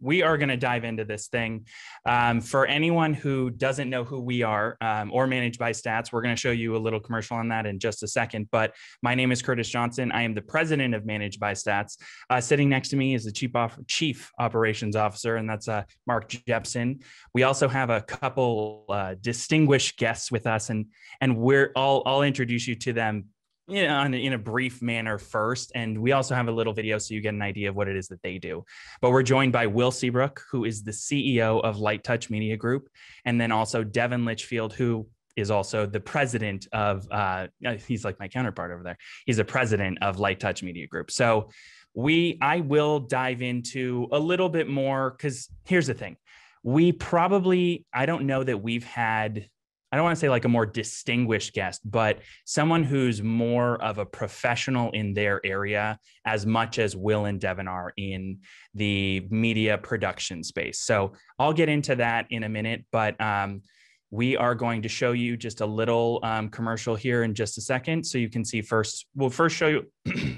we are going to dive into this thing. Um, for anyone who doesn't know who we are um, or Managed by Stats, we're going to show you a little commercial on that in just a second. But my name is Curtis Johnson. I am the president of Managed by Stats. Uh, sitting next to me is the chief, chief operations officer, and that's uh, Mark Jepson. We also have a couple uh, distinguished guests with us, and and we're all I'll introduce you to them you in, a brief manner first. And we also have a little video so you get an idea of what it is that they do. But we're joined by Wil Seabrook, who is the CEO of Light Touch Media Group, and then also Devan Litchfield, who is also the president of uh, he's like my counterpart over there. He's the president of Light Touch Media Group. So we I will dive into a little bit more because here's the thing. We probably, I don't know that we've had I don't want to say like a more distinguished guest, but someone who's more of a professional in their area as much as Wil and Devan are in the media production space. So I'll get into that in a minute, but um, we are going to show you just a little um, commercial here in just a second. So you can see first, we'll first show you,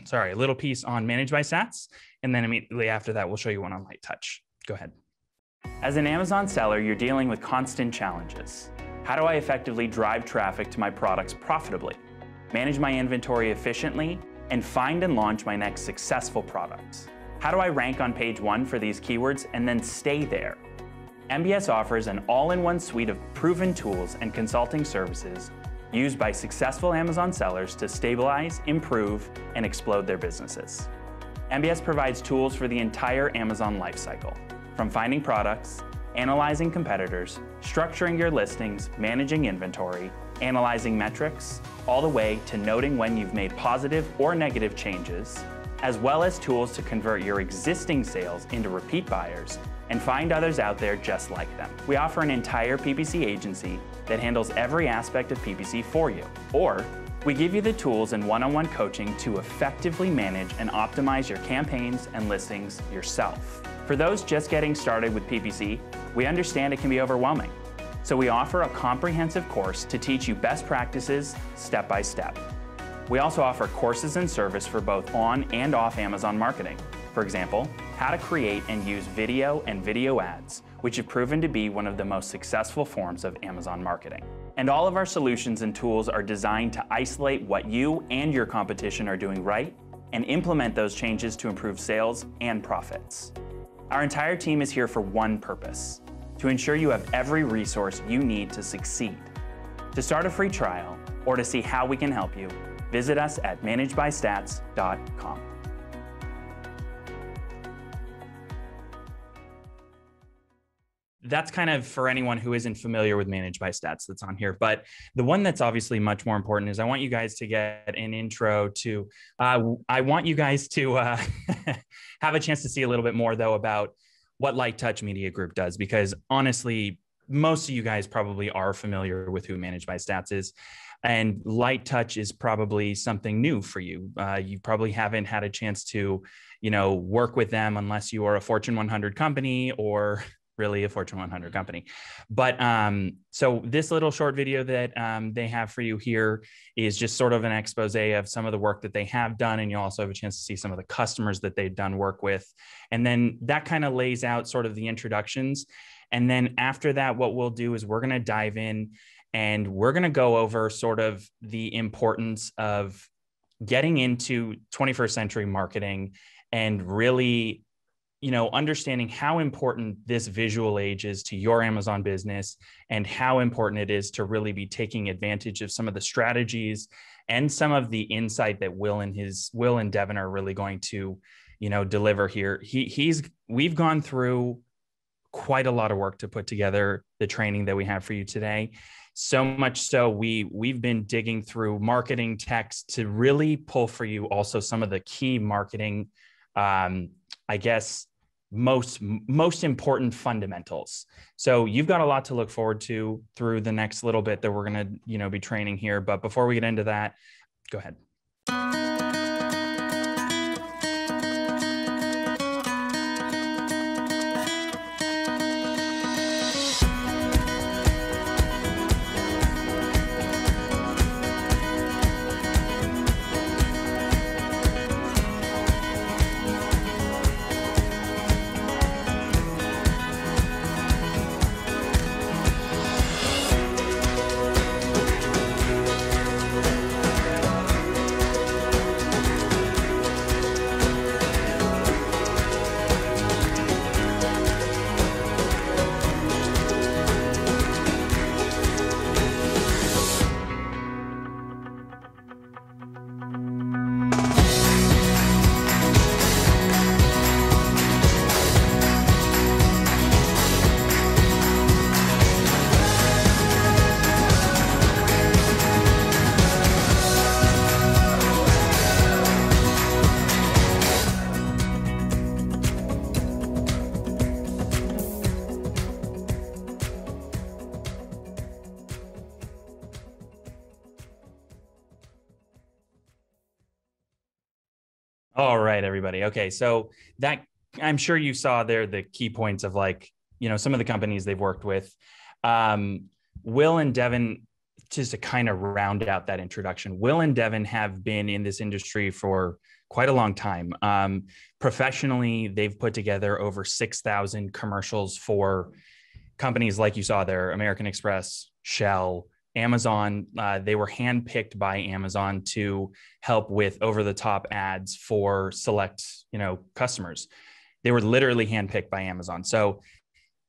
sorry, a little piece on Managed by Stats. And then immediately after that, we'll show you one on Light Touch. Go ahead. As an Amazon seller, you're dealing with constant challenges. How do I effectively drive traffic to my products profitably, manage my inventory efficiently, and find and launch my next successful products? How do I rank on page one for these keywords and then stay there? MBS offers an all-in-one suite of proven tools and consulting services used by successful Amazon sellers to stabilize, improve, and explode their businesses. MBS provides tools for the entire Amazon lifecycle, from finding products, analyzing competitors, structuring your listings, managing inventory, analyzing metrics, all the way to noting when you've made positive or negative changes, as well as tools to convert your existing sales into repeat buyers and find others out there just like them. We offer an entire PPC agency that handles every aspect of PPC for you. Or we give you the tools and one-on-one coaching to effectively manage and optimize your campaigns and listings yourself. For those just getting started with PPC, we understand it can be overwhelming. So we offer a comprehensive course to teach you best practices step by step. We also offer courses and service for both on and off Amazon marketing. For example, how to create and use video and video ads, which have proven to be one of the most successful forms of Amazon marketing. And all of our solutions and tools are designed to isolate what you and your competition are doing right and implement those changes to improve sales and profits. Our entire team is here for one purpose to ensure you have every resource you need to succeed. To start a free trial or to see how we can help you, visit us at managebystats.com. that's kind of for anyone who isn't familiar with managed by stats that's on here. But the one that's obviously much more important is i want you guys to get an intro to uh, i want you guys to uh, have a chance to see a little bit more though about what light touch media group does because honestly most of you guys probably are familiar with who managed by stats is and light touch is probably something new for you. Uh, you probably haven't had a chance to you know work with them unless you are a fortune 100 company or really a Fortune 100 company. But um, so this little short video that um, they have for you here is just sort of an expose of some of the work that they have done. And you'll also have a chance to see some of the customers that they've done work with. And then that kind of lays out sort of the introductions. And then after that, what we'll do is we're going to dive in and we're going to go over sort of the importance of getting into 21st century marketing and really you know understanding how important this visual age is to your amazon business and how important it is to really be taking advantage of some of the strategies and some of the insight that wil and his wil and devan are really going to you know deliver here. He he's we've gone through quite a lot of work to put together the training that we have for you today. So much so we we've been digging through marketing text to really pull for you also some of the key marketing um, i guess most most important fundamentals. So you've got a lot to look forward to through the next little bit that we're going to you know be training here. But before we get into that go ahead Okay, so that I'm sure you saw there the key points of like you know some of the companies they've worked with. Um, Wil and Devan, just to kind of round out that introduction, Wil and Devan have been in this industry for quite a long time. Um, professionally, they've put together over 6,000 commercials for companies like you saw there American Express, Shell, Amazon. Uh, they were handpicked by Amazon to help with over the top ads for select you know customers. They were literally handpicked by Amazon. So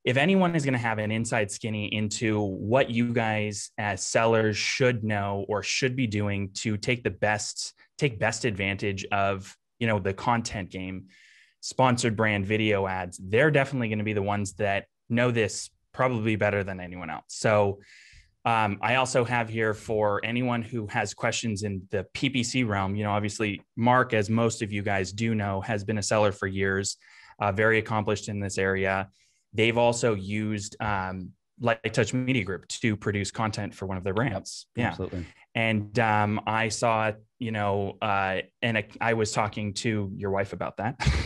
if anyone is going to have an inside skinny into what you guys as sellers should know or should be doing to take the best take best advantage of you know the content game sponsored brand video ads they're definitely going to be the ones that know this probably better than anyone else so um, i also have here for anyone who has questions in the ppc realm you know obviously mark as most of you guys do know has been a seller for years uh, very accomplished in this area they've also used um, Light Touch Media Group to produce content for one of their brands. Yep, yeah, absolutely. And um, I saw, you know, uh, and I was talking to your wife about that.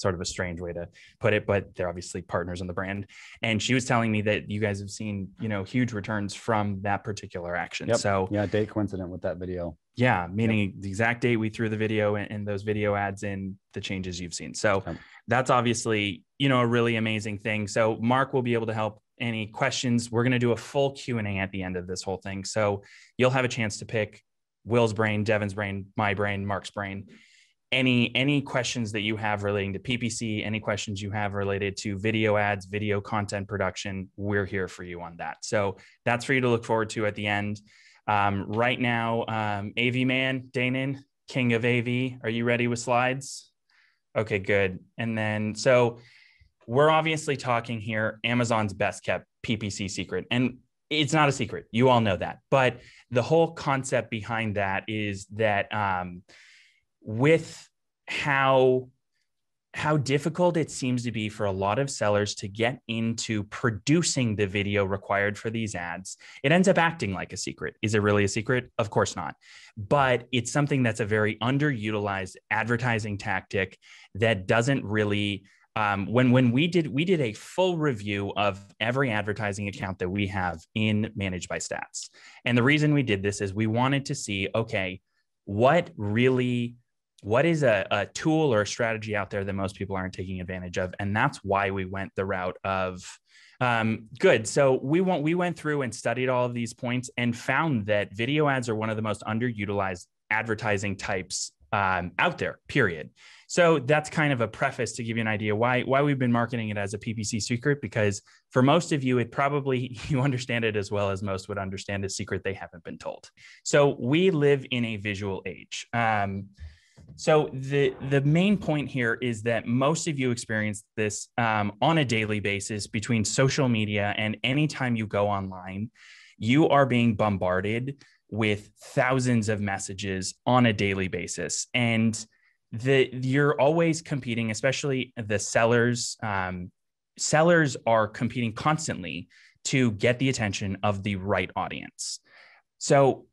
sort of a strange way to put it, but they're obviously partners in the brand. And she was telling me that you guys have seen, you know, huge returns from that particular action. Yep. So yeah, date coincident with that video. Yeah, meaning yep. the exact date we threw the video and, and, those video ads in the changes you've seen. So yep. that's obviously, you know, a really amazing thing. So Mark will be able to help any questions. We're going to do a full Q&A at the end of this whole thing. So you'll have a chance to pick Wil's brain, Devan's brain, my brain, Mark's brain. Any any questions that you have relating to PPC, any questions you have related to video ads, video content production, we're here for you on that. So that's for you to look forward to at the end. Um, right now, um, AV man, Danon, king of AV, are you ready with slides? Okay, good. And then so we're obviously talking here Amazon's best kept PPC secret. And it's not a secret. You all know that. But the whole concept behind that is that um, with how how difficult it seems to be for a lot of sellers to get into producing the video required for these ads, it ends up acting like a secret. Is it really a secret? Of course not. But it's something that's a very underutilized advertising tactic that doesn't really um, when when we did we did a full review of every advertising account that we have in managed by stats and the reason we did this is we wanted to see okay what really what is a, a tool or a strategy out there that most people aren't taking advantage of and that's why we went the route of um, good so we went we went through and studied all of these points and found that video ads are one of the most underutilized advertising types um, out there period so that's kind of a preface to give you an idea why why we've been marketing it as a PPC secret because for most of you it probably you understand it as well as most would understand a secret they haven't been told. So we live in a visual age. Um, so the the main point here is that most of you experience this um, on a daily basis between social media and anytime you go online, you are being bombarded with thousands of messages on a daily basis and the you're always competing, especially the sellers. Um, sellers are competing constantly to get the attention of the right audience. So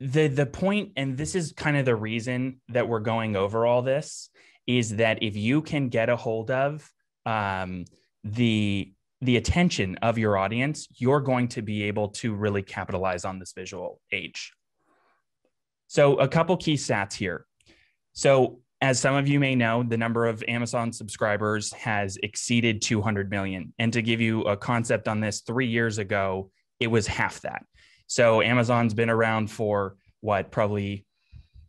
the the point, and this is kind of the reason that we're going over all this, is that if you can get a hold of um, the the attention of your audience, you're going to be able to really capitalize on this visual age. So a couple key stats here. So as some of you may know, the number of Amazon subscribers has exceeded 200 million. And to give you a concept on this, three years ago, it was half that. So Amazon's been around for what, probably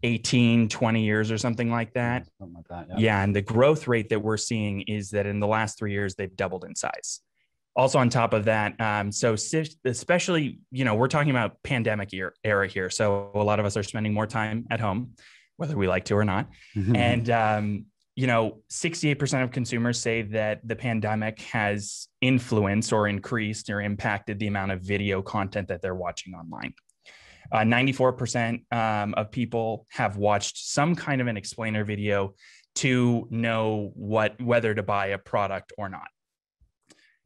18, 20 years or something like that. Something like that. Yeah. yeah. And the growth rate that we're seeing is that in the last three years, they've doubled in size. Also, on top of that, um, so especially, you know, we're talking about pandemic year, era here. So a lot of us are spending more time at home whether we like to or not. Mm-hmm. And, um, you know, 68% of consumers say that the pandemic has influenced or increased or impacted the amount of video content that they're watching online. Uh, 94% um, of people have watched some kind of an explainer video to know what whether to buy a product or not.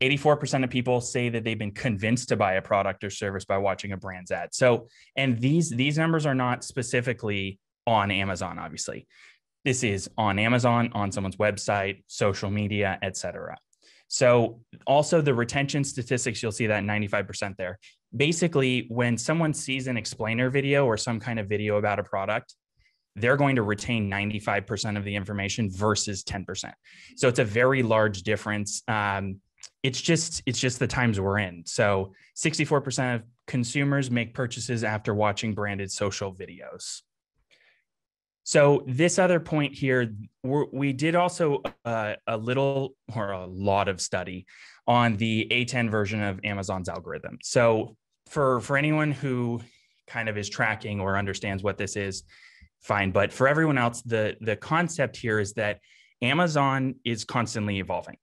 84% of people say that they've been convinced to buy a product or service by watching a brand's ad. So, and these these numbers are not specifically on Amazon, obviously. This is on Amazon, on someone's website, social media, etc. So also the retention statistics, you'll see that 95% there. Basically, when someone sees an explainer video or some kind of video about a product, they're going to retain 95% of the information versus 10%. So it's a very large difference. Um, it's just it's just the times we're in. So 64% of consumers make purchases after watching branded social videos. So this other point here, we did also uh, a little or a lot of study on the A10 version of Amazon's algorithm. So for for anyone who kind of is tracking or understands what this is, fine. But for everyone else, the the concept here is that Amazon is constantly evolving.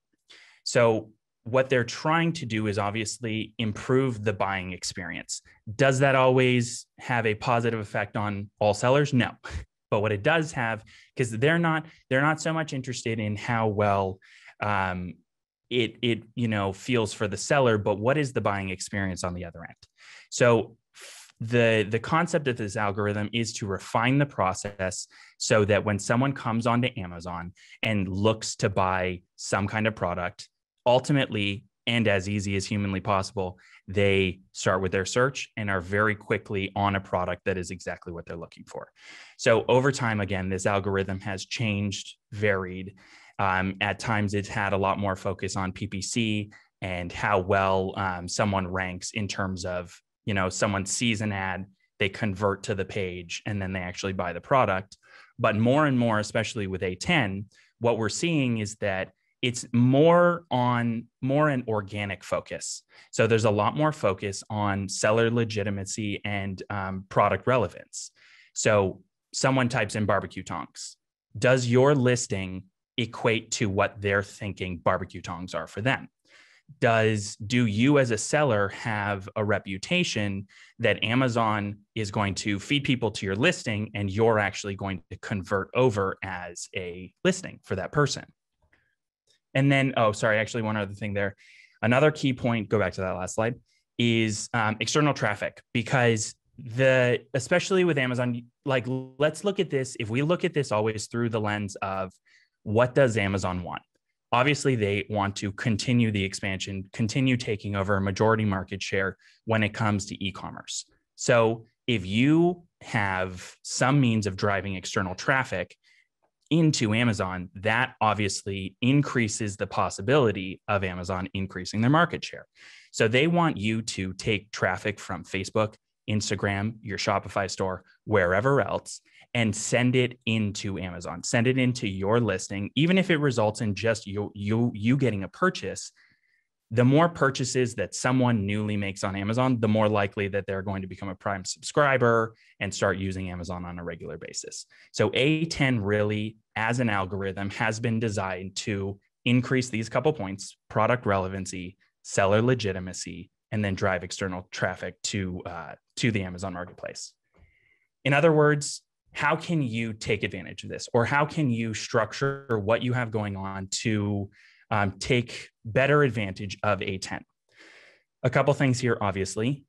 So what they're trying to do is obviously improve the buying experience. Does that always have a positive effect on all sellers? No. But what it does have, because they're not they're not so much interested in how well um, it it you know feels for the seller, but what is the buying experience on the other end? So the the concept of this algorithm is to refine the process so that when someone comes onto Amazon and looks to buy some kind of product, ultimately and as easy as humanly possible, they start with their search and are very quickly on a product that is exactly what they're looking for. So, over time, again, this algorithm has changed, varied. Um, at times, it's had a lot more focus on PPC and how well um, someone ranks in terms of, you know, someone sees an ad, they convert to the page, and then they actually buy the product. But more and more, especially with A10, what we're seeing is that it's more on more an organic focus. So there's a lot more focus on seller legitimacy and um, product relevance. So someone types in barbecue tongs. Does your listing equate to what they're thinking barbecue tongs are for them? Does do you as a seller have a reputation that amazon is going to feed people to your listing and you're actually going to convert over as a listing for that person and then, oh, sorry, actually, one other thing there. Another key point, go back to that last slide, is um, external traffic because the especially with Amazon, like let's look at this. If we look at this always through the lens of what does Amazon want? Obviously, they want to continue the expansion, continue taking over a majority market share when it comes to e-commerce. So if you have some means of driving external traffic, into Amazon, that obviously increases the possibility of Amazon increasing their market share. So they want you to take traffic from Facebook, Instagram, your Shopify store, wherever else, and send it into Amazon. Send it into your listing, even if it results in just you you you getting a purchase the more purchases that someone newly makes on Amazon, the more likely that they're going to become a Prime subscriber and start using Amazon on a regular basis. So, A10 really, as an algorithm, has been designed to increase these couple points product relevancy, seller legitimacy, and then drive external traffic to, uh, to the Amazon marketplace. In other words, how can you take advantage of this or how can you structure what you have going on to um, take better advantage of A10. A couple things here, obviously.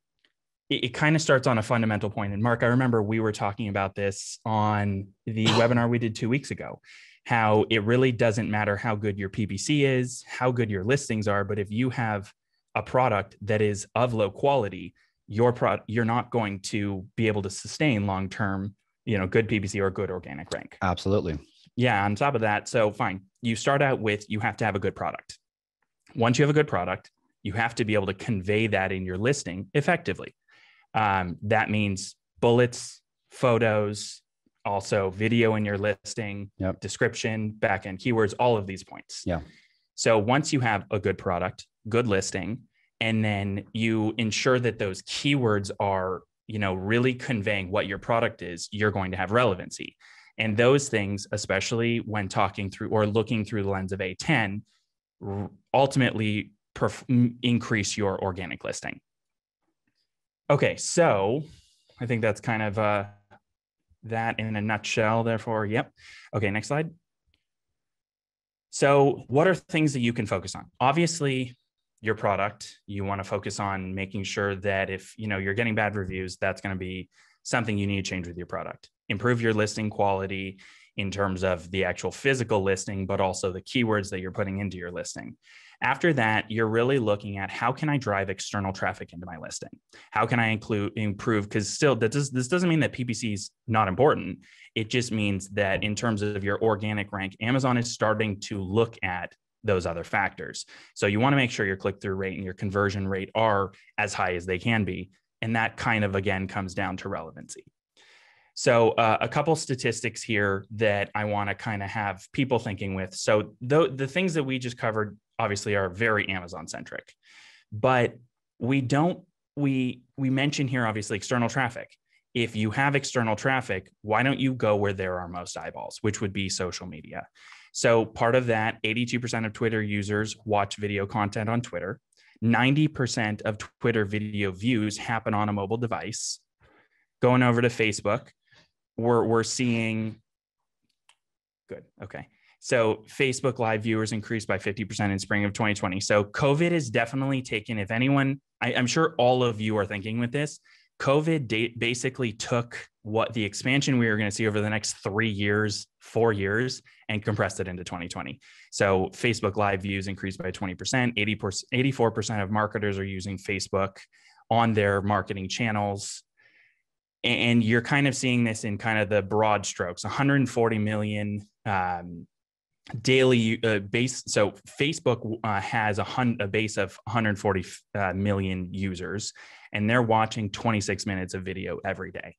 It, it kind of starts on a fundamental point. And Mark, I remember we were talking about this on the webinar we did two weeks ago how it really doesn't matter how good your PPC is, how good your listings are, but if you have a product that is of low quality, your product you're not going to be able to sustain long term, you know, good PPC or good organic rank. Absolutely. Yeah. On top of that, so fine. You start out with you have to have a good product. Once you have a good product, you have to be able to convey that in your listing effectively. Um, that means bullets, photos, also video in your listing, yep. description, backend keywords, all of these points. Yeah. So once you have a good product, good listing, and then you ensure that those keywords are, you know, really conveying what your product is, you're going to have relevancy. And those things, especially when talking through or looking through the lens of A10, ultimately perf- increase your organic listing. Okay, so I think that's kind of uh, that in a nutshell. Therefore, yep. Okay, next slide. So, what are things that you can focus on? Obviously, your product. You want to focus on making sure that if you know you're getting bad reviews, that's going to be something you need to change with your product improve your listing quality in terms of the actual physical listing, but also the keywords that you're putting into your listing. After that, you're really looking at how can I drive external traffic into my listing? How can I include improve? Because still, that does, this doesn't mean that PPC is not important. It just means that in terms of your organic rank, Amazon is starting to look at those other factors. So you want to make sure your click through rate and your conversion rate are as high as they can be. And that kind of again comes down to relevancy. So, uh, a couple statistics here that I want to kind of have people thinking with. So, the, the things that we just covered obviously are very Amazon centric, but we don't we we mention here obviously external traffic. If you have external traffic, why don't you go where there are most eyeballs, which would be social media? So, part of that, 82% of Twitter users watch video content on Twitter. 90% of Twitter video views happen on a mobile device. Going over to Facebook, we're we're seeing good. Okay. So Facebook live viewers increased by 50% in spring of 2020. So COVID is definitely taken. If anyone, I, am sure all of you are thinking with this, COVID basically took what the expansion we were going to see over the next three years, four years, and compressed it into 2020. So Facebook live views increased by 20%. 80 84% of marketers are using Facebook on their marketing channels and you're kind of seeing this in kind of the broad strokes 140 million um, daily uh, base so facebook uh, has a, hun- a, base of 140 uh, million users and they're watching 26 minutes of video every day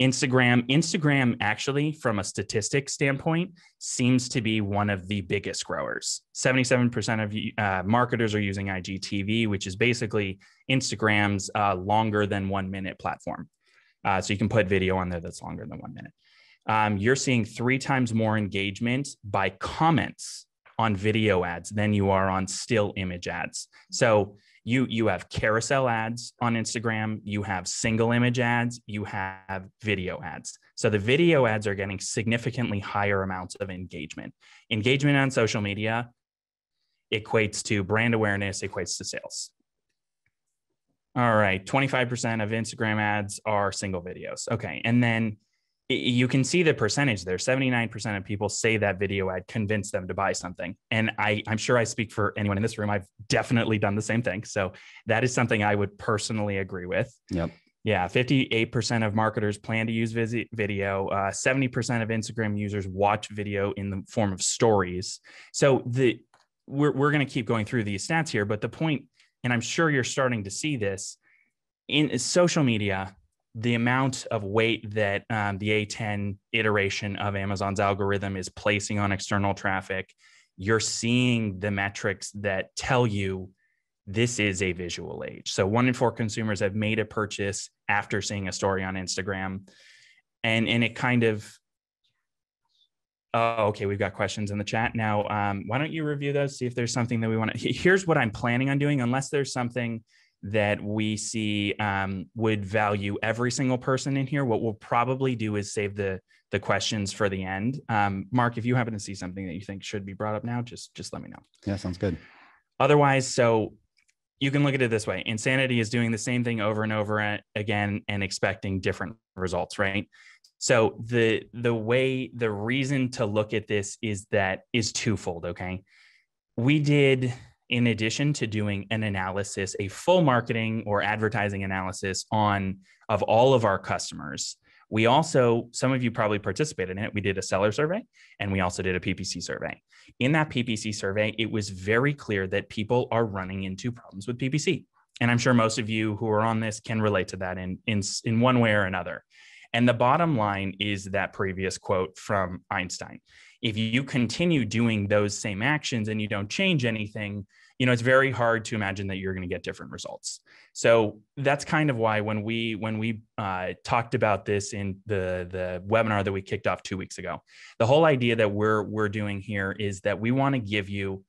Instagram, Instagram actually, from a statistics standpoint, seems to be one of the biggest growers. 77% of uh, marketers are using IGTV, which is basically Instagram's uh, longer than one minute platform. Uh, so you can put video on there that's longer than one minute. Um, you're seeing three times more engagement by comments on video ads than you are on still image ads. So you you have carousel ads on Instagram, you have single image ads, you have video ads. So the video ads are getting significantly higher amounts of engagement. Engagement on social media equates to brand awareness, equates to sales. All right, 25% of Instagram ads are single videos. Okay. And then you can see the percentage there. 79% of people say that video ad convinced them to buy something. And I, i'm sure i speak for anyone in this room. I've definitely done the same thing. So that is something i would personally agree with. Yep. Yeah 58% of marketers plan to use video. Uh, 70% of instagram users watch video in the form of stories. So the we're, we're going to keep going through these stats here but the point and i'm sure you're starting to see this in social media the amount of weight that um, the A10 iteration of Amazon's algorithm is placing on external traffic, you're seeing the metrics that tell you this is a visual age. So one in four consumers have made a purchase after seeing a story on Instagram. And, and it kind of, oh, okay, we've got questions in the chat. Now, um, why don't you review those, see if there's something that we want to, here's what I'm planning on doing, unless there's something that we see um, would value every single person in here. What we'll probably do is save the the questions for the end. Um, Mark, if you happen to see something that you think should be brought up now, just just let me know. Yeah, sounds good. Otherwise, so you can look at it this way: insanity is doing the same thing over and over again and expecting different results, right? So the the way the reason to look at this is that is twofold. Okay, we did in addition to doing an analysis, a full marketing or advertising analysis on of all of our customers, we also, some of you probably participated in it. We did a seller survey and we also did a PPC survey. In that PPC survey, it was very clear that people are running into problems with PPC. And I'm sure most of you who are on this can relate to that in, in, in one way or another. And the bottom line is that previous quote from Einstein if you continue doing those same actions and you don't change anything, you know, it's very hard to imagine that you're going to get different results. So that's kind of why when we when we uh, talked about this in the the webinar that we kicked off two weeks ago, the whole idea that we're we're doing here is that we want to give you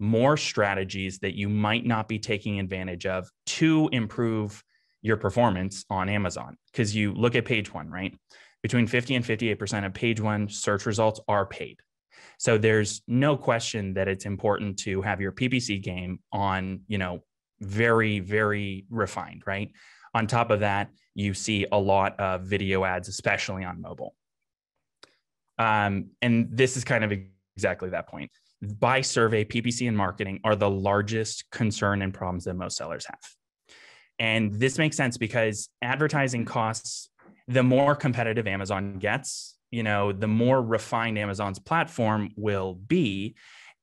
more strategies that you might not be taking advantage of to improve your performance on Amazon. Because you look at page one, right? Between 50 and 58% of page one search results are paid. So there's no question that it's important to have your PPC game on, you know, very, very refined, right? On top of that, you see a lot of video ads, especially on mobile. Um, and this is kind of exactly that point. By survey, PPC and marketing are the largest concern and problems that most sellers have. And this makes sense because advertising costs, the more competitive Amazon gets, you know, the more refined Amazon's platform will be.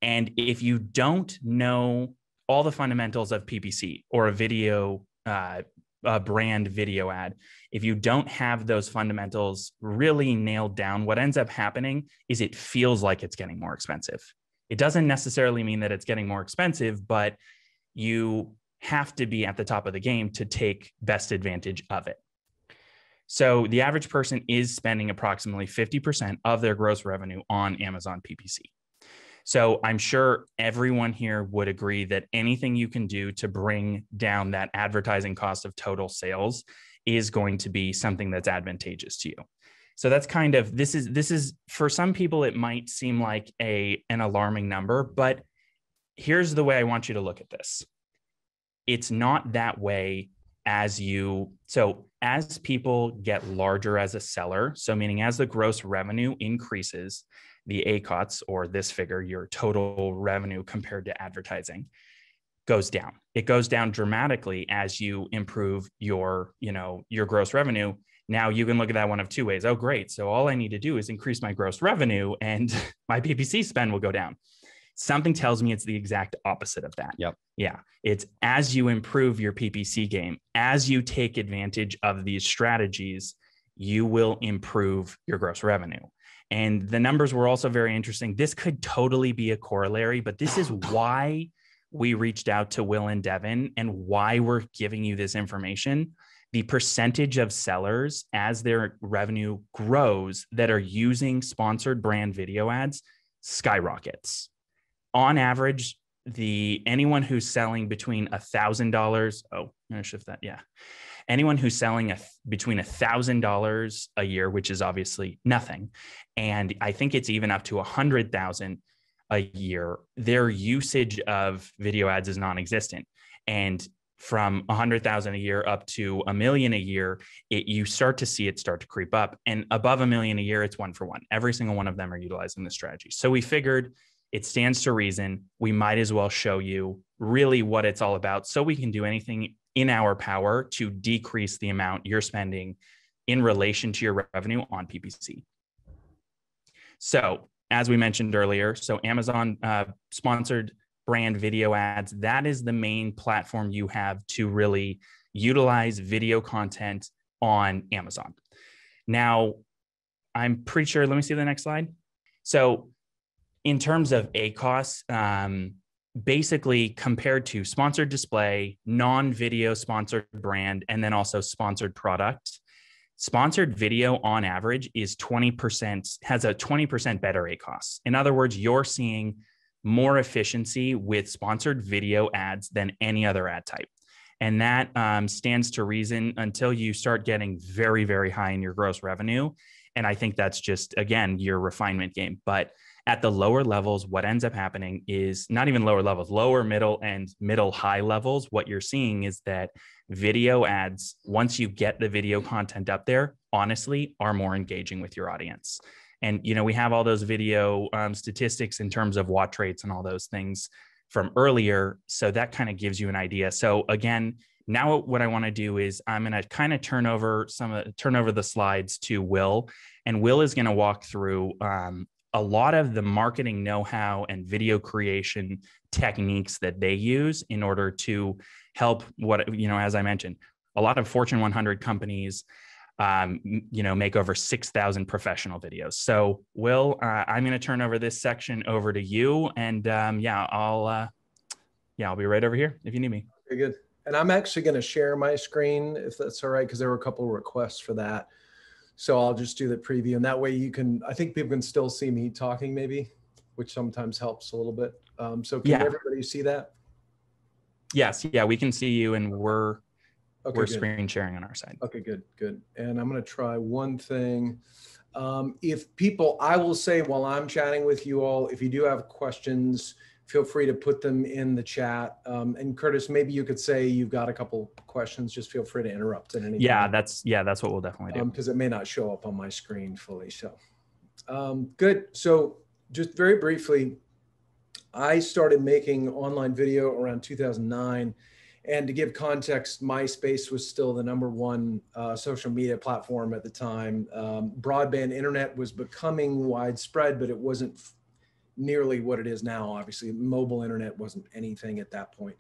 And if you don't know all the fundamentals of PPC or a video, uh, a brand video ad, if you don't have those fundamentals really nailed down, what ends up happening is it feels like it's getting more expensive. It doesn't necessarily mean that it's getting more expensive, but you have to be at the top of the game to take best advantage of it. So the average person is spending approximately 50% of their gross revenue on Amazon PPC. So I'm sure everyone here would agree that anything you can do to bring down that advertising cost of total sales is going to be something that's advantageous to you. So that's kind of this is this is for some people it might seem like a an alarming number, but here's the way I want you to look at this. It's not that way as you so as people get larger as a seller, so meaning as the gross revenue increases, the ACOTS or this figure, your total revenue compared to advertising, goes down. It goes down dramatically as you improve your, you know, your gross revenue. Now you can look at that one of two ways. Oh, great. So all I need to do is increase my gross revenue and my PPC spend will go down. Something tells me it's the exact opposite of that. Yep. Yeah. It's as you improve your PPC game, as you take advantage of these strategies, you will improve your gross revenue. And the numbers were also very interesting. This could totally be a corollary, but this is why we reached out to Wil and Devan and why we're giving you this information. The percentage of sellers as their revenue grows that are using sponsored brand video ads skyrockets on average, the anyone who's selling between a thousand dollars. Oh, I'm gonna shift that. Yeah, anyone who's selling a, between a thousand dollars a year, which is obviously nothing, and I think it's even up to a hundred thousand a year. Their usage of video ads is non-existent, and from a hundred thousand a year up to a million a year, it you start to see it start to creep up. And above a million a year, it's one for one. Every single one of them are utilizing this strategy. So we figured it stands to reason we might as well show you really what it's all about so we can do anything in our power to decrease the amount you're spending in relation to your revenue on PPC. So, as we mentioned earlier, so Amazon uh, sponsored brand video ads, that is the main platform you have to really utilize video content on Amazon. Now, I'm pretty sure, let me see the next slide. So, in terms of ACOS, um, basically compared to sponsored display, non video sponsored brand, and then also sponsored product, sponsored video on average is 20%, has a 20% better ACOS. In other words, you're seeing more efficiency with sponsored video ads than any other ad type. And that um, stands to reason until you start getting very, very high in your gross revenue. And I think that's just, again, your refinement game. But at the lower levels, what ends up happening is not even lower levels, lower, middle, and middle high levels. What you're seeing is that video ads, once you get the video content up there, honestly, are more engaging with your audience. And you know, we have all those video um, statistics in terms of watch rates and all those things from earlier, so that kind of gives you an idea. So again, now what I want to do is I'm going to kind of turn over some turn over the slides to Wil, and Wil is going to walk through um, a lot of the marketing know-how and video creation techniques that they use in order to help what you know as i mentioned a lot of fortune 100 companies um, you know make over 6000 professional videos. So wil uh, i'm going to turn over this section over to you and um, yeah i'll uh, yeah i'll be right over here if you need me. Very good. And i'm actually going to share my screen if that's all right because there were a couple requests for that so I'll just do the preview and that way you can, I think people can still see me talking maybe, which sometimes helps a little bit. Um, so can yeah. everybody see that? Yes. Yeah, we can see you and we're, okay, we're good. screen sharing on our side. Okay, good, good. And I'm going to try one thing. Um, if people, I will say while I'm chatting with you all, if you do have questions, feel free to put them in the chat. Um, and Curtis, maybe you could say you've got a couple questions. Just feel free to interrupt at any Yeah, that's yeah, that's what we'll definitely do. Because um, it may not show up on my screen fully. So, Um, good. So, just very briefly, I started making online video around 2009. And to give context, MySpace was still the number one uh, social media platform at the time. Um, broadband internet was becoming widespread, but it wasn't nearly what it is now. Obviously, mobile internet wasn't anything at that point.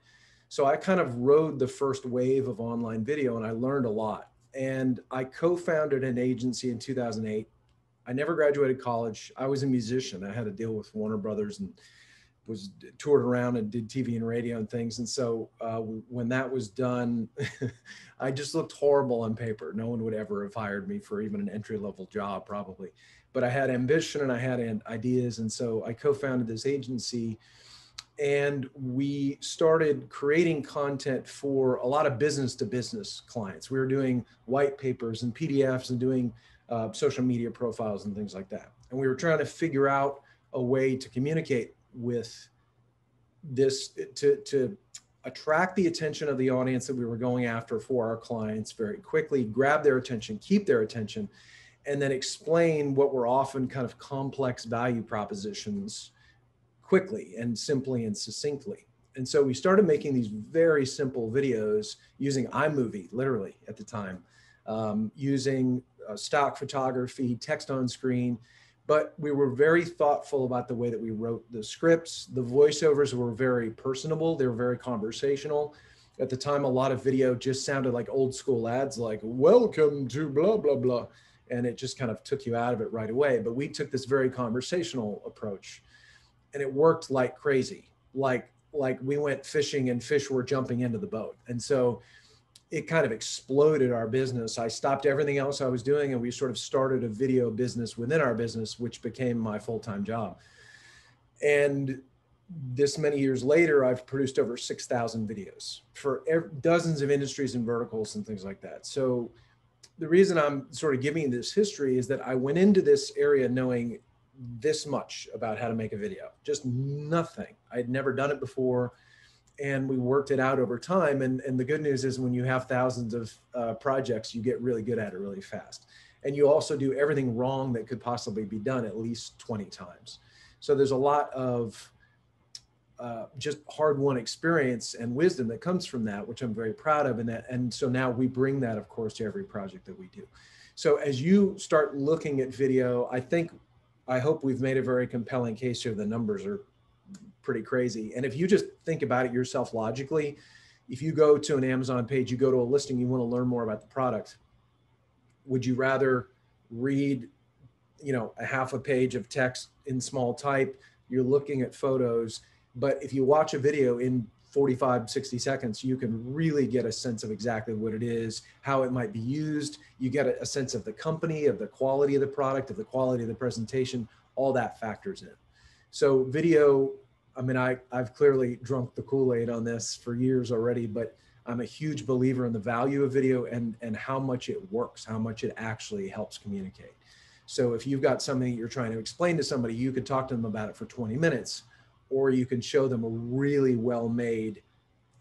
So I kind of rode the first wave of online video and I learned a lot. And I co founded an agency in 2008. I never graduated college. I was a musician. I had to deal with Warner Brothers and was toured around and did TV and radio and things. And so uh, when that was done, I just looked horrible on paper. No one would ever have hired me for even an entry level job, probably. But I had ambition and I had ideas. And so I co founded this agency and we started creating content for a lot of business to business clients. We were doing white papers and PDFs and doing uh, social media profiles and things like that. And we were trying to figure out a way to communicate with this to to attract the attention of the audience that we were going after for our clients very quickly, grab their attention, keep their attention, and then explain what were often kind of complex value propositions quickly and simply and succinctly. And so we started making these very simple videos using iMovie, literally at the time, um, using uh, stock photography, text on screen, but we were very thoughtful about the way that we wrote the scripts. The voiceovers were very personable, they were very conversational. At the time, a lot of video just sounded like old school ads, like, welcome to blah, blah, blah. And it just kind of took you out of it right away. But we took this very conversational approach and it worked like crazy. Like, like we went fishing and fish were jumping into the boat. And so it kind of exploded our business. I stopped everything else I was doing and we sort of started a video business within our business, which became my full time job. And this many years later, I've produced over 6,000 videos for dozens of industries and verticals and things like that. So, the reason I'm sort of giving this history is that I went into this area knowing this much about how to make a video, just nothing. I'd never done it before and we worked it out over time. And, and the good news is when you have thousands of uh, projects, you get really good at it really fast. And you also do everything wrong that could possibly be done at least 20 times. So there's a lot of uh, just hard won experience and wisdom that comes from that, which I'm very proud of. And that, and so now we bring that, of course, to every project that we do. So as you start looking at video, I think, I hope we've made a very compelling case here. The numbers are pretty crazy. And if you just think about it yourself logically, if you go to an Amazon page, you go to a listing, you want to learn more about the product, would you rather read, you know, a half a page of text in small type? You're looking at photos, but if you watch a video in 45, 60 seconds, you can really get a sense of exactly what it is, how it might be used. You get a, a sense of the company, of the quality of the product, of the quality of the presentation, all that factors in. So video I mean, I, I've clearly drunk the Kool-Aid on this for years already, but I'm a huge believer in the value of video and, and how much it works, how much it actually helps communicate. So if you've got something you're trying to explain to somebody, you could talk to them about it for 20 minutes, or you can show them a really well-made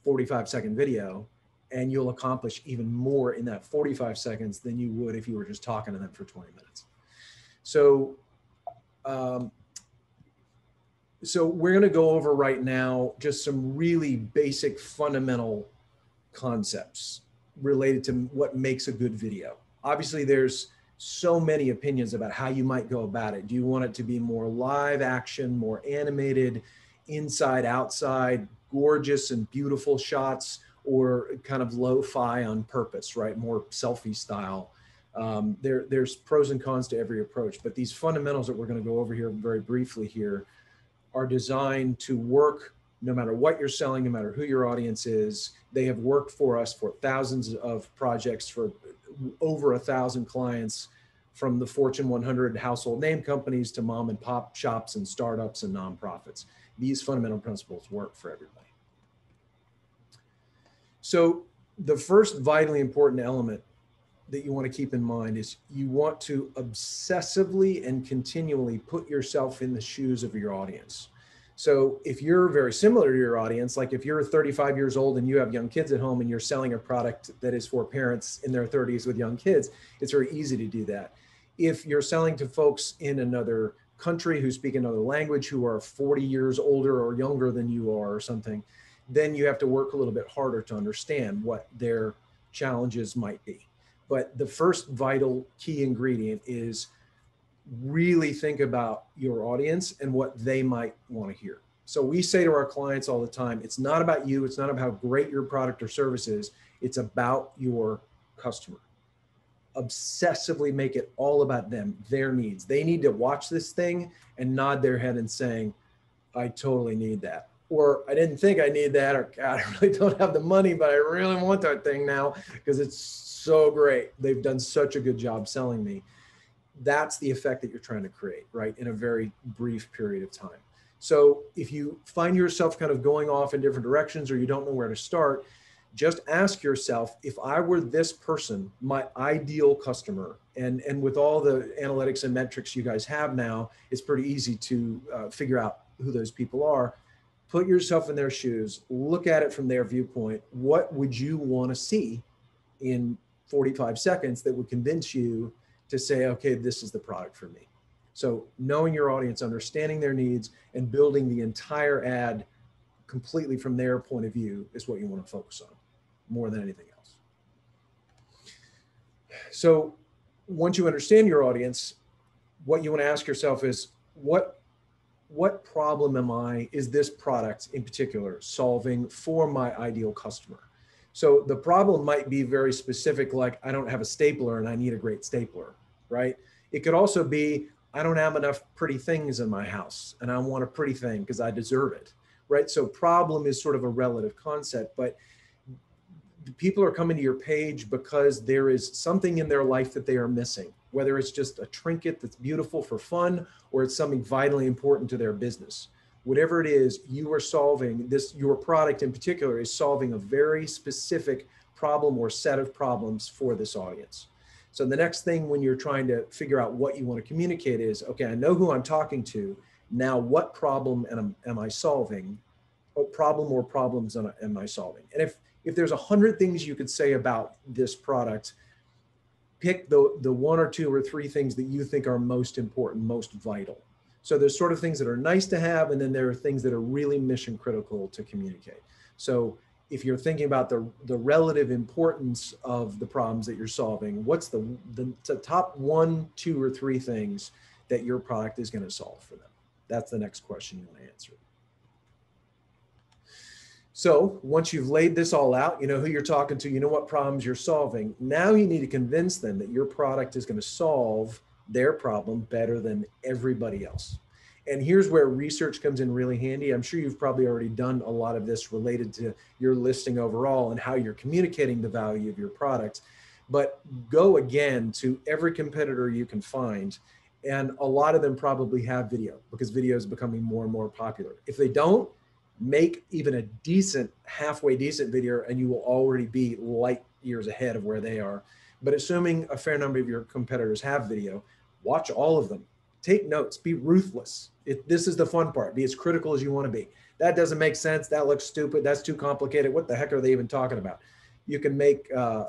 45 second video and you'll accomplish even more in that 45 seconds than you would if you were just talking to them for 20 minutes. So um, so we're going to go over right now just some really basic fundamental concepts related to what makes a good video. Obviously, there's so many opinions about how you might go about it. Do you want it to be more live action, more animated, inside, outside, gorgeous and beautiful shots, or kind of lo-fi on purpose, right? More selfie style. Um, there, there's pros and cons to every approach, but these fundamentals that we're going to go over here very briefly here are designed to work no matter what you're selling, no matter who your audience is. They have worked for us for thousands of projects for over a thousand clients from the Fortune 100 household name companies to mom and pop shops and startups and nonprofits. These fundamental principles work for everybody. So, the first vitally important element that you want to keep in mind is you want to obsessively and continually put yourself in the shoes of your audience. So if you're very similar to your audience, like if you're 35 years old and you have young kids at home and you're selling a product that is for parents in their 30s with young kids, it's very easy to do that. if you're selling to folks in another country who speak another language who are 40 years older or younger than you are or something then you have to work a little bit harder to understand what their challenges might be but the first vital key ingredient is really think about your audience and what they might want to hear so we say to our clients all the time it's not about you it's not about how great your product or service is it's about your customer obsessively make it all about them, their needs. They need to watch this thing and nod their head and saying, I totally need that. Or I didn't think I need that, or God, I really don't have the money, but I really want that thing now because it's so great. They've done such a good job selling me. That's the effect that you're trying to create, right? In a very brief period of time. So if you find yourself kind of going off in different directions or you don't know where to start, just ask yourself if i were this person my ideal customer and and with all the analytics and metrics you guys have now it's pretty easy to uh, figure out who those people are put yourself in their shoes look at it from their viewpoint what would you want to see in 45 seconds that would convince you to say okay this is the product for me so knowing your audience understanding their needs and building the entire ad completely from their point of view is what you want to focus on more than anything else. So once you understand your audience, what you want to ask yourself is what what problem am I is this product in particular solving for my ideal customer? So the problem might be very specific, like I don't have a stapler and I need a great stapler, right? It could also be I don't have enough pretty things in my house and I want a pretty thing because I deserve it, right? So problem is sort of a relative concept, but people are coming to your page because there is something in their life that they are missing, whether it's just a trinket that's beautiful for fun or it's something vitally important to their business. Whatever it is, you are solving this, your product in particular is solving a very specific problem or set of problems for this audience. So the next thing when you're trying to figure out what you want to communicate is, okay, I know who I'm talking to. Now, what problem am, am I solving? What problem or problems am I solving? And if if there's a hundred things you could say about this product, pick the, the one or two or three things that you think are most important, most vital. So there's sort of things that are nice to have, and then there are things that are really mission critical to communicate. So if you're thinking about the, the relative importance of the problems that you're solving, what's the, the, the top one, two, or three things that your product is going to solve for them? That's the next question you want to answer. So once you've laid this all out, you know who you're talking to, you know what problems you're solving. Now you need to convince them that your product is going to solve their problem better than everybody else. And here's where research comes in really handy. I'm sure you've probably already done a lot of this related to your listing overall and how you're communicating the value of your product. But go again to every competitor you can find. And a lot of them probably have video because video is becoming more and more popular. If they don't, make even a decent, halfway decent video, and you will already be light years ahead of where they are. But assuming a fair number of your competitors have video, watch all of them. Take notes. Be ruthless. It, this is the fun part. Be as critical as you want to be. That doesn't make sense. That looks stupid. That's too complicated. What the heck are they even talking about? You can make uh,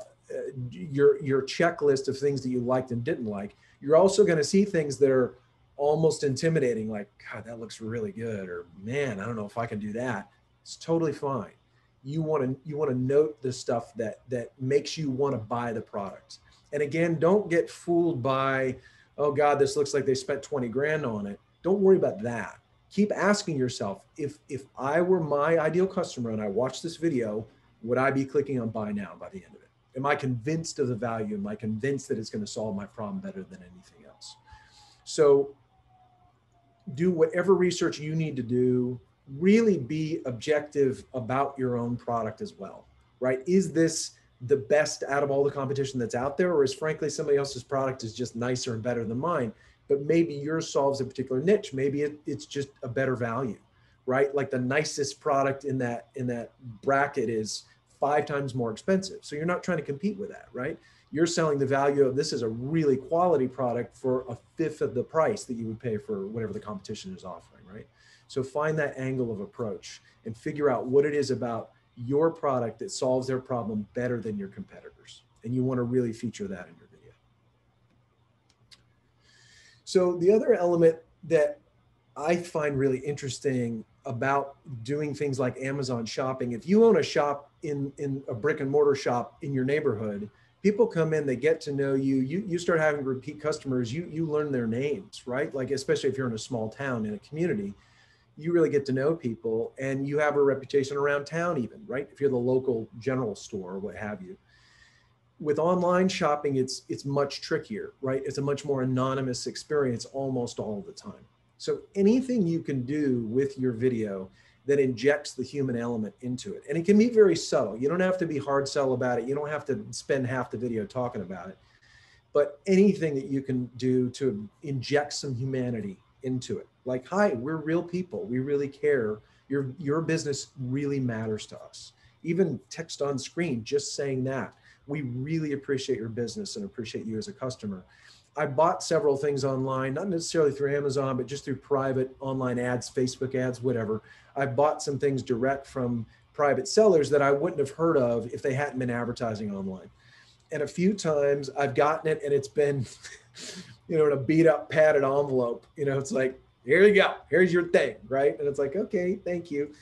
your your checklist of things that you liked and didn't like. You're also going to see things that are almost intimidating like god that looks really good or man i don't know if i can do that it's totally fine you want to you want to note the stuff that that makes you want to buy the product and again don't get fooled by oh god this looks like they spent 20 grand on it. Don't worry about that. Keep asking yourself if if i were my ideal customer and i watched this video would i be clicking on buy now by the end of it? Am i convinced of the value? Am i convinced that it's going to solve my problem better than anything else? So do whatever research you need to do. Really be objective about your own product as well right? Is this the best out of all the competition that's out there or is frankly somebody else's product is just nicer and better than mine. But maybe yours solves a particular niche. Maybe it, it's just a better value right? Like the nicest product in that in that bracket is five times more expensive. So you're not trying to compete with that right? You're selling the value of this is a really quality product for a fifth of the price that you would pay for whatever the competition is offering, right? So find that angle of approach and figure out what it is about your product that solves their problem better than your competitors. And you want to really feature that in your video. So the other element that I find really interesting about doing things like Amazon shopping, if you own a shop in in a brick and mortar shop in your neighborhood, people come in, they get to know you, you you start having repeat customers, you you learn their names, right? Like especially if you're in a small town in a community, you really get to know people and you have a reputation around town even, right? If you're the local general store or what have you. With online shopping it's it's much trickier right? It's a much more anonymous experience almost all the time. So anything you can do with your video that injects the human element into it and it can be very subtle. You don't have to be hard sell about it. You don't have to spend half the video talking about it. But anything that you can do to inject some humanity into it like hi we're real people we really care your your business really matters to us even text on screen just saying that we really appreciate your business and appreciate you as a customer. I bought several things online, not necessarily through Amazon, but just through private online ads, Facebook ads, whatever. I bought some things direct from private sellers that I wouldn't have heard of if they hadn't been advertising online. And a few times I've gotten it and it's been, you know, in a beat up padded envelope. You know, it's like, here you go, here's your thing, right? And it's like, okay, thank you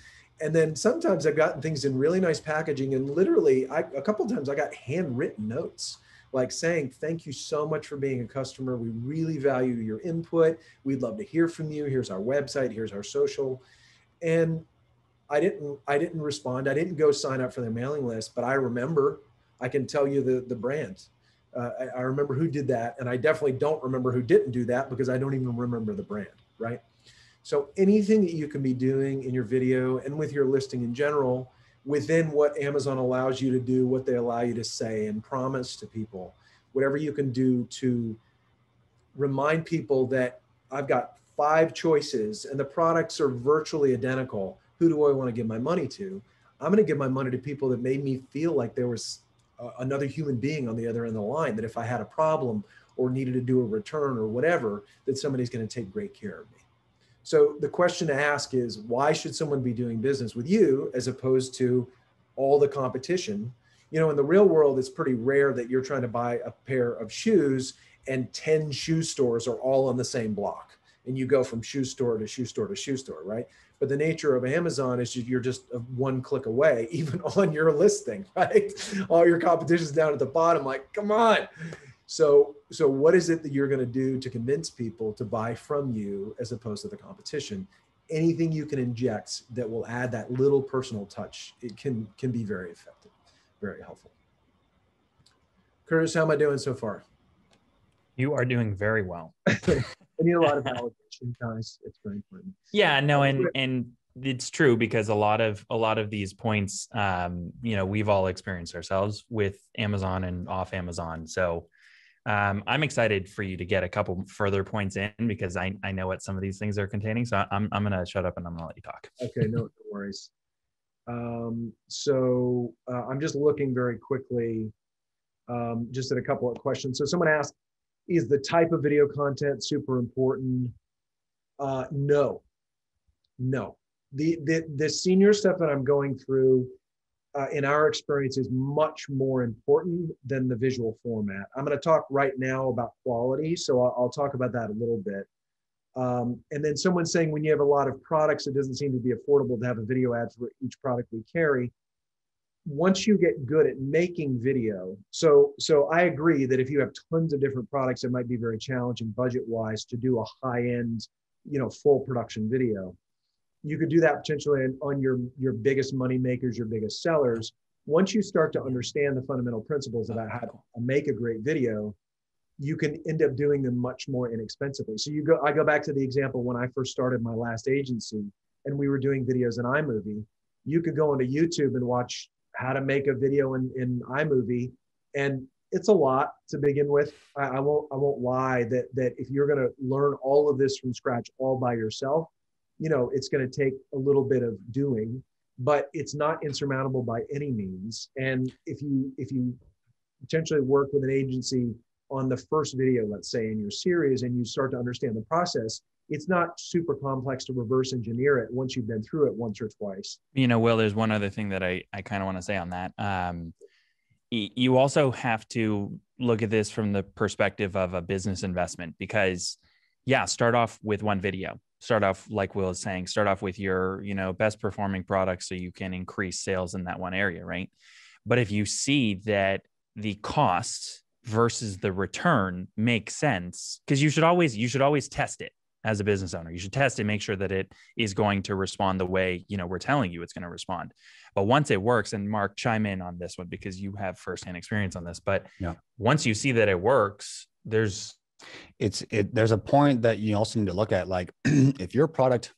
and then sometimes I've gotten things in really nice packaging, and literally, I, a couple times I got handwritten notes like saying, "Thank you so much for being a customer. We really value your input. We'd love to hear from you. Here's our website. Here's our social." And I didn't, I didn't respond. I didn't go sign up for their mailing list, but I remember. I can tell you the the brand. Uh, I, I remember who did that, and I definitely don't remember who didn't do that because I don't even remember the brand. Right. So anything that you can be doing in your video and with your listing in general, within what Amazon allows you to do, what they allow you to say and promise to people, whatever you can do to remind people that I've got five choices and the products are virtually identical. Who do I want to give my money to? I'm going to give my money to people that made me feel like there was uh, another human being on the other end of the line, that if I had a problem or needed to do a return or whatever, that somebody's going to take great care of me. So the question to ask is why should someone be doing business with you as opposed to all the competition? You know, in the real world, it's pretty rare that you're trying to buy a pair of shoes and 10 shoe stores are all on the same block. And you go from shoe store to shoe store to shoe store, right? But the nature of Amazon is you're just one click away, even on your listing, right? All your competition's down at the bottom. Like, come on. So, so what is it that you're going to do to convince people to buy from you as opposed to the competition? Anything you can inject that will add that little personal touch, it can can be very effective, very helpful. Curtis, how am I doing so far? You are doing very well. I need a lot of validation, guys. It's very important. Yeah, no, and and it's true because a lot of a lot of these points um you know we've all experienced ourselves with amazon and off amazon so um, I'm excited for you to get a couple further points in because I, I know what some of these things are containing. So I'm, I'm going to shut up and I'm going to let you talk. Okay, no, no worries. Um, so uh, I'm just looking very quickly, um, just at a couple of questions. So someone asked, is the type of video content super important? Uh, no, no. The, the, the senior stuff that I'm going through uh, in our experience is much more important than the visual format. I'm going to talk right now about quality, so I'll, I'll talk about that a little bit. Um, and then someone saying when you have a lot of products, it doesn't seem to be affordable to have a video ad for each product we carry. Once you get good at making video, so so I agree that if you have tons of different products, it might be very challenging budget-wise to do a high-end, you know, full production video you could do that potentially on your your biggest money makers, your biggest sellers. Once you start to understand the fundamental principles about how to make a great video, you can end up doing them much more inexpensively. So you go, I go back to the example when I first started my last agency and we were doing videos in iMovie. You could go onto YouTube and watch how to make a video in, in iMovie. And it's a lot to begin with. I, I won't I won't lie that that if you're gonna learn all of this from scratch all by yourself, you know it's going to take a little bit of doing but it's not insurmountable by any means. And if you if you potentially work with an agency on the first video let's say in your series and you start to understand the process it's not super complex to reverse engineer it once you've been through it once or twice. You know wil there's one other thing that i i kind of want to say on that. Um you also have to look at this from the perspective of a business investment because yeah, start off with one video. Start off like Wil is saying, start off with your, you know, best performing products so you can increase sales in that one area, right? But if you see that the cost versus the return makes sense, because you should always you should always test it as a business owner. You should test it, make sure that it is going to respond the way, you know, we're telling you it's going to respond. But once it works, and Mark, chime in on this one because you have firsthand experience on this. But yeah. once you see that it works, there's it's it there's a point that you also need to look at like if your product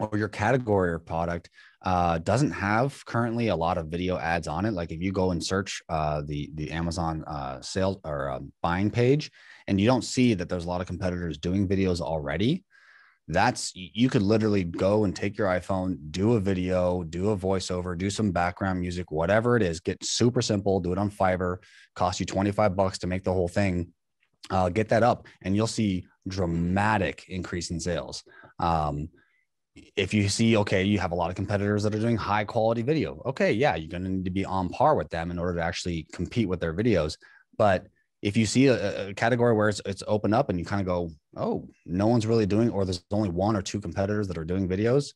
or your category or product uh, doesn't have currently a lot of video ads on it like if you go and search uh, the the amazon uh, sales or um, buying page and you don't see that there's a lot of competitors doing videos already that's you could literally go and take your iphone do a video do a voiceover do some background music whatever it is get super simple do it on fiverr cost you 25 bucks to make the whole thing uh, get that up and you'll see dramatic increase in sales. Um, if you see okay you have a lot of competitors that are doing high quality video. Okay yeah you're going to need to be on par with them in order to actually compete with their videos. But if you see a, a category where it's, it's open up and you kind of go oh no one's really doing or there's only one or two competitors that are doing videos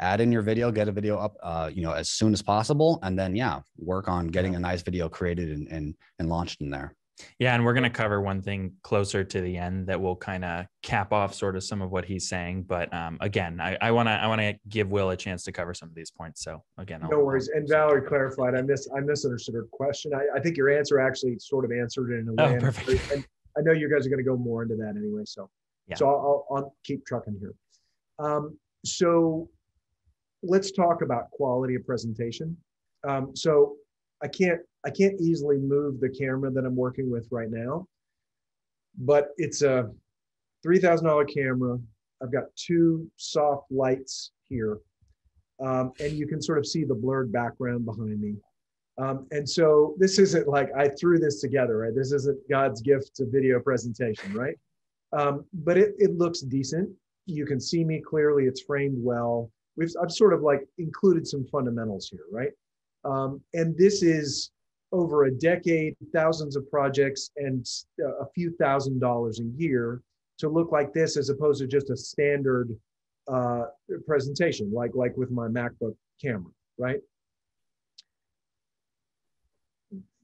add in your video get a video up uh, you know as soon as possible. And then yeah work on getting a nice video created and, and, and launched in there yeah, and we're going to cover one thing closer to the end that will kind of cap off sort of some of what he's saying. But um, again, I want to I want to give Wil a chance to cover some of these points. So again, I'll, no worries. And Valerie clarified. I miss I misunderstood her question. I, I think your answer actually sort of answered it in a way. Oh, perfect. And I know you guys are going to go more into that anyway. So yeah. so I'll, I'll keep trucking here. Um, so let's talk about quality of presentation. Um, so I can't I can't easily move the camera that I'm working with right now, but it's a $3,000 camera. I've got two soft lights here, um, and you can sort of see the blurred background behind me. Um, and so this isn't like I threw this together, right? This isn't God's gift to video presentation, right? Um, but it, it looks decent. You can see me clearly. It's framed well. We've I've sort of like included some fundamentals here, right? Um, and this is over a decade, thousands of projects, and a few thousand dollars a year to look like this as opposed to just a standard uh, presentation, like like with my MacBook camera, right?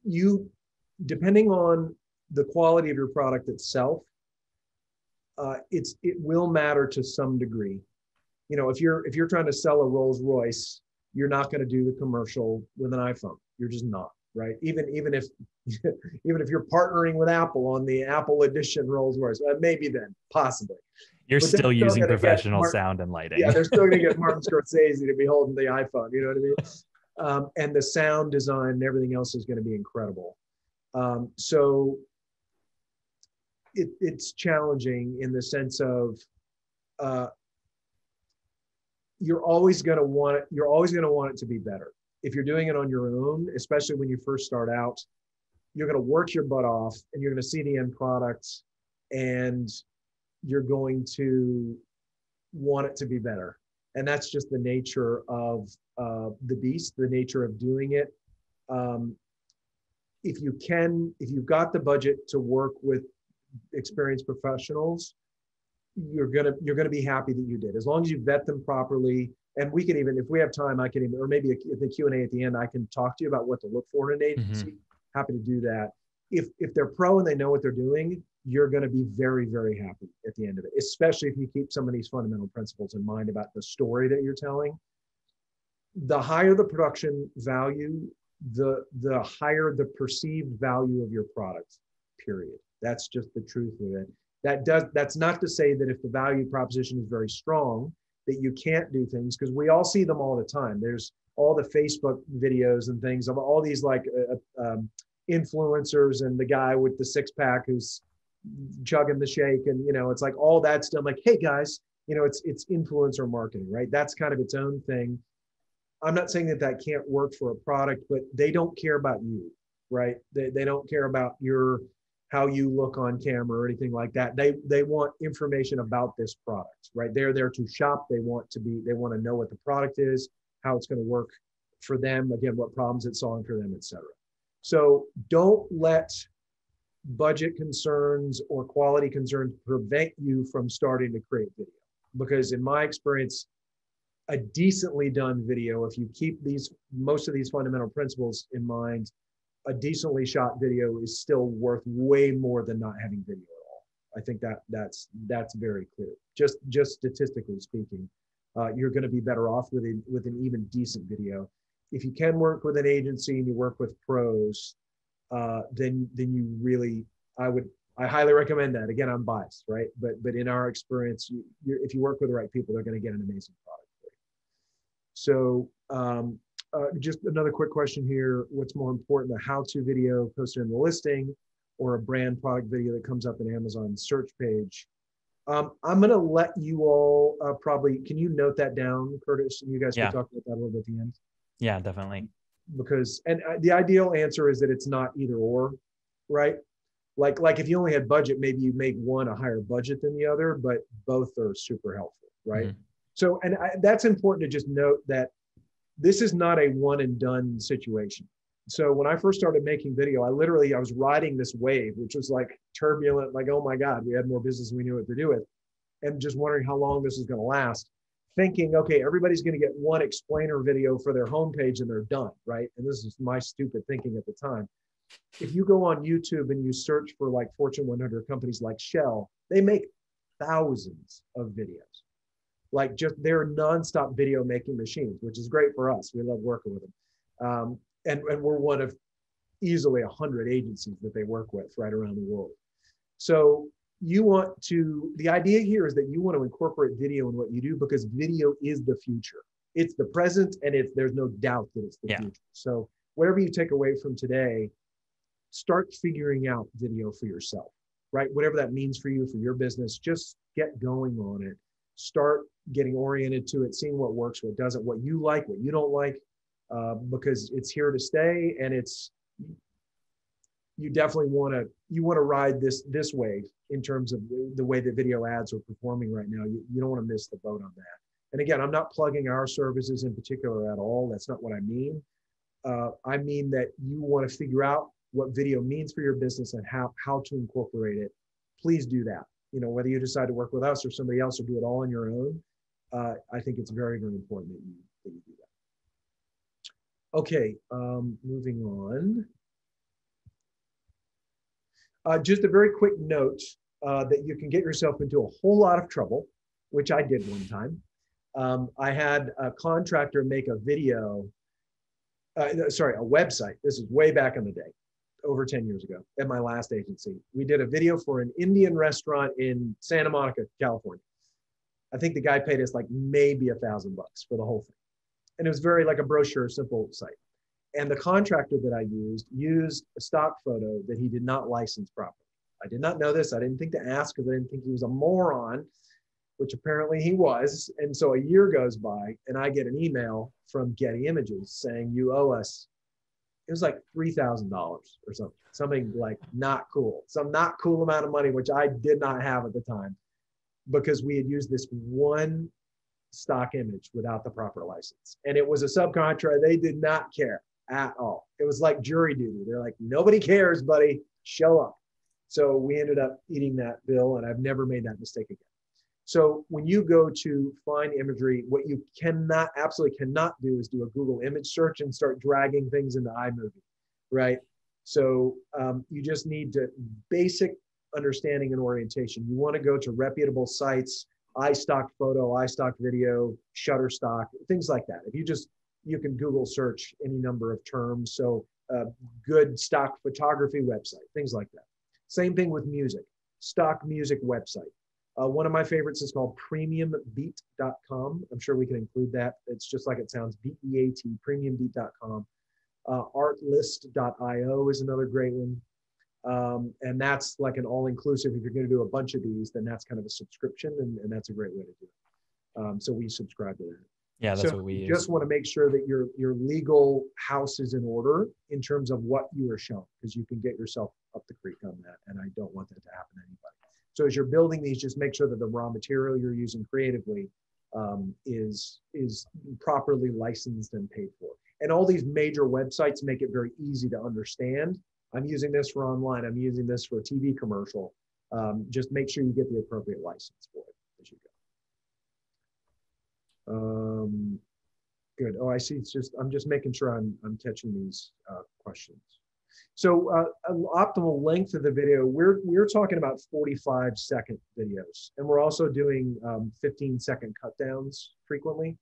You, depending on the quality of your product itself, uh, it's it will matter to some degree. You know, if you're if you're trying to sell a Rolls Royce, you're not going to do the commercial with an iPhone. You're just not right? Even even if even if you're partnering with Apple on the Apple Edition Rolls Royce, uh, maybe then possibly. You're still, still using professional Martin, sound and lighting. Yeah, they're still going to get Martin Scorsese to be holding the iPhone. You know what I mean? Um, and the sound design and everything else is going to be incredible. Um, so it, it's challenging in the sense of uh, you're always going to want it. You're always going to want it to be better if you're doing it on your own, especially when you first start out, you're going to work your butt off and you're going to see the end product and you're going to want it to be better. And that's just the nature of uh, the beast, the nature of doing it. Um, if you can, if you've got the budget to work with experienced professionals, you're gonna you're gonna be happy that you did. As long as you vet them properly, and we can even if we have time i can even or maybe if the q&a at the end i can talk to you about what to look for in an agency. Mm-hmm. happy to do that. If if they're pro and they know what they're doing you're going to be very very happy at the end of it especially if you keep some of these fundamental principles in mind about the story that you're telling. The higher the production value the the higher the perceived value of your product period. That's just the truth of it. That does that's not to say that if the value proposition is very strong that you can't do things because we all see them all the time. There's all the Facebook videos and things of all these like uh, uh, um, influencers and the guy with the six pack who's chugging the shake and you know it's like all that stuff. Like, hey guys, you know it's it's influencer marketing, right? That's kind of its own thing. I'm not saying that that can't work for a product, but they don't care about you, right? They, they don't care about your how you look on camera or anything like that. They they want information about this product, right? They're there to shop. They want to be they want to know what the product is, how it's going to work for them, again, what problems it's solving for them, etc. So don't let budget concerns or quality concerns prevent you from starting to create video. Because in my experience, a decently done video, if you keep these most of these fundamental principles in mind, a decently shot video is still worth way more than not having video at all. I think that that's that's very clear. Just just statistically speaking, uh, you're going to be better off with a, with an even decent video. If you can work with an agency and you work with pros, uh, then then you really I would I highly recommend that. Again, I'm biased, right? But but in our experience, you, if you work with the right people, they're going to get an amazing product. So um, uh, just another quick question here. What's more important, a how-to video posted in the listing or a brand product video that comes up in Amazon search page? Um, I'm going to let you all uh, probably, can you note that down, Curtis? And you guys yeah. can talk about that a little bit at the end. Yeah, definitely. Because, and uh, the ideal answer is that it's not either or, right? Like, like if you only had budget, maybe you make one a higher budget than the other, but both are super helpful, right? Mm-hmm. So, and I, that's important to just note that this is not a one and done situation. So when I first started making video, I literally I was riding this wave, which was like turbulent, like oh my god, we had more business than we knew what to do with, and just wondering how long this is going to last. Thinking, okay, everybody's going to get one explainer video for their homepage and they're done, right? And this is my stupid thinking at the time. If you go on YouTube and you search for like Fortune 100 companies like Shell, they make thousands of videos like just they're nonstop video making machines, which is great for us. We love working with them. Um, and, and we're one of easily a hundred agencies that they work with right around the world. So you want to, the idea here is that you want to incorporate video in what you do because video is the future. It's the present and it's, there's no doubt that it's the yeah. future. So whatever you take away from today, start figuring out video for yourself, right? Whatever that means for you, for your business, just get going on it start getting oriented to it, seeing what works, what doesn't, what you like, what you don't like, uh, because it's here to stay, and it's you definitely want to you want to ride this this wave in terms of the, way that video ads are performing right now. You, you don't want to miss the boat on that. And again, I'm not plugging our services in particular at all. That's not what I mean. Uh, I mean that you want to figure out what video means for your business and how how to incorporate it. Please do that you know, whether you decide to work with us or somebody else or do it all on your own, uh, I think it's very, very important that you, that you do that. Okay, um, moving on. Uh, just a very quick note uh, that you can get yourself into a whole lot of trouble, which I did one time. Um, I had a contractor make a video, uh, sorry, a website. This is way back in the day over 10 years ago at my last agency. We did a video for an Indian restaurant in Santa Monica, California. I think the guy paid us like maybe a thousand bucks for the whole thing. And it was very like a brochure, simple site. And the contractor that I used used a stock photo that he did not license properly. I did not know this. I didn't think to ask because I didn't think he was a moron, which apparently he was. And so a year goes by and I get an email from Getty Images saying, You owe us it was like three thousand dollars or something, something like not cool, some not cool amount of money, which I did not have at the time, because we had used this one stock image without the proper license, and it was a subcontractor. They did not care at all. It was like jury duty. They're like, nobody cares, buddy, show up. So we ended up eating that bill, and I've never made that mistake again. So when you go to find imagery, what you cannot, absolutely cannot do is do a Google image search and start dragging things into iMovie, right? So um, you just need to basic understanding and orientation. You want to go to reputable sites, iStock photo, iStock video, Shutterstock, things like that. If you just, you can Google search any number of terms. So uh, good stock photography website, things like that. Same thing with music, stock music website uh, one of my favorites is called premiumbeat.com. I'm sure we can include that. It's just like it sounds B-E-A-T, premiumbeat.com. Uh, artlist.io is another great one. Um, and that's like an all-inclusive. If you're going to do a bunch of these, then that's kind of a subscription, and, and that's a great way to do it. Um, so we subscribe to that. Yeah, that's so what we use. just want to make sure that your your legal house is in order in terms of what you are shown, because you can get yourself up the creek on that, and I don't want that to happen to anybody. So as you're building these, just make sure that the raw material you're using creatively um, is is properly licensed and paid for. And all these major websites make it very easy to understand I'm using this for online. I'm using this for a TV commercial. Um, just make sure you get the appropriate license for it as you go. Um, good. Oh, I see. It's just I'm just making sure I'm I'm catching these uh, questions. So uh, optimal length of the video, we're we're talking about 45 second videos, and we're also doing um, 15 second cut downs frequently.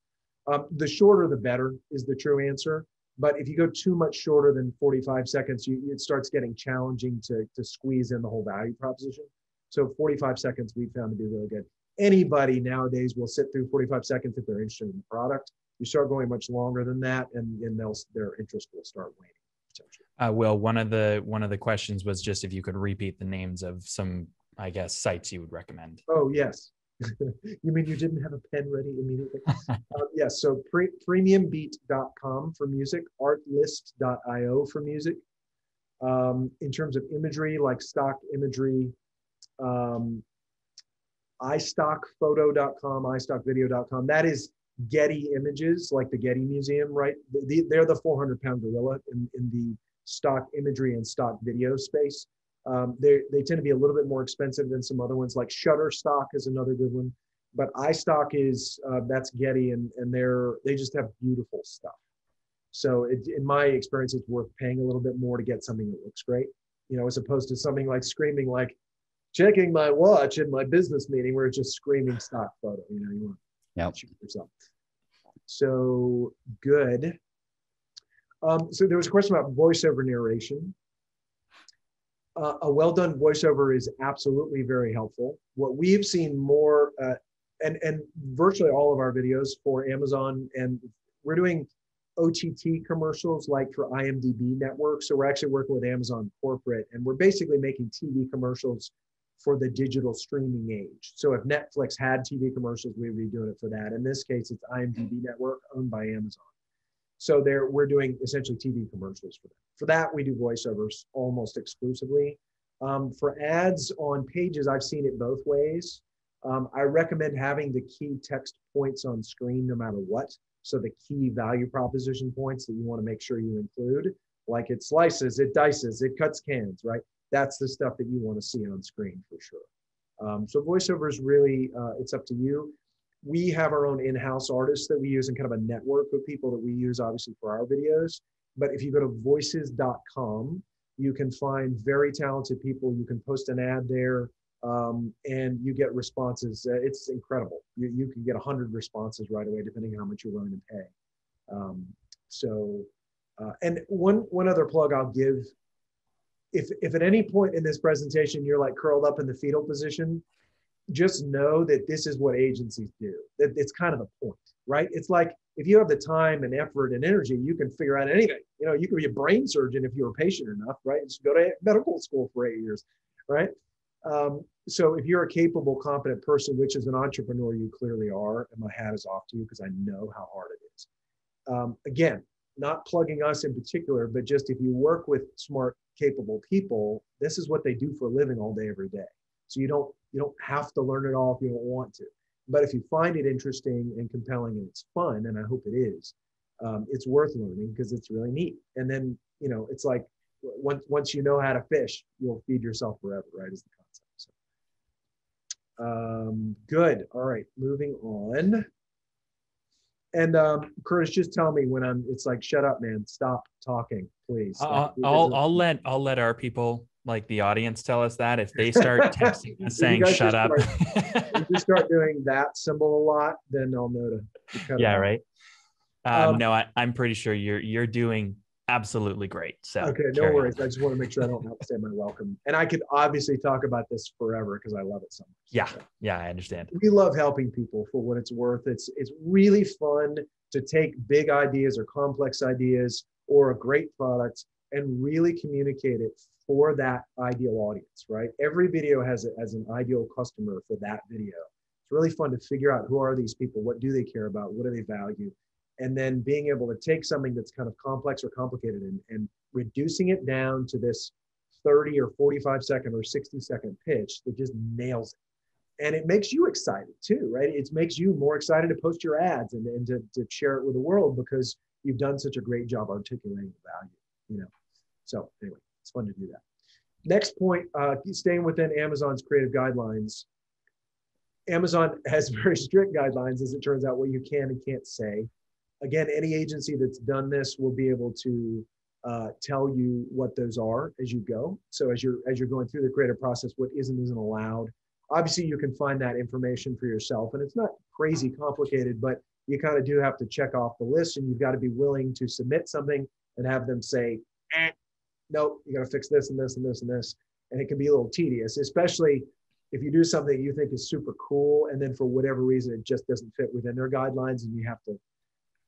Um, the shorter the better is the true answer. But if you go too much shorter than 45 seconds, you, it starts getting challenging to, to squeeze in the whole value proposition. So 45 seconds we found to be really good. Anybody nowadays will sit through 45 seconds if they're interested in the product. You start going much longer than that, and, and they'll, their interest will start waning. Uh, Wil, one of the one of the questions was just if you could repeat the names of some, I guess, sites you would recommend. Oh yes, you mean you didn't have a pen ready immediately? uh, yes, so pre- premiumbeat.com for music, artlist.io for music. Um, in terms of imagery, like stock imagery, um, istockphoto.com, istockvideo.com. That is Getty images, like the Getty Museum, right? They're the 400 pound gorilla in, in the stock imagery and stock video space. Um, they, they tend to be a little bit more expensive than some other ones, like Shutterstock is another good one. But iStock is, uh, that's Getty, and, and they're, they just have beautiful stuff. So it, in my experience, it's worth paying a little bit more to get something that looks great, you know, as opposed to something like screaming like checking my watch in my business meeting where it's just screaming stock photo, you know, you want yep. shoot yourself. So good. Um, so there was a question about voiceover narration. Uh, a well done voiceover is absolutely very helpful. What we've seen more, uh, and and virtually all of our videos for Amazon, and we're doing OTT commercials like for IMDb network. So we're actually working with Amazon corporate, and we're basically making TV commercials for the digital streaming age. So if Netflix had TV commercials, we would be doing it for that. In this case, it's IMDb network owned by Amazon. So there, we're doing essentially TV commercials for them. For that, we do voiceovers almost exclusively. Um, for ads on pages, I've seen it both ways. Um, I recommend having the key text points on screen no matter what. So the key value proposition points that you want to make sure you include, like it slices, it dices, it cuts cans, right? That's the stuff that you want to see on screen for sure. Um, so voiceovers really, uh, it's up to you we have our own in-house artists that we use and kind of a network of people that we use obviously for our videos. But if you go to voices.com you can find very talented people. You can post an ad there um, and you get responses. Uh, it's incredible. You, you can get 100 responses right away depending on how much you're willing to pay. Um, so uh, and one one other plug i'll give. If if at any point in this presentation you're like curled up in the fetal position just know that this is what agencies do. That it's kind of the point, right? It's like if you have the time and effort and energy, you can figure out anything. You know, you could be a brain surgeon if you're patient enough, right? Just go to medical school for eight years, right? Um, so if you're a capable, competent person, which is an entrepreneur you clearly are, and my hat is off to you because I know how hard it is. Um, again, not plugging us in particular, but just if you work with smart, capable people, this is what they do for a living all day, every day. So you don't you don't have to learn it all if you don't want to. But if you find it interesting and compelling and it's fun, and I hope it is, um, it's worth learning because it's really neat. And then you know it's like once once you know how to fish, you'll feed yourself forever, right? Is the concept. So um, good. All right, moving on. And um, Curtis, just tell me when I'm. It's like, shut up, man. Stop talking, please. I'll I'll, I'll let I'll let our people like the audience tell us that if they start texting us saying shut up start, if you start doing that symbol a lot then they'll know to, yeah right? Um, um, no I, i'm pretty sure you're you're doing absolutely great so okay no worries on. i just want to make sure i don't have to say my welcome. And i could obviously talk about this forever because i love it so much. Yeah so, yeah i understand. We love helping people for what it's worth. It's it's really fun to take big ideas or complex ideas or a great product and really communicate it for that ideal audience, right? Every video has, a, has an ideal customer for that video. It's really fun to figure out who are these people, what do they care about, what do they value, and then being able to take something that's kind of complex or complicated and, and reducing it down to this 30 or 45 second or 60 second pitch that just nails it. And it makes you excited too, right? It makes you more excited to post your ads and, and to, to share it with the world because you've done such a great job articulating the value, you know? So anyway, it's fun to do that. Next point, uh, staying within Amazon's creative guidelines. Amazon has very strict guidelines, as it turns out, what you can and can't say. Again, any agency that's done this will be able to uh, tell you what those are as you go. So as you're as you're going through the creative process, what is and isn't allowed. Obviously, you can find that information for yourself, and it's not crazy complicated, but you kind of do have to check off the list, and you've got to be willing to submit something and have them say, eh, "Nope, you got to fix this and this and this and this," and it can be a little tedious, especially if you do something you think is super cool, and then for whatever reason it just doesn't fit within their guidelines, and you have to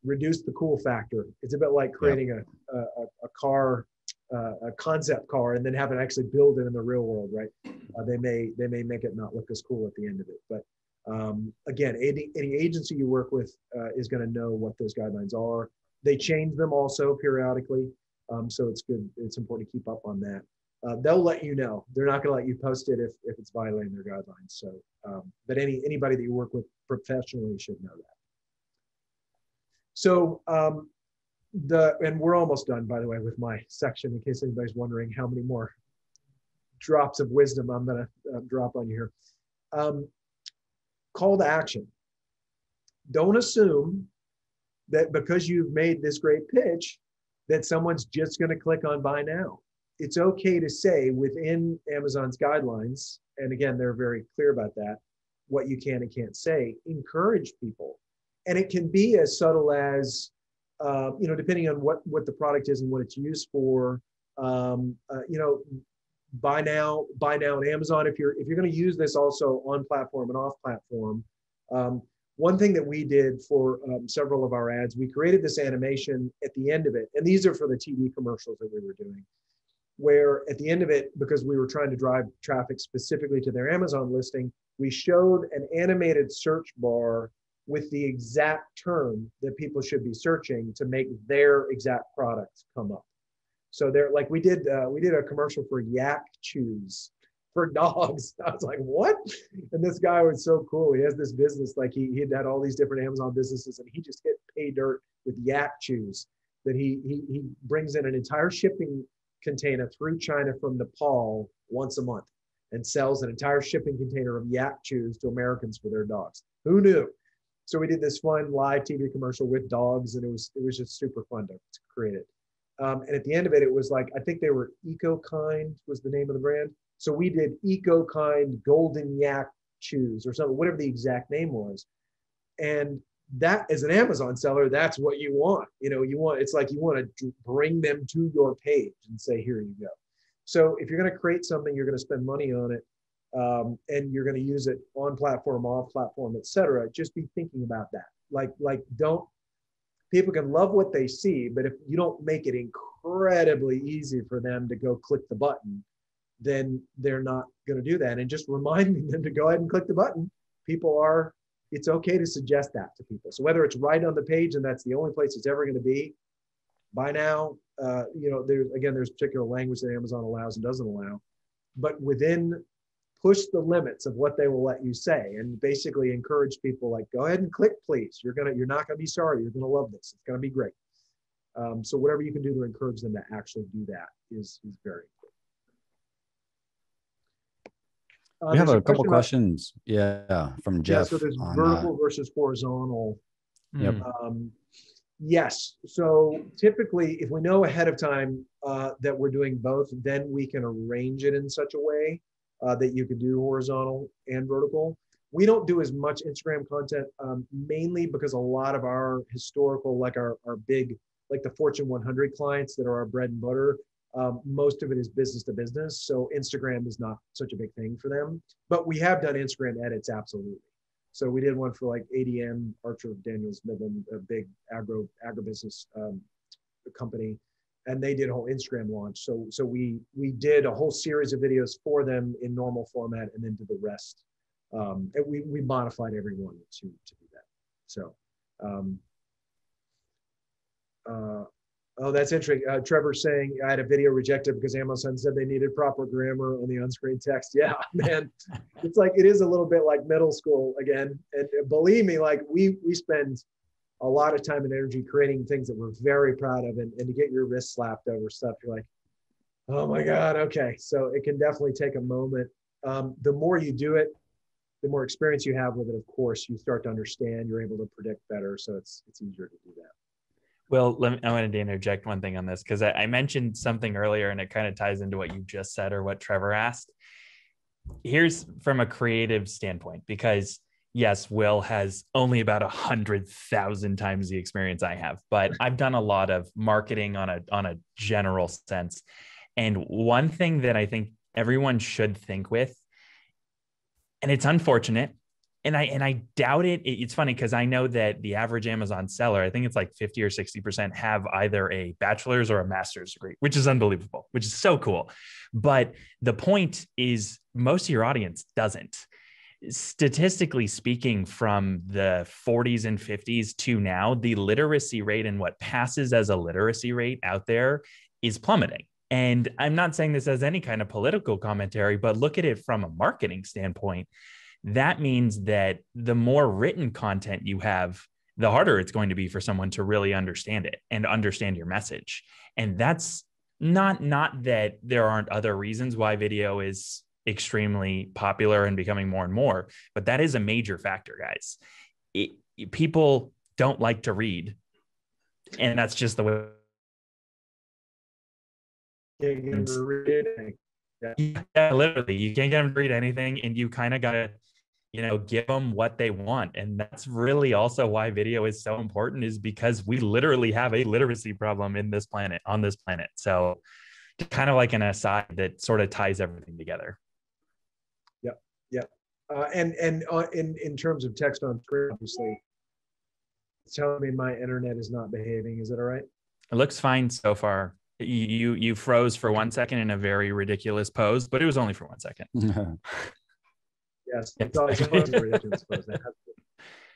reduce the cool factor. It's a bit like creating a, a, a car, uh, a concept car, and then having to actually build it in the real world, right? Uh, they may they may make it not look as cool at the end of it. But um, again, any, any agency you work with uh, is going to know what those guidelines are. They change them also periodically, um, so it's good. It's important to keep up on that. Uh, they'll let you know. They're not going to let you post it if, if it's violating their guidelines. So, um, but any anybody that you work with professionally should know that. So um, the and we're almost done, by the way, with my section. In case anybody's wondering how many more drops of wisdom I'm going to uh, drop on you here. Um, call to action. Don't assume that because you've made this great pitch, that someone's just going to click on buy now. It's okay to say within Amazon's guidelines, and again, they're very clear about that, what you can and can't say. Encourage people and it can be as subtle as uh, you know depending on what what the product is and what it's used for um, uh, you know buy now buy now on amazon if you're if you're going to use this also on platform and off platform um, one thing that we did for um, several of our ads we created this animation at the end of it and these are for the tv commercials that we were doing where at the end of it because we were trying to drive traffic specifically to their amazon listing we showed an animated search bar with the exact term that people should be searching to make their exact products come up. So they're like we did uh, we did a commercial for Yak Chews for dogs. I was like, what? And this guy was so cool. He has this business, like he, he had all these different Amazon businesses, and he just hit pay dirt with Yak Chews. That he he he brings in an entire shipping container through China from Nepal once a month and sells an entire shipping container of Yak Chews to Americans for their dogs. Who knew? So we did this fun live TV commercial with dogs, and it was it was just super fun to, to create it. Um, and at the end of it, it was like I think they were EcoKind was the name of the brand. So we did EcoKind Golden Yak Chews or something, whatever the exact name was. And that as an Amazon seller, that's what you want. You know, you want it's like you want to bring them to your page and say, here you go. So if you're going to create something, you're going to spend money on it um, and you're going to use it on platform, off platform, etc. Just be thinking about that. Like, like don't people can love what they see, but if you don't make it incredibly easy for them to go click the button, then they're not going to do that. And just reminding them to go ahead and click the button. People are. It's okay to suggest that to people. So whether it's right on the page and that's the only place it's ever going to be, buy now, uh, you know, there's again, there's particular language that Amazon allows and doesn't allow, but within push the limits of what they will let you say and basically encourage people like go ahead and click please you're gonna you're not gonna be sorry you're gonna love this it's gonna be great um, so whatever you can do to encourage them to actually do that is is very important uh, we have a, a couple questions about, yeah from jeff yeah, so there's on, vertical uh, versus horizontal yep. Um, yes so typically if we know ahead of time uh, that we're doing both then we can arrange it in such a way uh, that you could do horizontal and vertical. We don't do as much Instagram content, um, mainly because a lot of our historical, like our, our big, like the Fortune 100 clients that are our bread and butter, um, most of it is business to business. So Instagram is not such a big thing for them. But we have done Instagram edits, absolutely. So we did one for like ADM, Archer Daniels Midland, a big agro agribusiness um, company and they did a whole Instagram launch. So so we we did a whole series of videos for them in normal format, and then did the rest. Um, and we we modified every one to to do that. So. Um, uh, oh, that's interesting. Uh, Trevor saying I had a video rejected because Amazon said they needed proper grammar on the on-screen text. Yeah, man, it's like it is a little bit like middle school again. And believe me, like we we spend a lot of time and energy creating things that we're very proud of and, and to get your wrist slapped over stuff you're like Oh my God. Okay. So it can definitely take a moment. Um, the more you do it, the more experience you have with it, of course, you start to understand, you're able to predict better. So it's, it's easier to do that. Well, me, I wanted to interject one thing on this because I, I mentioned something earlier and it kind of ties into what you just said or what Trevor asked. Here's from a creative standpoint, because yes, Wil has only about a hundred thousand times the experience I have, but I've done a lot of marketing on a on a general sense. And one thing that I think everyone should think with, and it's unfortunate, and I and I doubt it. It's funny because I know that the average Amazon seller, I think it's like 50 or 60% have either a bachelor's or a master's degree, which is unbelievable, which is so cool. But the point is most of your audience doesn't statistically speaking, from the 40s and 50s to now, the literacy rate and what passes as a literacy rate out there is plummeting. And I'm not saying this as any kind of political commentary, but look at it from a marketing standpoint. That means that the more written content you have, the harder it's going to be for someone to really understand it and understand your message. And that's not not that there aren't other reasons why video is extremely popular and becoming more and more. But that is a major factor, guys. It, people don't like to read, and that's just the way. Yeah, literally, you can't get them to read anything, and you kind of gotta, you know, give them what they want, and that's really also why video is so important, is because we literally have a literacy problem in this planet, on this planet. So, kind of like an aside that sort of ties everything together. Yeah, uh, and and uh, in in terms of text on screen, obviously, it's telling me my internet is not behaving. Is it all right? It looks fine so far. You you froze for one second in a very ridiculous pose, but it was only for one second. yes, it's always a ridiculous pose.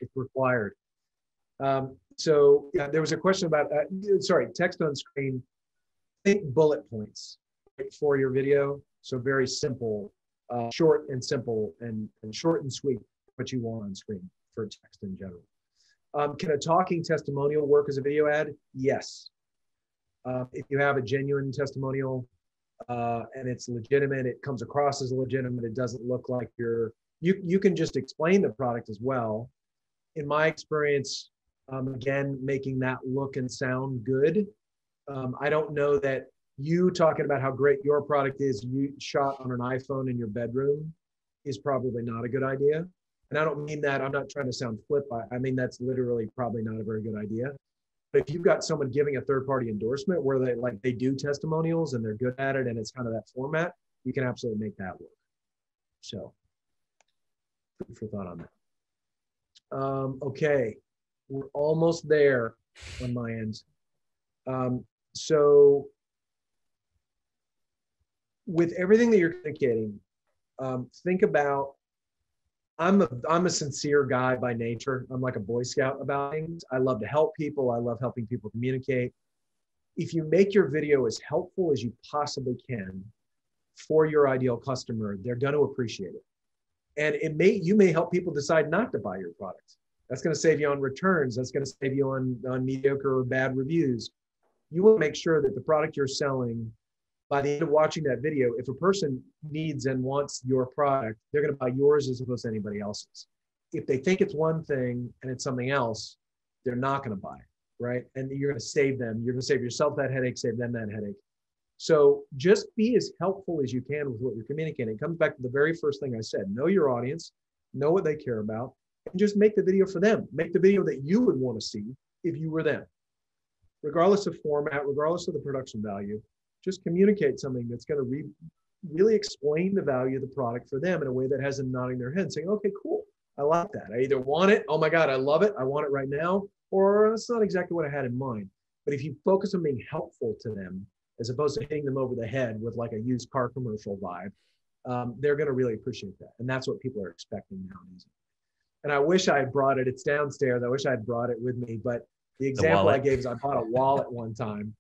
It's required. Um, so yeah, there was a question about uh, sorry, text on screen. Think bullet points for your video. So very simple uh, short and simple and, and short and sweet what you want on screen for text in general. Um, can a talking testimonial work as a video ad? Yes. Uh, if you have a genuine testimonial uh, and it's legitimate, it comes across as legitimate. It doesn't look like you're you. You can just explain the product as well. In my experience, um, again, making that look and sound good. Um, I don't know that you talking about how great your product is you shot on an iphone in your bedroom is probably not a good idea and i don't mean that i'm not trying to sound flip i, I mean that's literally probably not a very good idea but if you've got someone giving a third party endorsement where they like they do testimonials and they're good at it and it's kind of that format you can absolutely make that work so food for thought on that um, okay we're almost there on my end um, so with everything that you're communicating, um, think about. I'm a I'm a sincere guy by nature. I'm like a Boy Scout about things. I love to help people. I love helping people communicate. If you make your video as helpful as you possibly can for your ideal customer, they're going to appreciate it. And it may you may help people decide not to buy your product. That's going to save you on returns. That's going to save you on, on mediocre or bad reviews. You want to make sure that the product you're selling by the end of watching that video, if a person needs and wants your product, they're going to buy yours as opposed to anybody else's. If they think it's one thing and it's something else, they're not going to buy, it right? And you're going to save them. You're going to save yourself that headache, save them that headache. So just be as helpful as you can with what you're communicating. It comes back to the very first thing I said know your audience, know what they care about, and just make the video for them. Make the video that you would want to see if you were them, regardless of format, regardless of the production value just communicate something that's going to re- really explain the value of the product for them in a way that has them nodding their head saying, okay, cool. I like that. I either want it, oh my God, I love it, I want it right now, or that's not exactly what I had in mind. But if you focus on being helpful to them, as opposed to hitting them over the head with like a used car commercial vibe, um, they're going to really appreciate that. And that's what people are expecting nowadays. And I wish I had brought it. It's downstairs. I wish I had brought it with me. But the example the I gave is I bought a wallet one time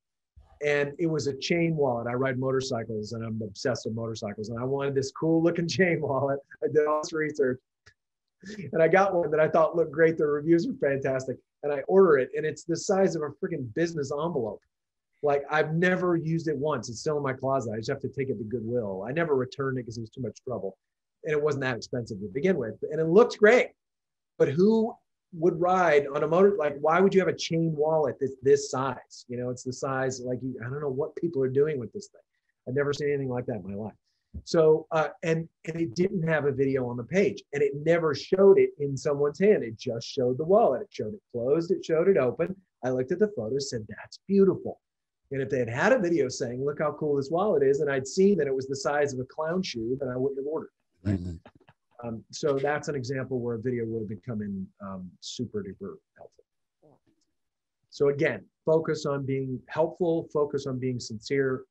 and it was a chain wallet. I ride motorcycles and I'm obsessed with motorcycles. And I wanted this cool looking chain wallet. I did all this research and I got one that I thought looked great. The reviews were fantastic. And I order it and it's the size of a freaking business envelope. Like I've never used it once. It's still in my closet. I just have to take it to Goodwill. I never returned it because it was too much trouble. And it wasn't that expensive to begin with. And it looked great. But who would ride on a motor like why would you have a chain wallet that's this size? You know, it's the size like I don't know what people are doing with this thing. I've never seen anything like that in my life. So uh, and and it didn't have a video on the page, and it never showed it in someone's hand. It just showed the wallet. It showed it closed. It showed it open. I looked at the photos, said that's beautiful. And if they had had a video saying, "Look how cool this wallet is," and I'd seen that it was the size of a clown shoe, then I wouldn't have ordered. Mm-hmm. Um, so that's an example where a video would have become in, um, super duper helpful. So again, focus on being helpful, focus on being sincere,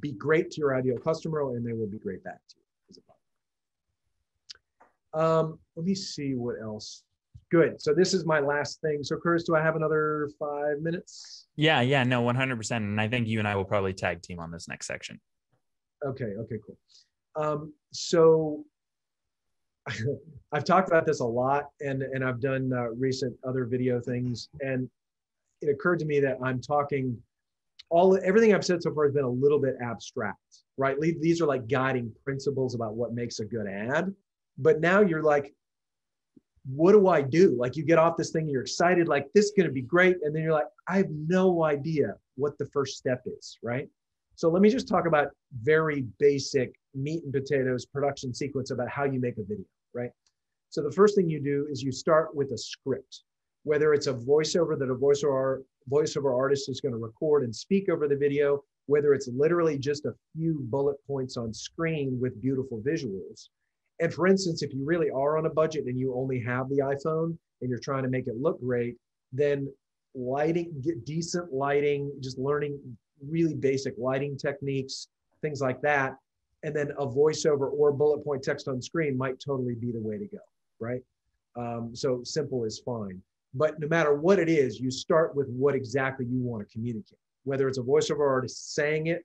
be great to your ideal customer and they will be great back to you. Um, let me see what else. Good. So this is my last thing. So Curtis, do I have another five minutes? Yeah, yeah, no, 100%. And I think you and I will probably tag team on this next section. Okay, okay, cool. Um, so I've talked about this a lot and, and I've done uh, recent other video things. And it occurred to me that I'm talking all everything I've said so far has been a little bit abstract, right? These are like guiding principles about what makes a good ad. But now you're like, what do I do? Like you get off this thing, you're excited, like this is going to be great. And then you're like, I have no idea what the first step is, right? So let me just talk about very basic meat and potatoes production sequence about how you make a video, right? So the first thing you do is you start with a script, whether it's a voiceover that a voiceover voiceover artist is going to record and speak over the video, whether it's literally just a few bullet points on screen with beautiful visuals. And for instance, if you really are on a budget and you only have the iPhone and you're trying to make it look great, then lighting, get decent lighting, just learning really basic lighting techniques, things like that. And then a voiceover or bullet point text on screen might totally be the way to go, right? Um, so simple is fine. But no matter what it is, you start with what exactly you want to communicate. Whether it's a voiceover artist saying it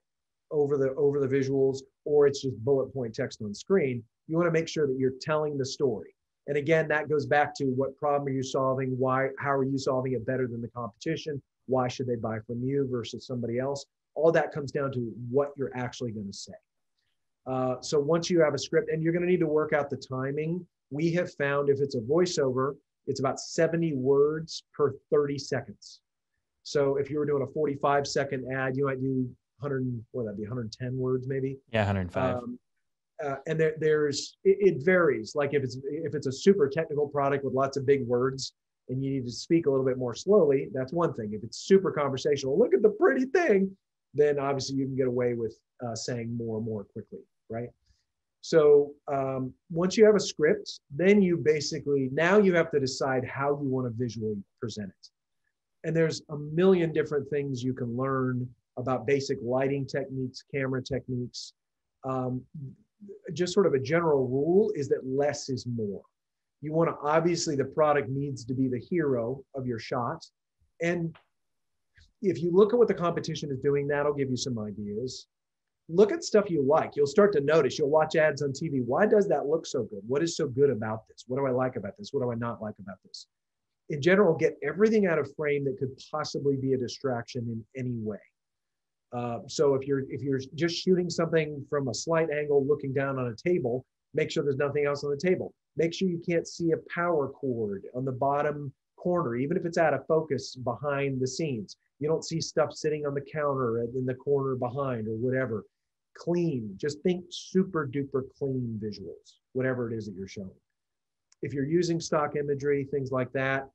over the over the visuals or it's just bullet point text on screen, you want to make sure that you're telling the story. And again, that goes back to what problem are you solving? Why, how are you solving it better than the competition? Why should they buy from you versus somebody else? All that comes down to what you're actually going to say. Uh, so once you have a script, and you're going to need to work out the timing, we have found if it's a voiceover, it's about 70 words per 30 seconds. So if you were doing a 45 second ad, you might do 100, what that'd be, 110 words maybe? Yeah, 105. Um, uh, and there, there's it, it, varies. Like if it's if it's a super technical product with lots of big words and you need to speak a little bit more slowly, that's one thing. If it's super conversational, look at the pretty thing, then obviously you can get away with uh, saying more and more quickly, right? So um, once you have a script, then you basically, now you have to decide how you want to visually present it. And there's a million different things you can learn about basic lighting techniques, camera techniques. Um, just sort of a general rule is that less is more. You want to, obviously, the product needs to be the hero of your shot. And if you look at what the competition is doing, that'll give you some ideas look at stuff you like. You'll start to notice. You'll watch ads on TV. Why does that look so good? What is so good about this? What do I like about this? What do I not like about this? In general, get everything out of frame that could possibly be a distraction in any way. Uh, so if you're if you're just shooting something from a slight angle, looking down on a table, make sure there's nothing else on the table. Make sure you can't see a power cord on the bottom corner, even if it's out of focus behind the scenes. You don't see stuff sitting on the counter in the corner behind or whatever clean. Just think super duper clean visuals, whatever it is that you're showing. If you're using stock imagery, things like that,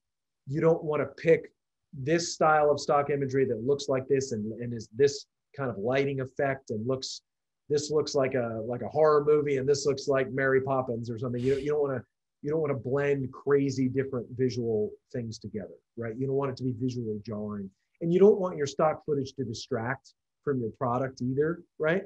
you don't want to pick this style of stock imagery that looks like this and, and is this kind of lighting effect and looks this looks like a like a horror movie and this looks like Mary Poppins or something. You, you don't want to you don't want to blend crazy different visual things together, right? You don't want it to be visually jarring. And you don't want your stock footage to distract from your product either, right?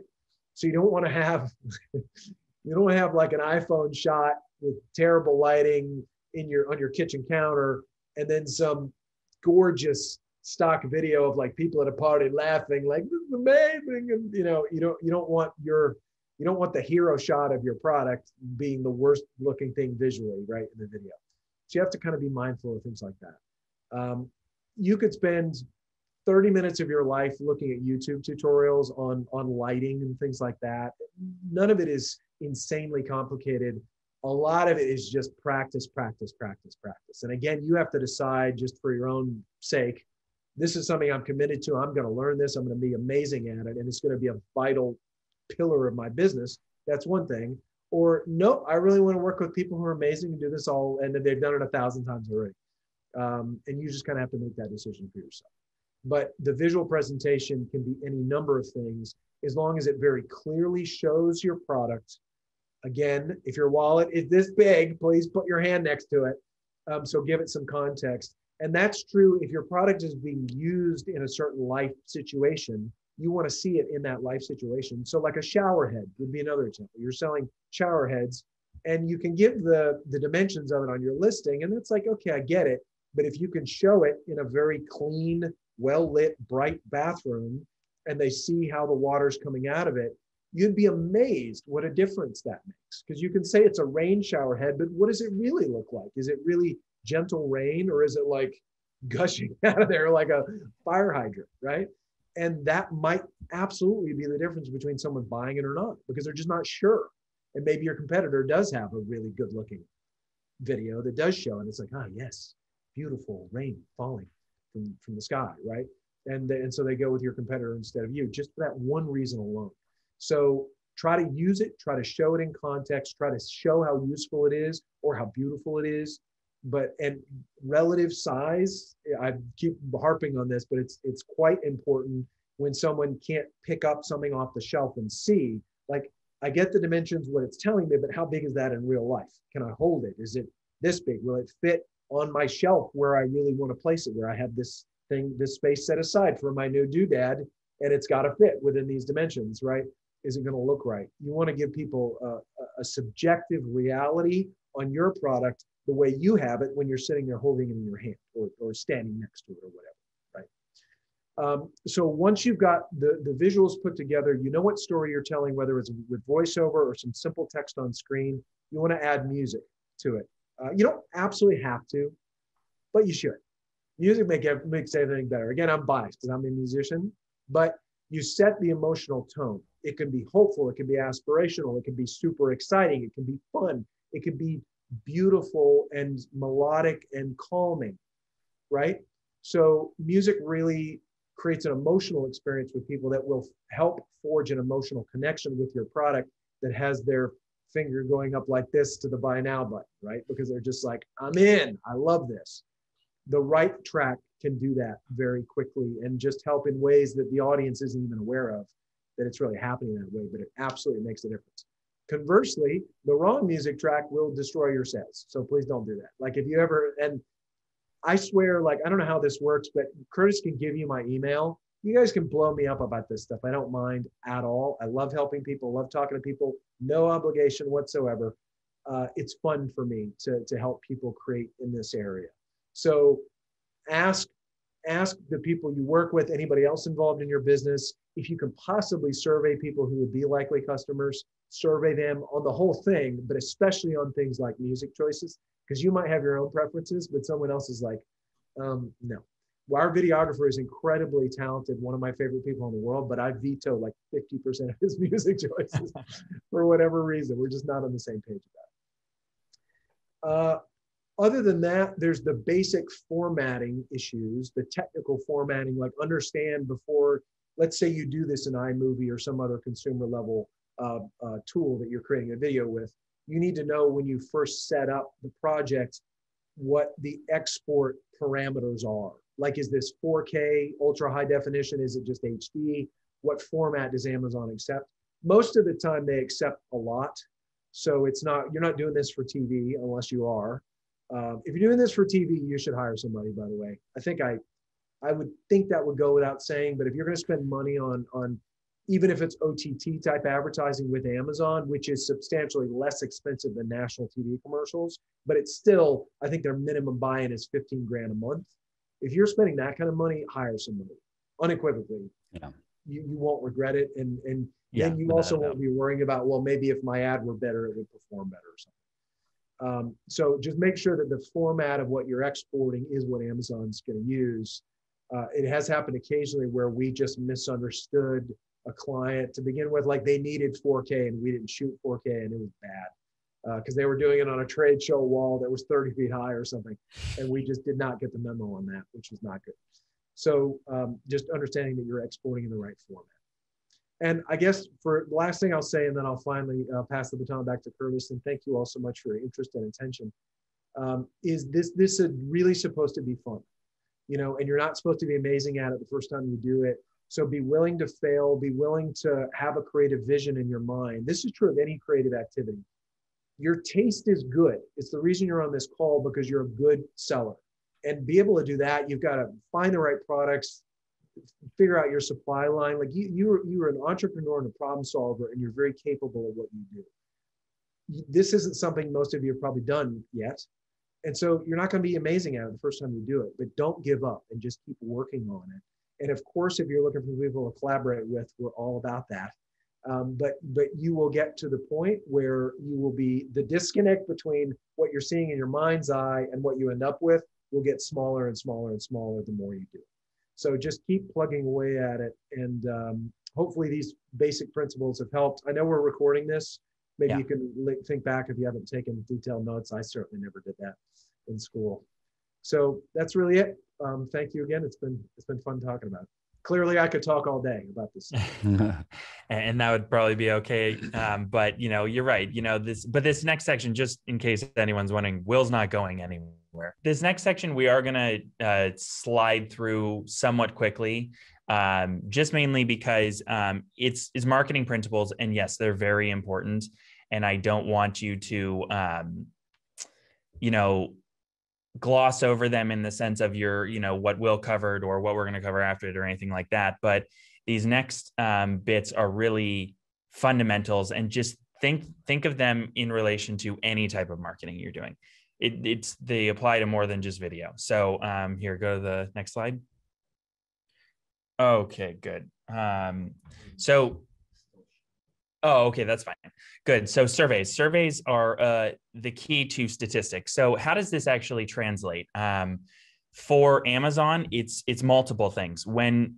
So you don't want to have you don't have like an iPhone shot with terrible lighting in your on your kitchen counter and then some gorgeous stock video of like people at a party laughing like this is amazing and you know you don't you don't want your you don't want the hero shot of your product being the worst looking thing visually right in the video so you have to kind of be mindful of things like that um, you could spend 30 minutes of your life looking at YouTube tutorials on on lighting and things like that. None of it is insanely complicated. A lot of it is just practice, practice, practice, practice. And again, you have to decide just for your own sake, this is something I'm committed to. I'm going to learn this. I'm going to be amazing at it and it's going to be a vital pillar of my business. That's one thing. Or no, I really want to work with people who are amazing and do this all and they've done it a thousand times already. Um, and you just kind of have to make that decision for yourself but the visual presentation can be any number of things as long as it very clearly shows your product. Again, if your wallet is this big, please put your hand next to it. Um, so give it some context. And that's true if your product is being used in a certain life situation, you want to see it in that life situation. So, like a shower head would be another example. You're selling shower heads and you can give the, the dimensions of it on your listing. And it's like, okay, I get it. But if you can show it in a very clean, well lit, bright bathroom and they see how the water's coming out of it, you'd be amazed what a difference that makes. Because you can say it's a rain shower head, but what does it really look like? Is it really gentle rain or is it like gushing out of there like a fire hydrant, right? And that might absolutely be the difference between someone buying it or not because they're just not sure. And maybe your competitor does have a really good looking video that does show, and it's like, ah, oh, yes, beautiful rain falling from, from the sky, right? And, and so they go with your competitor instead of you, just for that one reason alone. So try to use it, try to show it in context, try to show how useful it is or how beautiful it is. But and relative size, I keep harping on this, but it's it's quite important when someone can't pick up something off the shelf and see. Like I get the dimensions, what it's telling me, but how big is that in real life? Can I hold it? Is it this big? Will it fit on my shelf where I really want to place it, where I have this thing, this space set aside for my new doodad, and it's got to fit within these dimensions, right? Is it going to look right? You want to give people a, a, subjective reality on your product the way you have it when you're sitting there holding it in your hand or, or standing next to it or whatever, right? Um, so once you've got the, the visuals put together, you know what story you're telling, whether it's with voiceover or some simple text on screen, you want to add music to it. Uh, you don't absolutely have to, but you should. Music make, makes everything better. Again, I'm biased because I'm a musician, but you set the emotional tone. It can be hopeful, it can be aspirational, it can be super exciting, it can be fun, it can be beautiful and melodic and calming, right? So music really creates an emotional experience with people that will help forge an emotional connection with your product that has their finger going up like this to the buy now button, right? Because they're just like, I'm in, I love this. The right track can do that very quickly and just help in ways that the audience isn't even aware of that it's really happening that way, but it absolutely makes a difference. Conversely, the wrong music track will destroy your sales. So please don't do that. Like if you ever, and I swear, like, I don't know how this works, but Curtis can give you my email you guys can blow me up about this stuff. I don't mind at all. I love helping people, love talking to people, no obligation whatsoever. Uh, it's fun for me to, to help people create in this area. So ask ask the people you work with, anybody else involved in your business, if you can possibly survey people who would be likely customers, survey them on the whole thing, but especially on things like music choices, because you might have your own preferences, but someone else is like, um, no, our videographer is incredibly talented, one of my favorite people in the world, but I veto like 50% of his music choices for whatever reason. We're just not on the same page about it. Uh, other than that, there's the basic formatting issues, the technical formatting, like understand before, let's say you do this in iMovie or some other consumer level uh, uh, tool that you're creating a video with. You need to know when you first set up the project what the export parameters are like is this 4K ultra high definition? Is it just HD? What format does Amazon accept? Most of the time they accept a lot. So it's not, you're not doing this for TV unless you are. Um, if you're doing this for TV, you should hire somebody, by the way. I think I, I would think that would go without saying, but if you're going to spend money on, on even if it's OTT type advertising with Amazon, which is substantially less expensive than national TV commercials, but it's still, I think their minimum buy-in is 15 grand a month if you're spending that kind of money, hire somebody unequivocally. Yeah. You, you won't regret it. And, and yeah, then you also won't be worrying about, well, maybe if my ad were better, it would perform better or something. Um, so just make sure that the format of what you're exporting is what Amazon's going to use. Uh, it has happened occasionally where we just misunderstood a client to begin with, like they needed 4K and we didn't shoot 4K and it was bad because uh, they were doing it on a trade show wall that was 30 feet high or something. And we just did not get the memo on that, which was not good. So um, just understanding that you're exporting in the right format. And I guess for the last thing I'll say, and then I'll finally uh, pass the baton back to Curtis, and thank you all so much for your interest and attention, um, is this, this is really supposed to be fun, you know, and you're not supposed to be amazing at it the first time you do it. So be willing to fail, be willing to have a creative vision in your mind. This is true of any creative activity. Your taste is good. It's the reason you're on this call because you're a good seller. And be able to do that, you've got to find the right products, figure out your supply line. Like you, you you are an entrepreneur and a problem solver, and you're very capable of what you do. This isn't something most of you have probably done yet. And so you're not going to be amazing at it the first time you do it, but don't give up and just keep working on it. And of course, if you're looking for people to collaborate with, we're all about that. Um, but but you will get to the point where you will be the disconnect between what you're seeing in your mind's eye and what you end up with will get smaller and smaller and smaller the more you do. So just keep plugging away at it, and um, hopefully these basic principles have helped. I know we're recording this. Maybe yeah. you can think back if you haven't taken detailed notes. I certainly never did that in school. So that's really it um, thank you again. It's been it's been fun talking about it. Clearly, I could talk all day about this, and that would probably be okay. Um, but you know, you're right. You know this, but this next section, just in case anyone's wondering, Wil's not going anywhere. This next section, we are going to uh, slide through somewhat quickly um, just mainly because um, it's it's marketing principles, and yes, they're very important. And I don't want you to, um, you know, gloss over them in the sense of your, you know, what Wil covered or what we're going to cover after it or anything like that. But these next um, bits are really fundamentals and just think think of them in relation to any type of marketing you're doing. It, it's they apply to more than just video. So um, here, go to the next slide. Okay, good. Um, so Oh, okay, that's fine. Good. So surveys, surveys are uh, the key to statistics. So how does this actually translate? Um, for Amazon, it's it's multiple things. When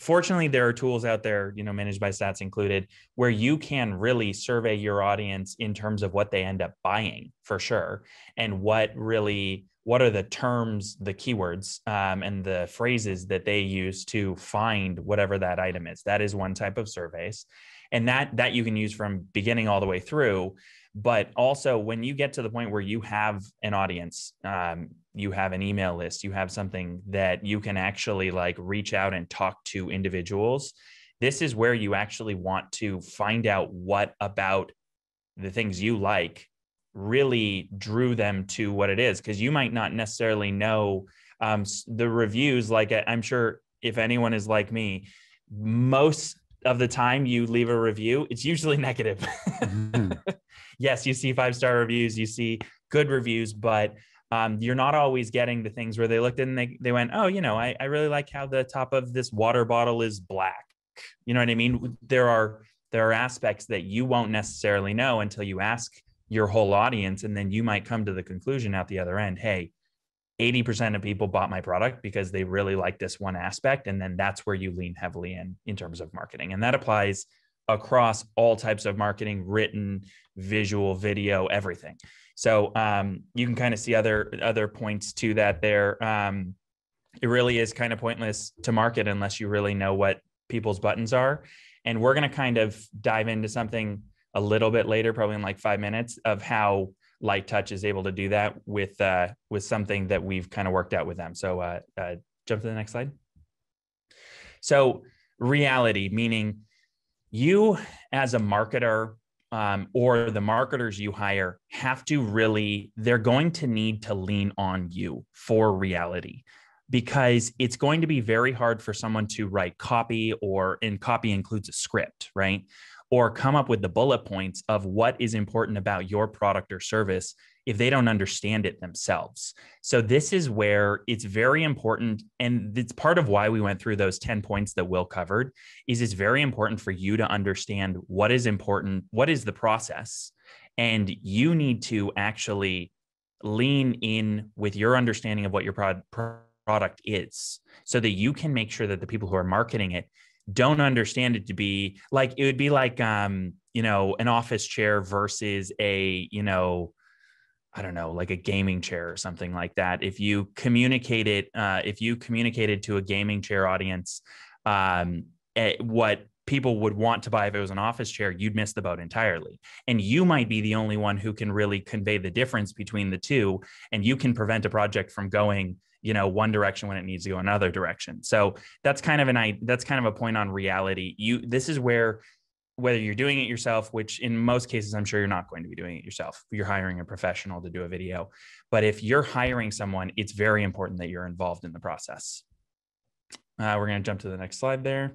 fortunately there are tools out there, you know, managed by Stats included, where you can really survey your audience in terms of what they end up buying for sure, and what really what are the terms, the keywords, um, and the phrases that they use to find whatever that item is. That is one type of surveys and that that you can use from beginning all the way through. But also when you get to the point where you have an audience um, you have an email list you have something that you can actually like reach out and talk to individuals this is where you actually want to find out what about the things you like really drew them to what it is. Because you might not necessarily know um, the reviews like i'm sure if anyone is like me most of the time you leave a review, it's usually negative. mm-hmm. yes, you see five star reviews, you see good reviews, but um, you're not always getting the things where they looked and they, they went, oh, you know, I, I really like how the top of this water bottle is black. You know what I mean? There are there are aspects that you won't necessarily know until you ask your whole audience, and then you might come to the conclusion at the other end, hey, 80% of people bought my product because they really like this one aspect. And then that's where you lean heavily in in terms of marketing. And that applies across all types of marketing written, visual, video, everything. So um, you can kind of see other other points to that there. Um, it really is kind of pointless to market unless you really know what people's buttons are. And we're going to kind of dive into something a little bit later, probably in like five minutes, of how light touch is able to do that with uh, with something that we've kind of worked out with them. So uh, uh, jump to the next slide. So reality, meaning you as a marketer um, or the marketers you hire have to really, they're going to need to lean on you for reality because it's going to be very hard for someone to write copy or in copy includes a script, right? or come up with the bullet points of what is important about your product or service if they don't understand it themselves. So this is where it's very important and it's part of why we went through those 10 points that Wil covered is it's very important for you to understand what is important, what is the process and you need to actually lean in with your understanding of what your product product is so that you can make sure that the people who are marketing it don't understand it to be like it would be like um you know an office chair versus a you know I don't know, like a gaming chair or something like that. If you communicated, uh, if you communicated to a gaming chair audience, um, eh, what people would want to buy if it was an office chair, you'd miss the boat entirely. And you might be the only one who can really convey the difference between the two, and you can prevent a project from going you know one direction when it needs to go another direction. So that's kind of an i that's kind of a point on reality. You this is where whether you're doing it yourself which in most cases i'm sure you're not going to be doing it yourself. You're hiring a professional to do a video. But if you're hiring someone it's very important that you're involved in the process. Uh, we're going to jump to the next slide there.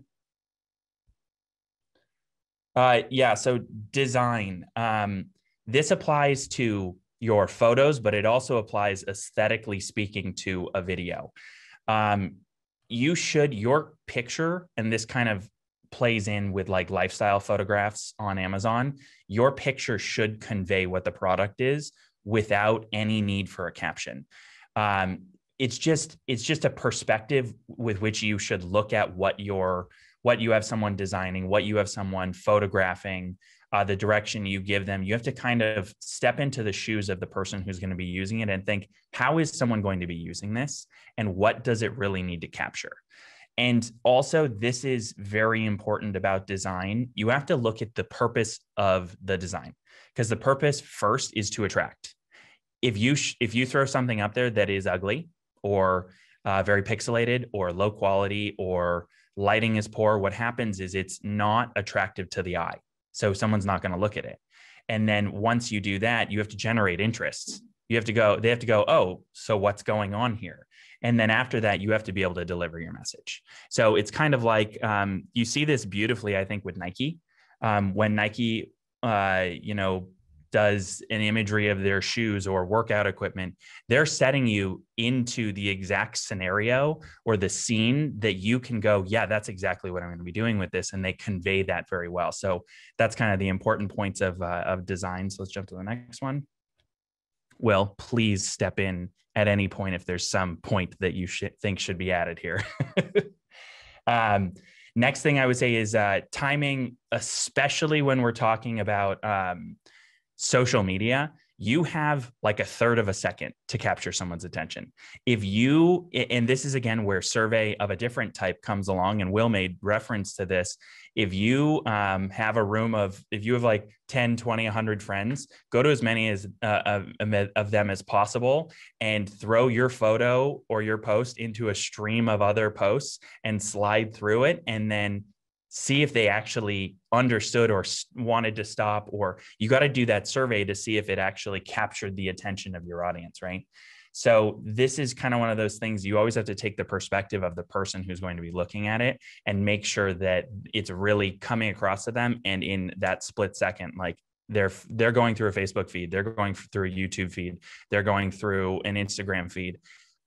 Uh, yeah so design. Um, this applies to your photos, but it also applies aesthetically speaking to a video. Um, you should, your picture, and this kind of plays in with like lifestyle photographs on Amazon, your picture should convey what the product is without any need for a caption. Um, it's just it's just a perspective with which you should look at what your what you have someone designing, what you have someone photographing, uh, the direction you give them. You have to kind of step into the shoes of the person who's going to be using it and think, how is someone going to be using this? And what does it really need to capture? And also, this is very important about design. You have to look at the purpose of the design because the purpose first is to attract. If you sh- if you throw something up there that is ugly or uh, very pixelated or low quality or lighting is poor, what happens is it's not attractive to the eye. So someone's not going to look at it. And then once you do that, you have to generate interest. You have to go, they have to go, oh, so what's going on here? And then after that, you have to be able to deliver your message. So it's kind of like um, you see this beautifully, I think, with Nike. Um, when Nike, uh, you know, does an imagery of their shoes or workout equipment, they're setting you into the exact scenario or the scene that you can go, yeah, that's exactly what I'm going to be doing with this. And they convey that very well. So that's kind of the important points of, uh, of design. So let's jump to the next one. Wil, please step in at any point if there's some point that you should think should be added here. um, next thing I would say is uh, timing, especially when we're talking about um, social media, you have like a third of a second to capture someone's attention. If you, and this is again where survey of a different type comes along, and Wil made reference to this. If you um, have a room of, if you have like 10, 20, 100 friends, go to as many as uh, of, of them as possible and throw your photo or your post into a stream of other posts and slide through it. And then see if they actually understood or wanted to stop or you got to do that survey to see if it actually captured the attention of your audience right so this is kind of one of those things you always have to take the perspective of the person who's going to be looking at it and make sure that it's really coming across to them and in that split second like they're they're going through a Facebook feed, they're going through a YouTube feed, they're going through an Instagram feed.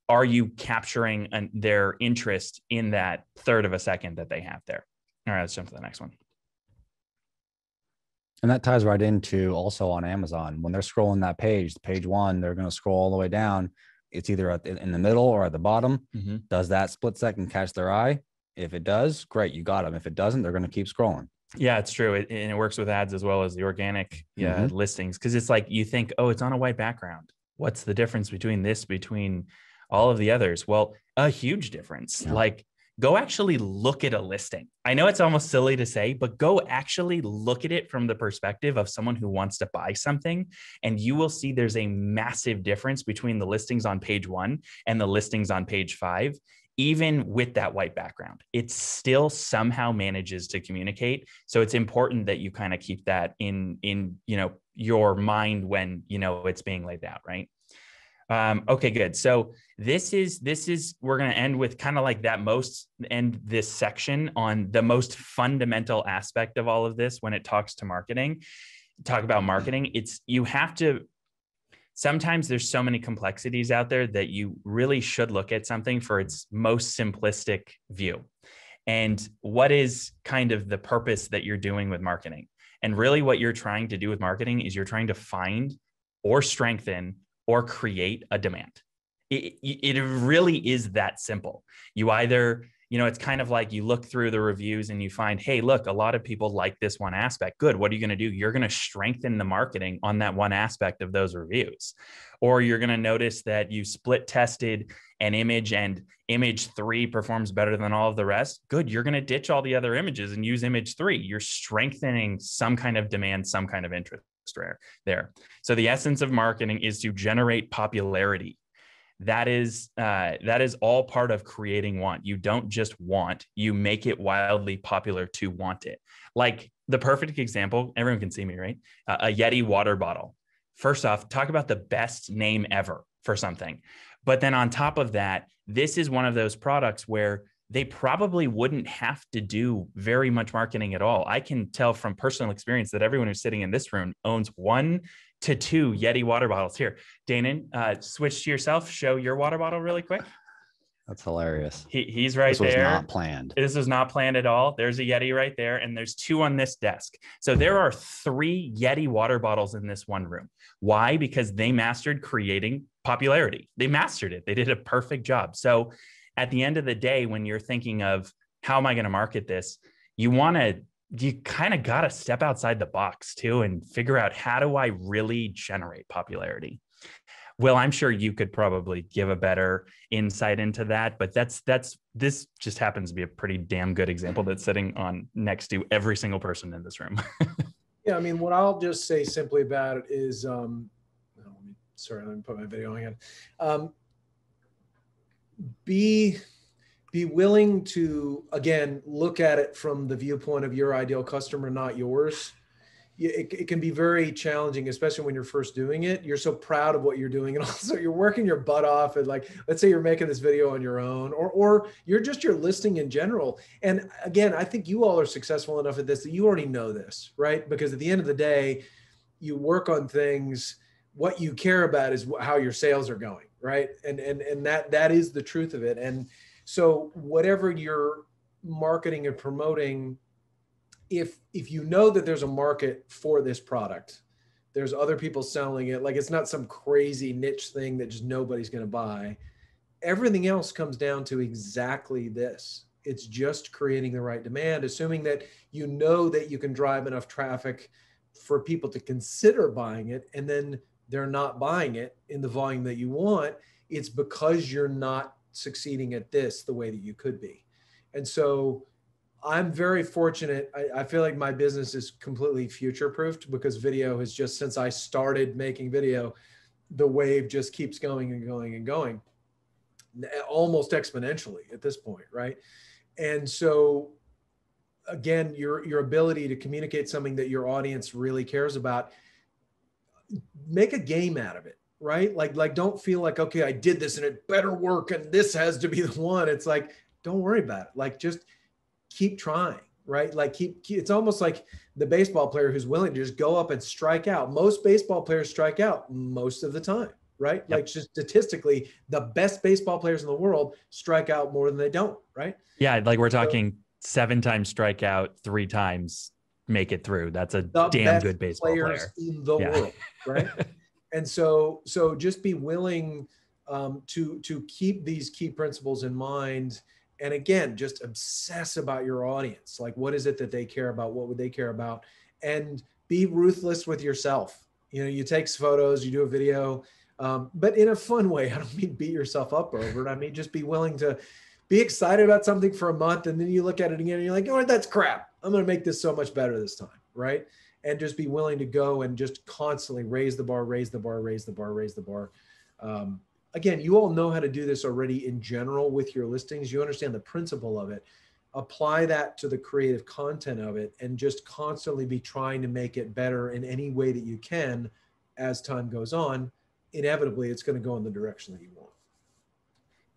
Are you capturing an, their interest in that third of a second that they have there? All right, let's jump to the next one. And that ties right into also on Amazon. When they're scrolling that page, page one, they're going to scroll all the way down. It's either at the, in the middle or at the bottom. Mm-hmm. Does that split second catch their eye? If it does, great, you got them. If it doesn't, they're going to keep scrolling. Yeah, it's true. It, and it works with ads as well as the organic yeah, mm-hmm. listings. Cause it's like you think, oh, it's on a white background. What's the difference between this, between all of the others? Well, a huge difference. Yeah. Like go actually look at a listing. I know it's almost silly to say, but go actually look at it from the perspective of someone who wants to buy something. And you will see there's a massive difference between the listings on page one and the listings on page five. Even with that white background, it still somehow manages to communicate. So it's important that you kind of keep that in in you know your mind when you know it's being laid out, right? Um, okay, good. So this is this is we're going to end with kind of like that most end this section on the most fundamental aspect of all of this when it talks to marketing. Talk about marketing. It's you have to. Sometimes there's so many complexities out there that you really should look at something for its most simplistic view. And what is kind of the purpose that you're doing with marketing? And really, what you're trying to do with marketing is you're trying to find or strengthen or create a demand. it, it really is that simple. You either you know, it's kind of like you look through the reviews and you find, hey, look, a lot of people like this one aspect. Good. What are you going to do? You're going to strengthen the marketing on that one aspect of those reviews. Or you're going to notice that you split tested an image and image three performs better than all of the rest. Good. You're going to ditch all the other images and use image three. You're strengthening some kind of demand, some kind of interest there. So the essence of marketing is to generate popularity. That is uh, that is all part of creating want. You don't just want you make it wildly popular to want it. Like the perfect example everyone can see me right? Uh, a yeti water bottle. First off talk about the best name ever for something. But then on top of that this is one of those products where they probably wouldn't have to do very much marketing at all. I can tell from personal experience that everyone who's sitting in this room owns one to two Yeti water bottles. Here, Danon, uh, switch to yourself. Show your water bottle really quick. That's hilarious. He, he's right this was not planned. This was not planned at all. There's a Yeti right there, and there's two on this desk. So there are three Yeti water bottles in this one room. Why? Because they mastered creating popularity. They mastered it. They did a perfect job. So at the end of the day, when you're thinking of how am I going to market this, you want to you kind of got to step outside the box too and figure out how do I really generate popularity. Well, I'm sure you could probably give a better insight into that, but that's that's this just happens to be a pretty damn good example that's sitting on next to every single person in this room. yeah, I mean, what I'll just say simply about it is, um, oh, sorry, let me put my video on again. Um, be be willing to again look at it from the viewpoint of your ideal customer not yours. It, it, can be very challenging especially when you're first doing it. You're so proud of what you're doing and also you're working your butt off and like let's say you're making this video on your own or or you're just your listing in general. And again i think you all are successful enough at this that you already know this right? Because at the end of the day you work on things. What you care about is how your sales are going right and and and that that is the truth of it and so whatever you're marketing and promoting, if if you know that there's a market for this product, there's other people selling it, like it's not some crazy niche thing that just nobody's going to buy. Everything else comes down to exactly this. It's just creating the right demand, assuming that you know that you can drive enough traffic for people to consider buying it and then they're not buying it in the volume that you want. It's because you're not succeeding at this the way that you could be. And so I'm very fortunate. I, I feel like my business is completely future proofed because video has just, since I started making video, the wave just keeps going and going and going almost exponentially at this point. Right. And so again, your, your ability to communicate something that your audience really cares about, make a game out of it right? Like, like don't feel like, okay, I did this and it better work and this has to be the one. It's like, don't worry about it. Like, just keep trying, right? Like, keep, keep it's almost like the baseball player who's willing to just go up and strike out. Most baseball players strike out most of the time, right? Yep. Like, just statistically, the best baseball players in the world strike out more than they don't, right? Yeah. Like, we're talking so, seven times strikeout, three times make it through. That's a damn good baseball player. in the yeah. world, right? and so so just be willing um, to to keep these key principles in mind and again just obsess about your audience. Like what is it that they care about? What would they care about? And be ruthless with yourself. You know you take photos you do a video um, but in a fun way. I don't mean beat yourself up over it. I mean just be willing to be excited about something for a month and then you look at it again and you're like oh that's crap i'm going to make this so much better this time right and just be willing to go and just constantly raise the bar, raise the bar, raise the bar, raise the bar. Um, again, you all know how to do this already in general with your listings. You understand the principle of it. Apply that to the creative content of it and just constantly be trying to make it better in any way that you can as time goes on. Inevitably, it's going to go in the direction that you want.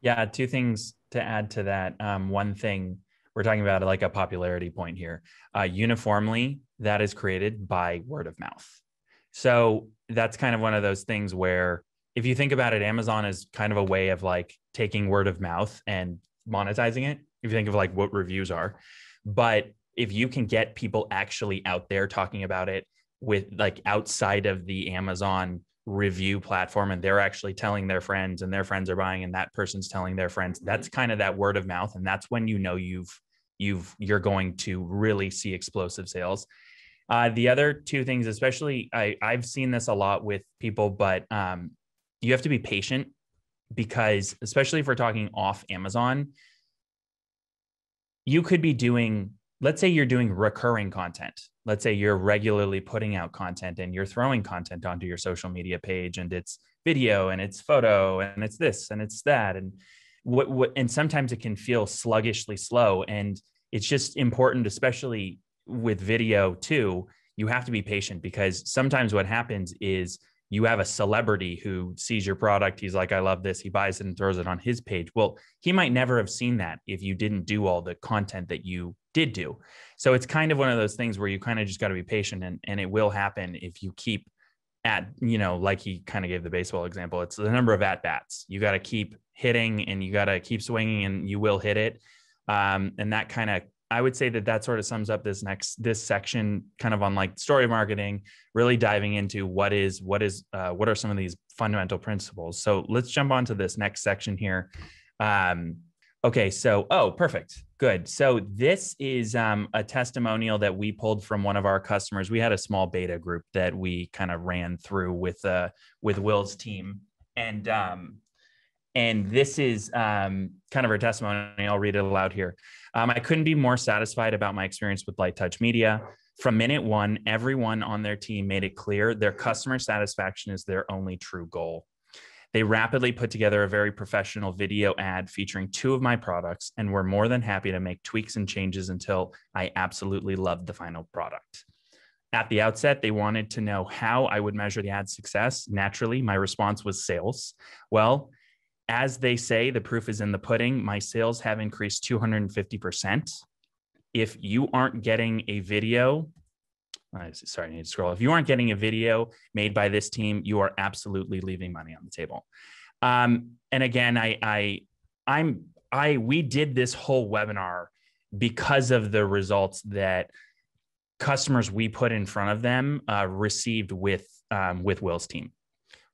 Yeah, two things to add to that. Um, one thing we're talking about like a popularity point here. Uh, uniformly, that is created by word of mouth. So that's kind of one of those things where if you think about it, Amazon is kind of a way of like taking word of mouth and monetizing it. If you think of like what reviews are, but if you can get people actually out there talking about it with like outside of the Amazon review platform and they're actually telling their friends and their friends are buying and that person's telling their friends. That's kind of that word of mouth and that's when you know you've you've you're going to really see explosive sales. Uh, the other two things especially I, i've seen this a lot with people but um, you have to be patient because especially if we're talking off amazon you could be doing let's say you're doing recurring content. Let's say you're regularly putting out content and you're throwing content onto your social media page and it's video and it's photo and it's this and it's that. And what, what and sometimes it can feel sluggishly slow. And it's just important especially with video too you have to be patient because sometimes what happens is you have a celebrity who sees your product he's like i love this he buys it and throws it on his page. Well he might never have seen that if you didn't do all the content that you did do. So it's kind of one of those things where you kind of just got to be patient and, and it will happen if you keep at you know like he kind of gave the baseball example it's the number of at bats you got to keep hitting and you got to keep swinging and you will hit it. Um, and that kind of I would say that that sort of sums up this next this section, kind of on like story marketing, really diving into what is what is uh, what are some of these fundamental principles. So let's jump on to this next section here. Um, okay, so oh, perfect, good. So this is um, a testimonial that we pulled from one of our customers. We had a small beta group that we kind of ran through with uh, with Wil's team, and um, and this is um, kind of her testimony. I'll read it aloud here. Um, I couldn't be more satisfied about my experience with Light Touch Media. From minute one, everyone on their team made it clear their customer satisfaction is their only true goal. They rapidly put together a very professional video ad featuring two of my products and were more than happy to make tweaks and changes until I absolutely loved the final product. At the outset, they wanted to know how I would measure the ad success. Naturally, my response was sales. Well, as they say, the proof is in the pudding. My sales have increased 250%. If you aren't getting a video, sorry, I need to scroll. If you aren't getting a video made by this team, you are absolutely leaving money on the table. Um, and again, I, I, I'm, I, we did this whole webinar because of the results that customers we put in front of them uh, received with um, with Wil's team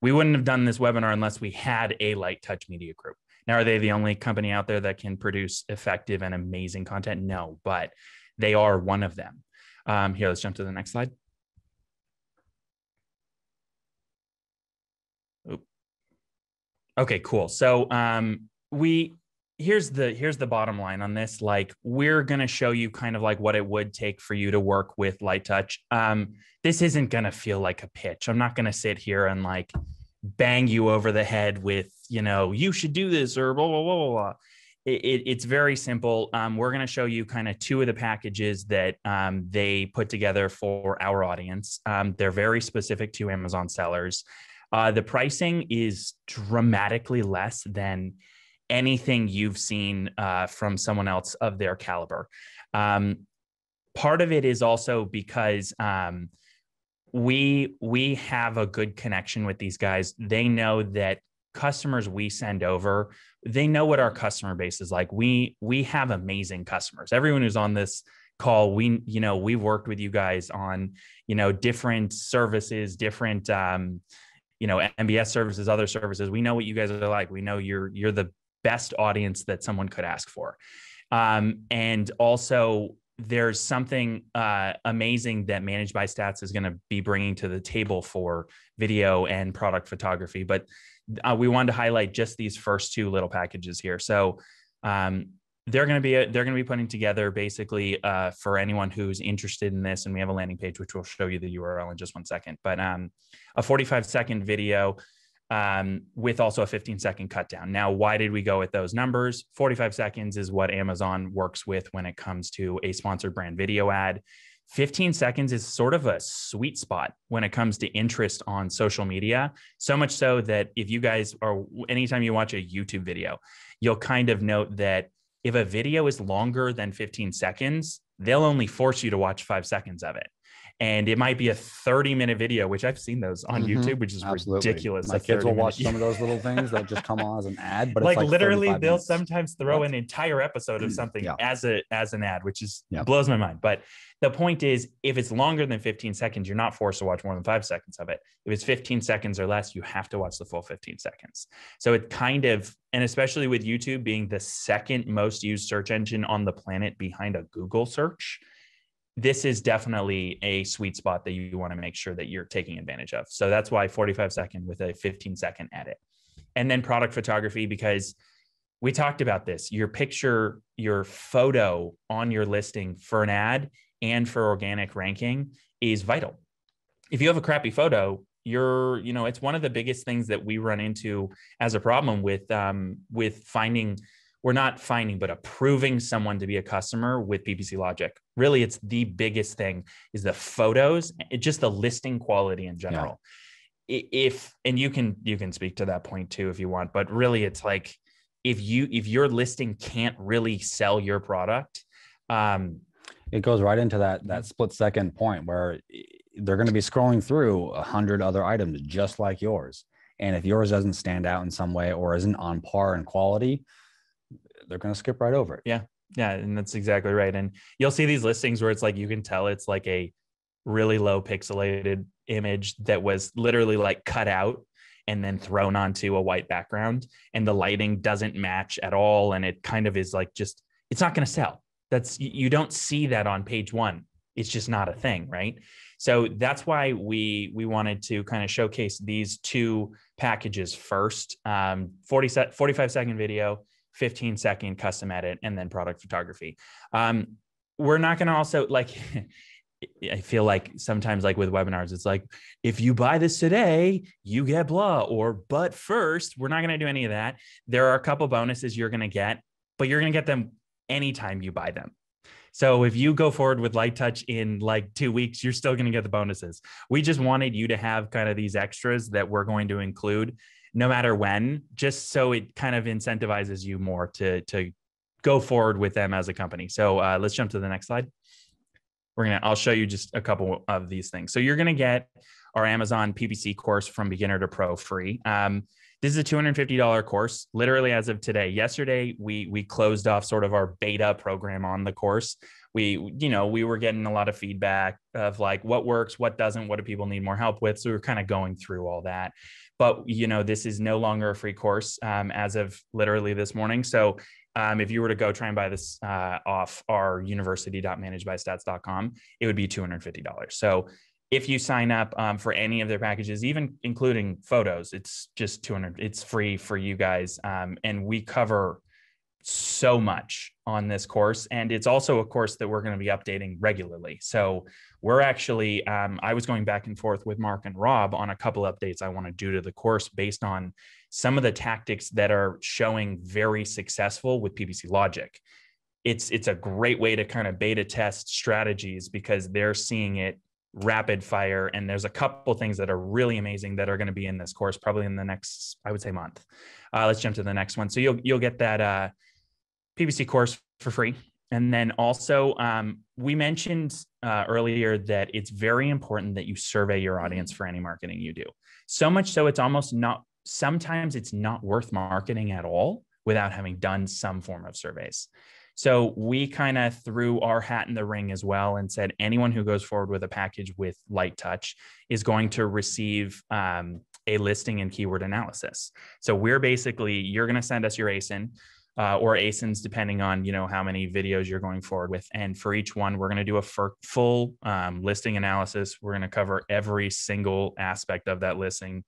we wouldn't have done this webinar unless we had a light touch media group. Now, are they the only company out there that can produce effective and amazing content? No, but they are one of them. Um, here, let's jump to the next slide. Oop. Okay, cool. So um, we here's the here's the bottom line on this. Like we're gonna show you kind of like what it would take for you to work with Light Touch. Um, this isn't going to feel like a pitch. I'm not going to sit here and like bang you over the head with, you know, you should do this or blah, blah, blah, blah. It, it, it's very simple. Um, we're going to show you kind of two of the packages that um, they put together for our audience. Um, they're very specific to Amazon sellers. Uh, the pricing is dramatically less than anything you've seen uh, from someone else of their caliber. Um, part of it is also because um, we we have a good connection with these guys. They know that customers we send over they know what our customer base is like. We we have amazing customers. Everyone who's on this call we you know we've worked with you guys on you know different services different um you know mbs services other services. We know what you guys are like. We know you're you're the best audience that someone could ask for um and also there's something uh, amazing that Managed by Stats is going to be bringing to the table for video and product photography. But uh, we wanted to highlight just these first two little packages here. So um, they're going to be they're going to be putting together basically uh, for anyone who's interested in this, and we have a landing page which will show you the URL in just one second. But um, a 45 second video um, with also a 15 second cut down. Now, why did we go with those numbers? 45 seconds is what Amazon works with when it comes to a sponsored brand video ad. 15 seconds is sort of a sweet spot when it comes to interest on social media. So much so that if you guys are, anytime you watch a YouTube video, you'll kind of note that if a video is longer than 15 seconds, they'll only force you to watch five seconds of it. And it might be a 30 minute video which i've seen those on mm-hmm. youtube which is Absolutely. ridiculous my kids will watch some of those little things that just come on as an ad but like, like literally they'll minutes. sometimes throw an entire episode of something yeah. as a as an ad which is yeah. blows my mind but the point is if it's longer than 15 seconds you're not forced to watch more than five seconds of it if it's 15 seconds or less you have to watch the full 15 seconds so it kind of and especially with youtube being the second most used search engine on the planet behind a google search this is definitely a sweet spot that you want to make sure that you're taking advantage of. So that's why 45 second with a 15 second edit. And then product photography, because we talked about this your picture, your photo on your listing for an ad and for organic ranking is vital. If you have a crappy photo, you're, you know, it's one of the biggest things that we run into as a problem with um, with finding we're not finding but approving someone to be a customer with ppc logic really it's the biggest thing is the photos it, just the listing quality in general yeah. if and you can you can speak to that point too if you want but really it's like if you if your listing can't really sell your product um it goes right into that that split second point where they're going to be scrolling through a hundred other items just like yours and if yours doesn't stand out in some way or isn't on par in quality they're going to skip right over it. Yeah. Yeah. And that's exactly right. And you'll see these listings where it's like, you can tell it's like a really low pixelated image that was literally like cut out and then thrown onto a white background and the lighting doesn't match at all. And it kind of is like, just, it's not going to sell. That's, you don't see that on page one. It's just not a thing. Right. So that's why we, we wanted to kind of showcase these two packages first, um, 40 set, 45 second video 15 second custom edit, and then product photography. Um, we're not going to also like, I feel like sometimes, like with webinars, it's like, if you buy this today, you get blah, or but first, we're not going to do any of that. There are a couple bonuses you're going to get, but you're going to get them anytime you buy them. So if you go forward with Light Touch in like two weeks, you're still going to get the bonuses. We just wanted you to have kind of these extras that we're going to include no matter when, just so it kind of incentivizes you more to to go forward with them as a company. So uh, let's jump to the next slide. We're gonna I'll show you just a couple of these things. So you're gonna get our Amazon PPC course from beginner to pro free. Um, this is a $250 course literally as of today yesterday we we closed off sort of our beta program on the course we you know we were getting a lot of feedback of like what works what doesn't what do people need more help with? So we are kind of going through all that. But you know this is no longer a free course um, as of literally this morning. So um, if you were to go try and buy this uh, off our university.managedbystats.com it would be $250 so if you sign up um, for any of their packages even including photos it's just 200 it's free for you guys um, and we cover so much on this course. And it's also a course that we're going to be updating regularly. So we're actually, um, I was going back and forth with Mark and Rob on a couple updates I want to do to the course based on some of the tactics that are showing very successful with PPC logic. It's, it's a great way to kind of beta test strategies because they're seeing it rapid fire and there's a couple things that are really amazing that are going to be in this course probably in the next i would say month uh, let's jump to the next one so you'll you'll get that uh, PPC course for free. And then also, um, we mentioned uh, earlier that it's very important that you survey your audience for any marketing you do. So much so, it's almost not, sometimes it's not worth marketing at all without having done some form of surveys. So we kind of threw our hat in the ring as well and said anyone who goes forward with a package with Light Touch is going to receive um, a listing and keyword analysis. So we're basically, you're going to send us your ASIN uh, or ASINs, depending on you know how many videos you're going forward with. And for each one, we're going to do a full um, listing analysis. We're going to cover every single aspect of that listing,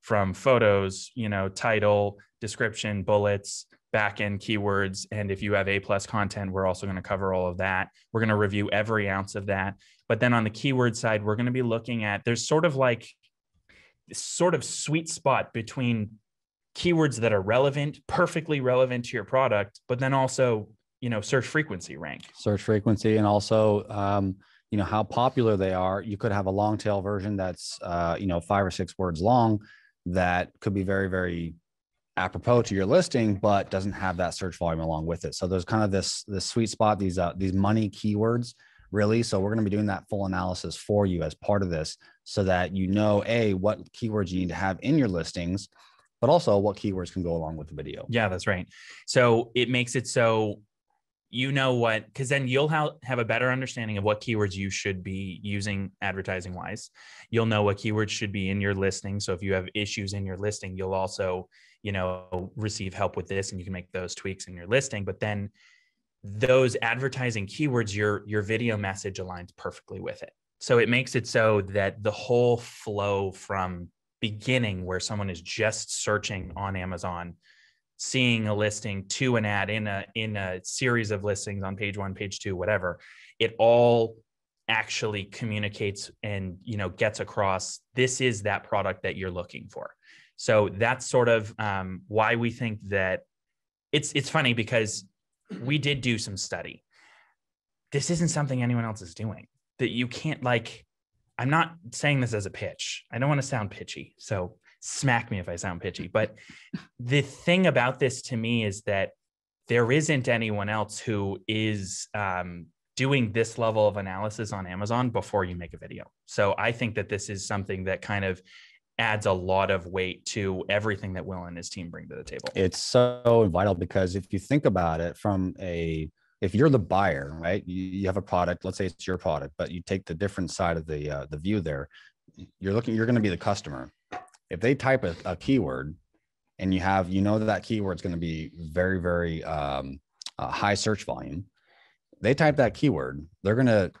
from photos, you know, title, description, bullets, back end keywords, and if you have A plus content, we're also going to cover all of that. We're going to review every ounce of that. But then on the keyword side, we're going to be looking at there's sort of like sort of sweet spot between keywords that are relevant, perfectly relevant to your product, but then also, you know, search frequency rank. Search frequency and also, um, you know, how popular they are. You could have a long tail version that's, uh, you know, five or six words long that could be very, very apropos to your listing, but doesn't have that search volume along with it. So there's kind of this this sweet spot, these uh, these money keywords really. So we're going to be doing that full analysis for you as part of this so that you know, A, what keywords you need to have in your listings, but also what keywords can go along with the video. Yeah, that's right. So it makes it so you know what, because then you'll have, have a better understanding of what keywords you should be using advertising wise. You'll know what keywords should be in your listing. So if you have issues in your listing, you'll also, you know, receive help with this and you can make those tweaks in your listing. But then those advertising keywords, your your video message aligns perfectly with it. So it makes it so that the whole flow from beginning where someone is just searching on Amazon, seeing a listing to an ad in a in a series of listings on page one, page two, whatever, it all actually communicates and you know gets across this is that product that you're looking for. So that's sort of um, why we think that it's it's funny because we did do some study. This isn't something anyone else is doing. That you can't like. I'm not saying this as a pitch. I don't want to sound pitchy. So smack me if I sound pitchy. But the thing about this to me is that there isn't anyone else who is um, doing this level of analysis on Amazon before you make a video. So I think that this is something that kind of adds a lot of weight to everything that Wil and his team bring to the table. It's so vital because if you think about it from a if you're the buyer, right? You, you have a product, let's say it's your product, but you take the different side of the uh, the view there. You're looking you're going to be the customer. If they type a, a keyword and you have you know that keyword is going to be very very um, uh, high search volume, they type that keyword, they're going to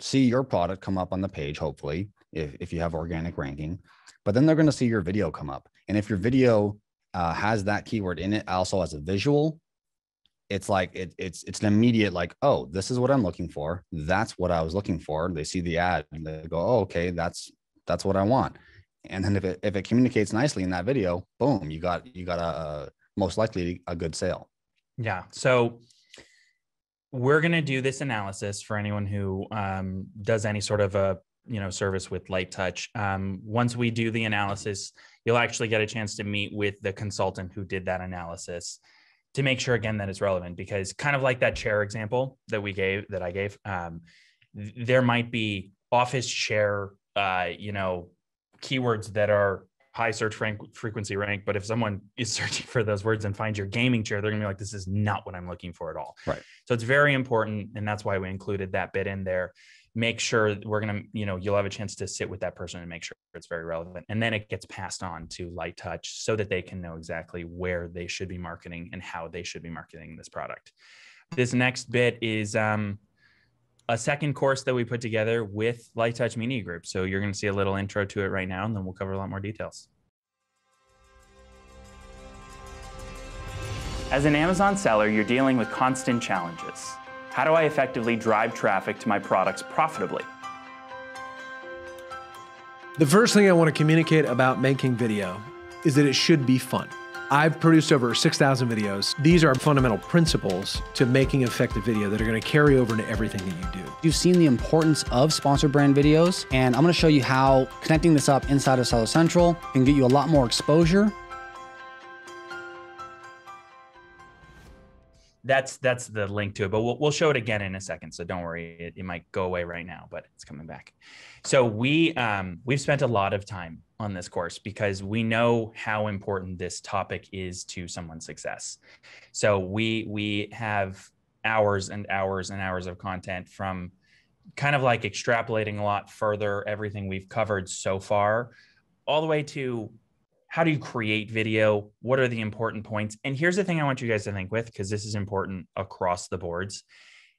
see your product come up on the page hopefully if, if you have organic ranking but then they're going to see your video come up. And if your video uh, has that keyword in it, also as a visual, it's like it, it's it's an immediate like, oh, this is what I'm looking for. That's what I was looking for. They see the ad and they go, oh, okay, that's that's what I want. And then if it if it communicates nicely in that video, boom, you got you got a, a most likely a good sale. Yeah. So we're going to do this analysis for anyone who um, does any sort of a you know service with light touch um, once we do the analysis you'll actually get a chance to meet with the consultant who did that analysis to make sure again that it's relevant because kind of like that chair example that we gave that i gave um, there might be office chair uh, you know keywords that are high search rank, frequency rank but if someone is searching for those words and finds your gaming chair they're gonna be like this is not what i'm looking for at all. Right. So it's very important and that's why we included that bit in there make sure we're going to you know you'll have a chance to sit with that person and make sure it's very relevant and then it gets passed on to light touch so that they can know exactly where they should be marketing and how they should be marketing this product. This next bit is um, a second course that we put together with light touch media group. So you're going to see a little intro to it right now and then we'll cover a lot more details. As an amazon seller you're dealing with constant challenges how do I effectively drive traffic to my products profitably? The first thing I want to communicate about making video is that it should be fun. I've produced over 6,000 videos. These are fundamental principles to making effective video that are going to carry over into everything that you do. You've seen the importance of sponsor brand videos, and I'm going to show you how connecting this up inside of Seller Central can get you a lot more exposure that's that's the link to it but we'll, we'll show it again in a second so don't worry it, it might go away right now but it's coming back. So we um, we've spent a lot of time on this course because we know how important this topic is to someone's success. So we we have hours and hours and hours of content from kind of like extrapolating a lot further everything we've covered so far all the way to how do you create video? What are the important points? And here's the thing I want you guys to think with, because this is important across the boards.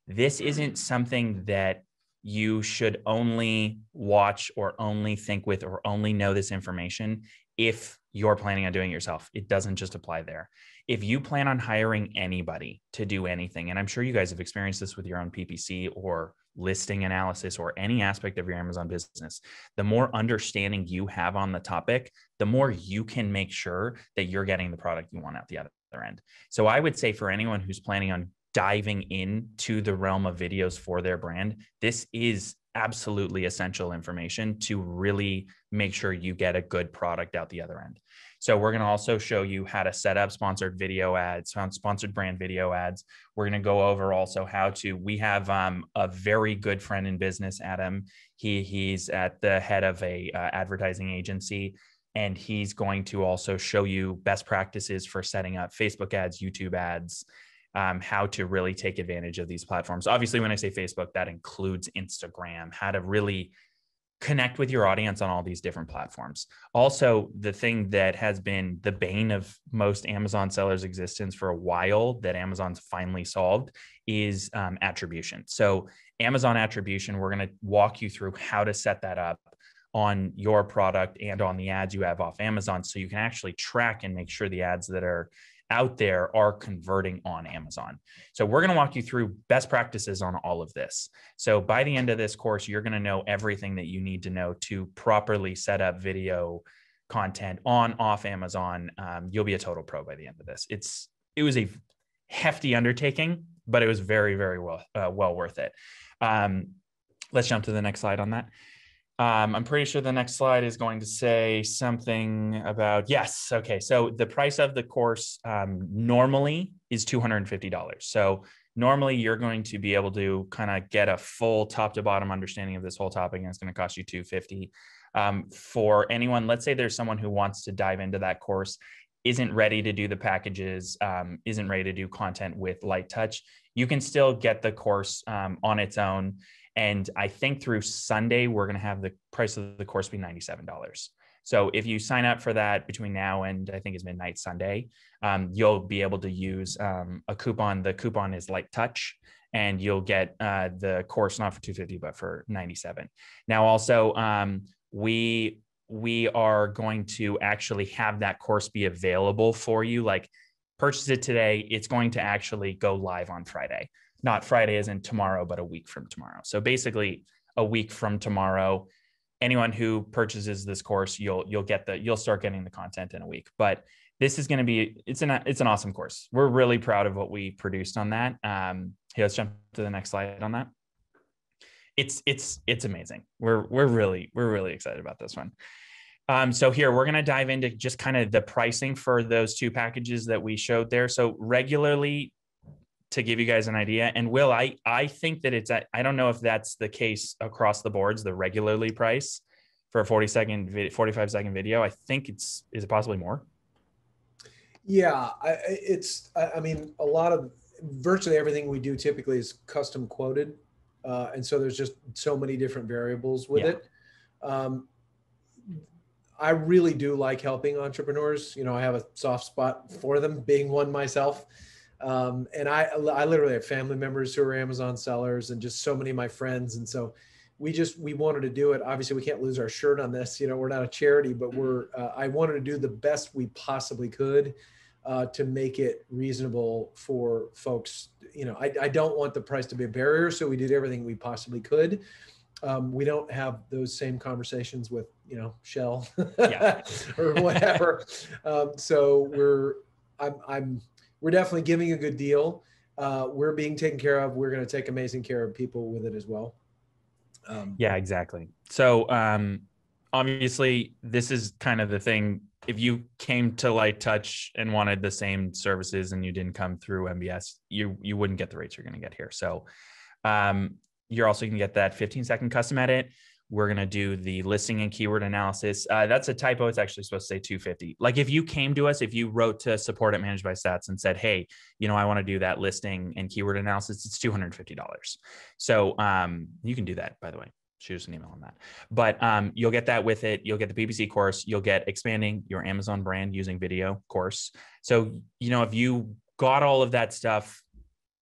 This isn't something that you should only watch or only think with or only know this information if you're planning on doing it yourself. It doesn't just apply there. If you plan on hiring anybody to do anything, and I'm sure you guys have experienced this with your own PPC or listing analysis or any aspect of your Amazon business, the more understanding you have on the topic, the more you can make sure that you're getting the product you want out the other end. So I would say for anyone who's planning on diving into the realm of videos for their brand, this is absolutely essential information to really make sure you get a good product out the other end. So we're going to also show you how to set up sponsored video ads, sponsored brand video ads. We're going to go over also how to. We have um, a very good friend in business, Adam. He he's at the head of a uh, advertising agency, and he's going to also show you best practices for setting up Facebook ads, YouTube ads, um, how to really take advantage of these platforms. Obviously, when I say Facebook, that includes Instagram, how to really connect with your audience on all these different platforms. Also, the thing that has been the bane of most Amazon sellers' existence for a while that Amazon's finally solved is um, attribution. So, Amazon attribution, we're going to walk you through how to set that up on your product and on the ads you have off Amazon so you can actually track and make sure the ads that are out there are converting on Amazon. So we're going to walk you through best practices on all of this. So by the end of this course, you're going to know everything that you need to know to properly set up video content on off Amazon. Um, you'll be a total pro by the end of this. It's it was a hefty undertaking, but it was very very well uh, well worth it. Um, let's jump to the next slide on that. Um, I'm pretty sure the next slide is going to say something about yes. Okay, so the price of the course um, normally is $250. So normally you're going to be able to kind of get a full top to bottom understanding of this whole topic, and it's going to cost you 250. Um, for anyone, let's say there's someone who wants to dive into that course, isn't ready to do the packages, um, isn't ready to do content with light touch, you can still get the course um, on its own and I think through Sunday, we're going to have the price of the course be $97. So if you sign up for that between now and I think it's midnight Sunday, um, you'll be able to use um, a coupon. The coupon is Light Touch, and you'll get uh, the course not for 250 but for 97. Now also um, we we are going to actually have that course be available for you. Like purchase it today, it's going to actually go live on Friday not Friday as in tomorrow, but a week from tomorrow. So basically, a week from tomorrow, anyone who purchases this course, you'll you'll get the you'll start getting the content in a week. But this is going to be it's an it's an awesome course. We're really proud of what we produced on that. Um, hey, let's jump to the next slide on that. It's it's it's amazing. We're we're really we're really excited about this one. Um, so here we're going to dive into just kind of the pricing for those two packages that we showed there. So regularly to give you guys an idea. And Wil, I I think that it's I don't know if that's the case across the boards, the regularly price for a 40 second 45 second video. I think it's is it possibly more? Yeah, I, it's I mean a lot of virtually everything we do typically is custom quoted. Uh, and so there's just so many different variables with yeah. it. Um, I really do like helping entrepreneurs. You know, I have a soft spot for them, being one myself. Um, and I, I literally have family members who are Amazon sellers and just so many of my friends. And so we just, we wanted to do it. Obviously we can't lose our shirt on this, you know, we're not a charity, but we're, uh, I wanted to do the best we possibly could uh, to make it reasonable for folks. You know, I, I don't want the price to be a barrier. So we did everything we possibly could. Um, we don't have those same conversations with, you know, Shell or whatever. um, so we're, I'm, I'm, we're definitely giving a good deal. Uh, we're being taken care of. We're going to take amazing care of people with it as well. Um, yeah, exactly. So um, obviously, this is kind of the thing. If you came to Light Touch and wanted the same services and you didn't come through MBS, you you wouldn't get the rates you're going to get here. So um, you're also going to get that 15 second custom edit. We're going to do the listing and keyword analysis. Uh, that's a typo. It's actually supposed to say 250. Like if you came to us, if you wrote to support at Managed by Stats and said, hey, you know, I want to do that listing and keyword analysis, it's $250. So um, you can do that, by the way shoot us an email on that. But um, you'll get that with it. You'll get the PPC course. You'll get expanding your Amazon brand using video course. So, you know, if you got all of that stuff,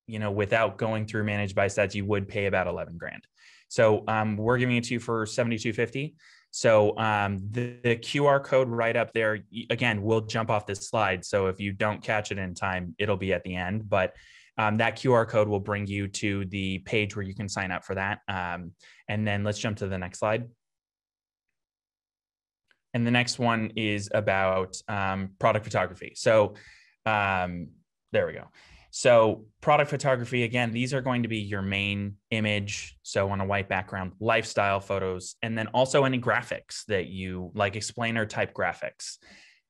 you know, without going through managed by stats, you would pay about 11 grand. So um, we're giving it to you for 7250. So um, the, the, QR code right up there, again, we'll jump off this slide. So if you don't catch it in time, it'll be at the end. But um, that QR code will bring you to the page where you can sign up for that. Um, and then let's jump to the next slide. And the next one is about um, product photography. So um, there we go. So, product photography, again, these are going to be your main image. So, on a white background, lifestyle photos, and then also any graphics that you like, explainer type graphics.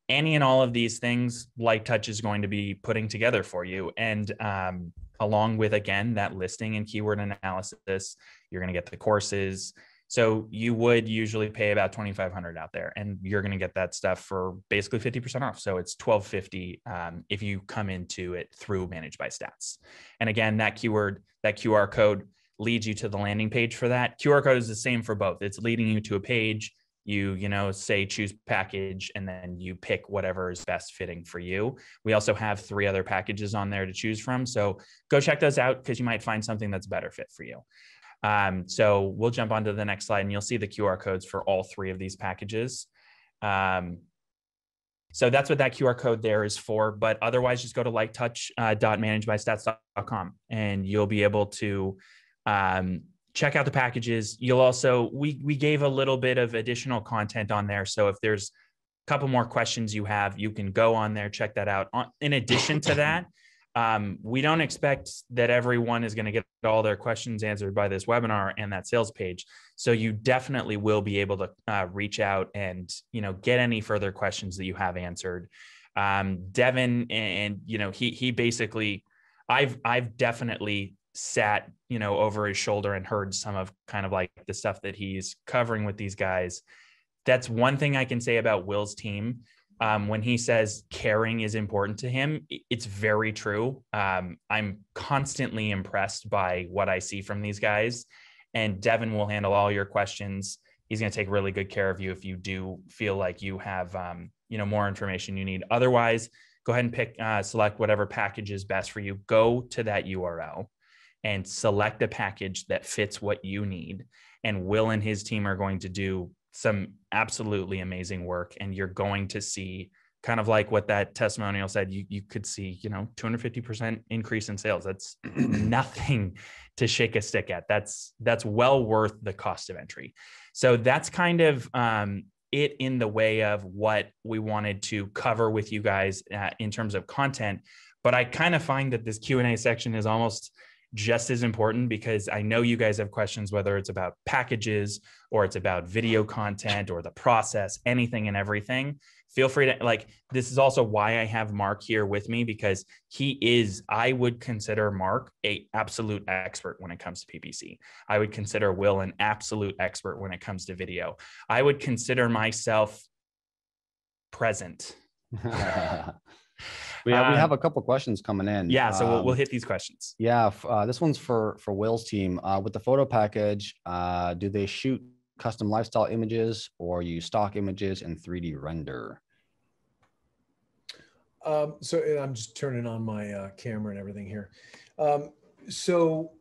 Any and all of these things, Light Touch is going to be putting together for you. And um, along with, again, that listing and keyword analysis, you're going to get the courses, so you would usually pay about 2,500 out there and you're going to get that stuff for basically 50% off. So it's 1250 um, if you come into it through managed by stats. And again, that keyword, that QR code leads you to the landing page for that. QR code is the same for both. It's leading you to a page. You, you know, say choose package and then you pick whatever is best fitting for you. We also have three other packages on there to choose from. So go check those out because you might find something that's better fit for you. Um, so we'll jump onto the next slide and you'll see the QR codes for all three of these packages. Um, so that's what that QR code there is for. But otherwise, just go to lighttouch.managebystats.com uh, and you'll be able to um, check out the packages. You'll also we we gave a little bit of additional content on there. So if there's a couple more questions you have, you can go on there, check that out. In addition to that, um, we don't expect that everyone is going to get all their questions answered by this webinar and that sales page. So you definitely will be able to uh, reach out and you know get any further questions that you have answered. Um, devan and you know he he basically i've i've definitely sat you know over his shoulder and heard some of kind of like the stuff that he's covering with these guys. That's one thing i can say about wil's team um, when he says caring is important to him, it's very true. Um, I'm constantly impressed by what I see from these guys. And Devan will handle all your questions. He's going to take really good care of you if you do feel like you have, um, you know, more information you need. Otherwise, go ahead and pick, uh, select whatever package is best for you. Go to that URL and select a package that fits what you need. And Wil and his team are going to do some absolutely amazing work and you're going to see kind of like what that testimonial said you you could see you know 250% increase in sales. That's nothing to shake a stick at. That's that's well worth the cost of entry. So that's kind of um, it in the way of what we wanted to cover with you guys uh, in terms of content. But i kind of find that this q&a section is almost just as important because I know you guys have questions, whether it's about packages or it's about video content or the process, anything and everything. Feel free to like, this is also why I have Mark here with me because he is, I would consider Mark a absolute expert when it comes to PPC. I would consider Wil an absolute expert when it comes to video. I would consider myself present. we have, um, we have a couple questions coming in. Yeah, so we'll, we'll um, hit these questions. Yeah, uh, this one's for for Wil's team. Uh, with the photo package, uh, do they shoot custom lifestyle images or use stock images and 3D render? Um, so I'm just turning on my uh, camera and everything here. Um, so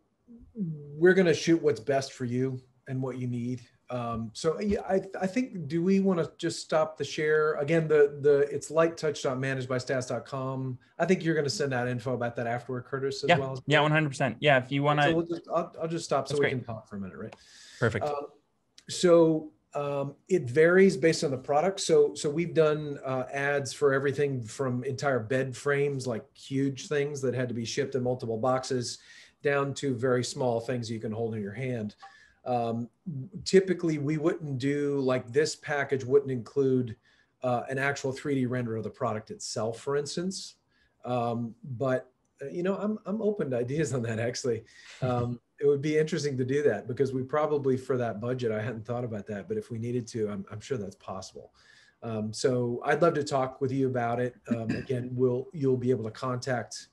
we're going to shoot what's best for you and what you need. Um, so yeah, I, I think, do we want to just stop the share again? The, the it's lighttouch.managebystats.com. I think you're going to send out info about that afterward, Curtis, as yeah. well. As yeah. 100%. Yeah. If you want to, so we'll I'll, I'll, just stop so we can talk for a minute. Right. Perfect. Um, so um, it varies based on the product. So, so we've done uh, ads for everything from entire bed frames, like huge things that had to be shipped in multiple boxes down to very small things you can hold in your hand. Um, typically, we wouldn't do like this package wouldn't include uh, an actual 3D render of the product itself, for instance. Um, but uh, you know, I'm I'm open to ideas on that. Actually, um, it would be interesting to do that because we probably for that budget, I hadn't thought about that. But if we needed to, I'm I'm sure that's possible. Um, so I'd love to talk with you about it. Um, again, we'll you'll be able to contact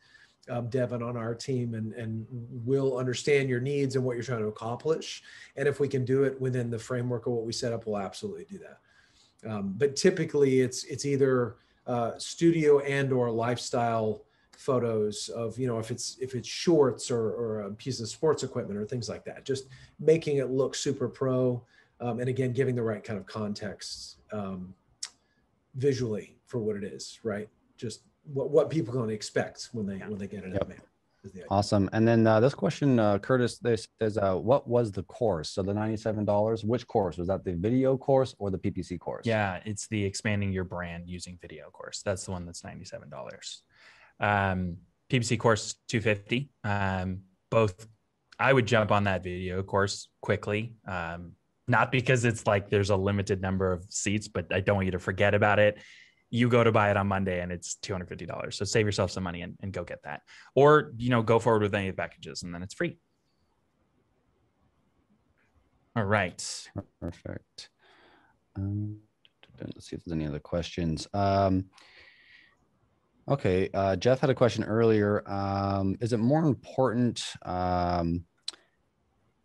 um, Devan on our team and, and we'll understand your needs and what you're trying to accomplish. And if we can do it within the framework of what we set up, we'll absolutely do that. Um, but typically it's, it's either uh, studio and or lifestyle photos of, you know, if it's, if it's shorts or, or a piece of sports equipment or things like that, just making it look super pro. Um, and again, giving the right kind of context um, visually for what it is, right? Just what, what people going to expect when they when they get it yep. in the mail. Awesome. And then uh, this question, uh, Curtis, this says, uh, what was the course? So the $97, which course? Was that the video course or the PPC course? Yeah, it's the expanding your brand using video course. That's the one that's $97. Um, PPC course 250. Um, both, I would jump on that video course quickly. Um, not because it's like there's a limited number of seats, but I don't want you to forget about it. You go to buy it on Monday and it's $250. So save yourself some money and, and go get that. Or, you know, go forward with any of the packages and then it's free. All right. Perfect. Um, let's see if there's any other questions. Um, okay, uh, Jeff had a question earlier. Um, is it more important? Um,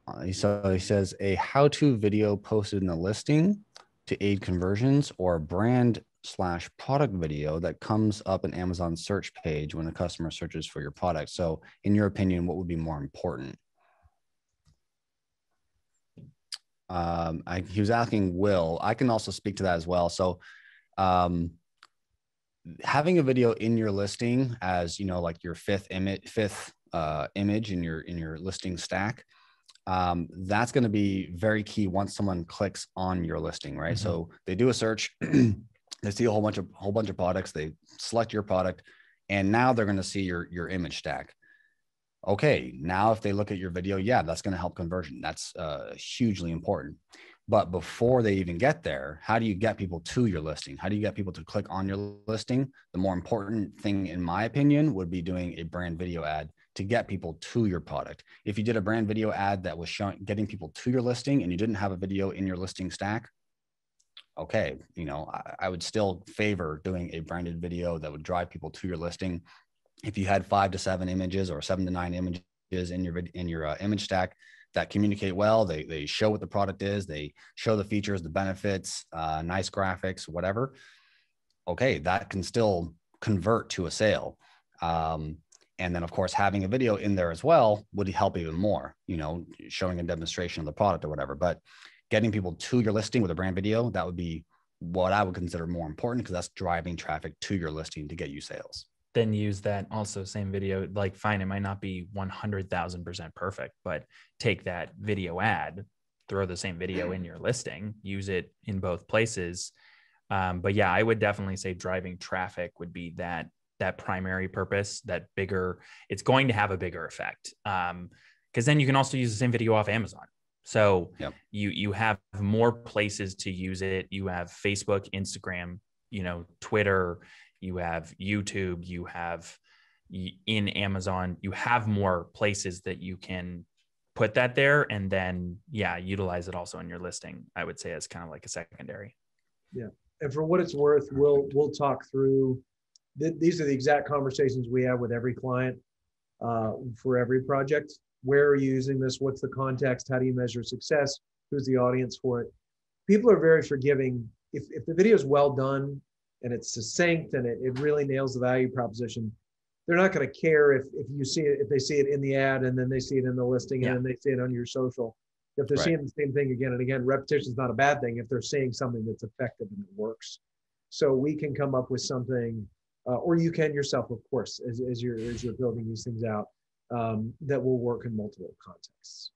uh, so he says a how-to video posted in the listing to aid conversions or brand slash product video that comes up in Amazon search page when a customer searches for your product. So, in your opinion, what would be more important? um, I, he was asking Wil. I can also speak to that as well. So, um, having a video in your listing as you know, like your fifth image, fifth uh, image in your in your listing stack, um, that's going to be very key once someone clicks on your listing, right? Mm-hmm. So they do a search, they see a whole bunch of whole bunch of products, they select your product, and now they're going to see your your image stack. Okay now if they look at your video yeah that's going to help conversion. That's uh, hugely important. But before they even get there how do you get people to your listing? How do you get people to click on your listing? The more important thing in my opinion would be doing a brand video ad to get people to your product. If you did a brand video ad that was showing getting people to your listing and you didn't have a video in your listing stack okay you know I, I would still favor doing a branded video that would drive people to your listing if you had five to seven images or seven to nine images in your in your uh, image stack that communicate well, they they show what the product is, they show the features, the benefits, uh, nice graphics, whatever. Okay, that can still convert to a sale. Um, and then of course having a video in there as well would help even more you know showing a demonstration of the product or whatever but getting people to your listing with a brand video that would be what i would consider more important because that's driving traffic to your listing to get you sales. Then use that also same video like fine it might not be 100000% perfect but take that video ad throw the same video in your listing use it in both places. Um, but yeah i would definitely say driving traffic would be that that primary purpose that bigger it's going to have a bigger effect. Um, because then you can also use the same video off amazon so yep. you you have more places to use it you have facebook instagram you know twitter you have YouTube, you have in Amazon, you have more places that you can put that there and then yeah, utilize it also in your listing. I would say as kind of like a secondary. Yeah. And for what it's worth, we'll we'll talk through th- these are the exact conversations we have with every client uh, for every project. Where are you using this? What's the context? How do you measure success? Who's the audience for it? People are very forgiving. If, if the video is well done and it's succinct and it, it really nails the value proposition they're not going to care if, if you see it if they see it in the ad and then they see it in the listing yeah. and then they see it on your social if they're right. seeing the same thing again and again repetition is not a bad thing if they're seeing something that's effective and it works so we can come up with something uh, or you can yourself of course as, as you're as you're building these things out um, that will work in multiple contexts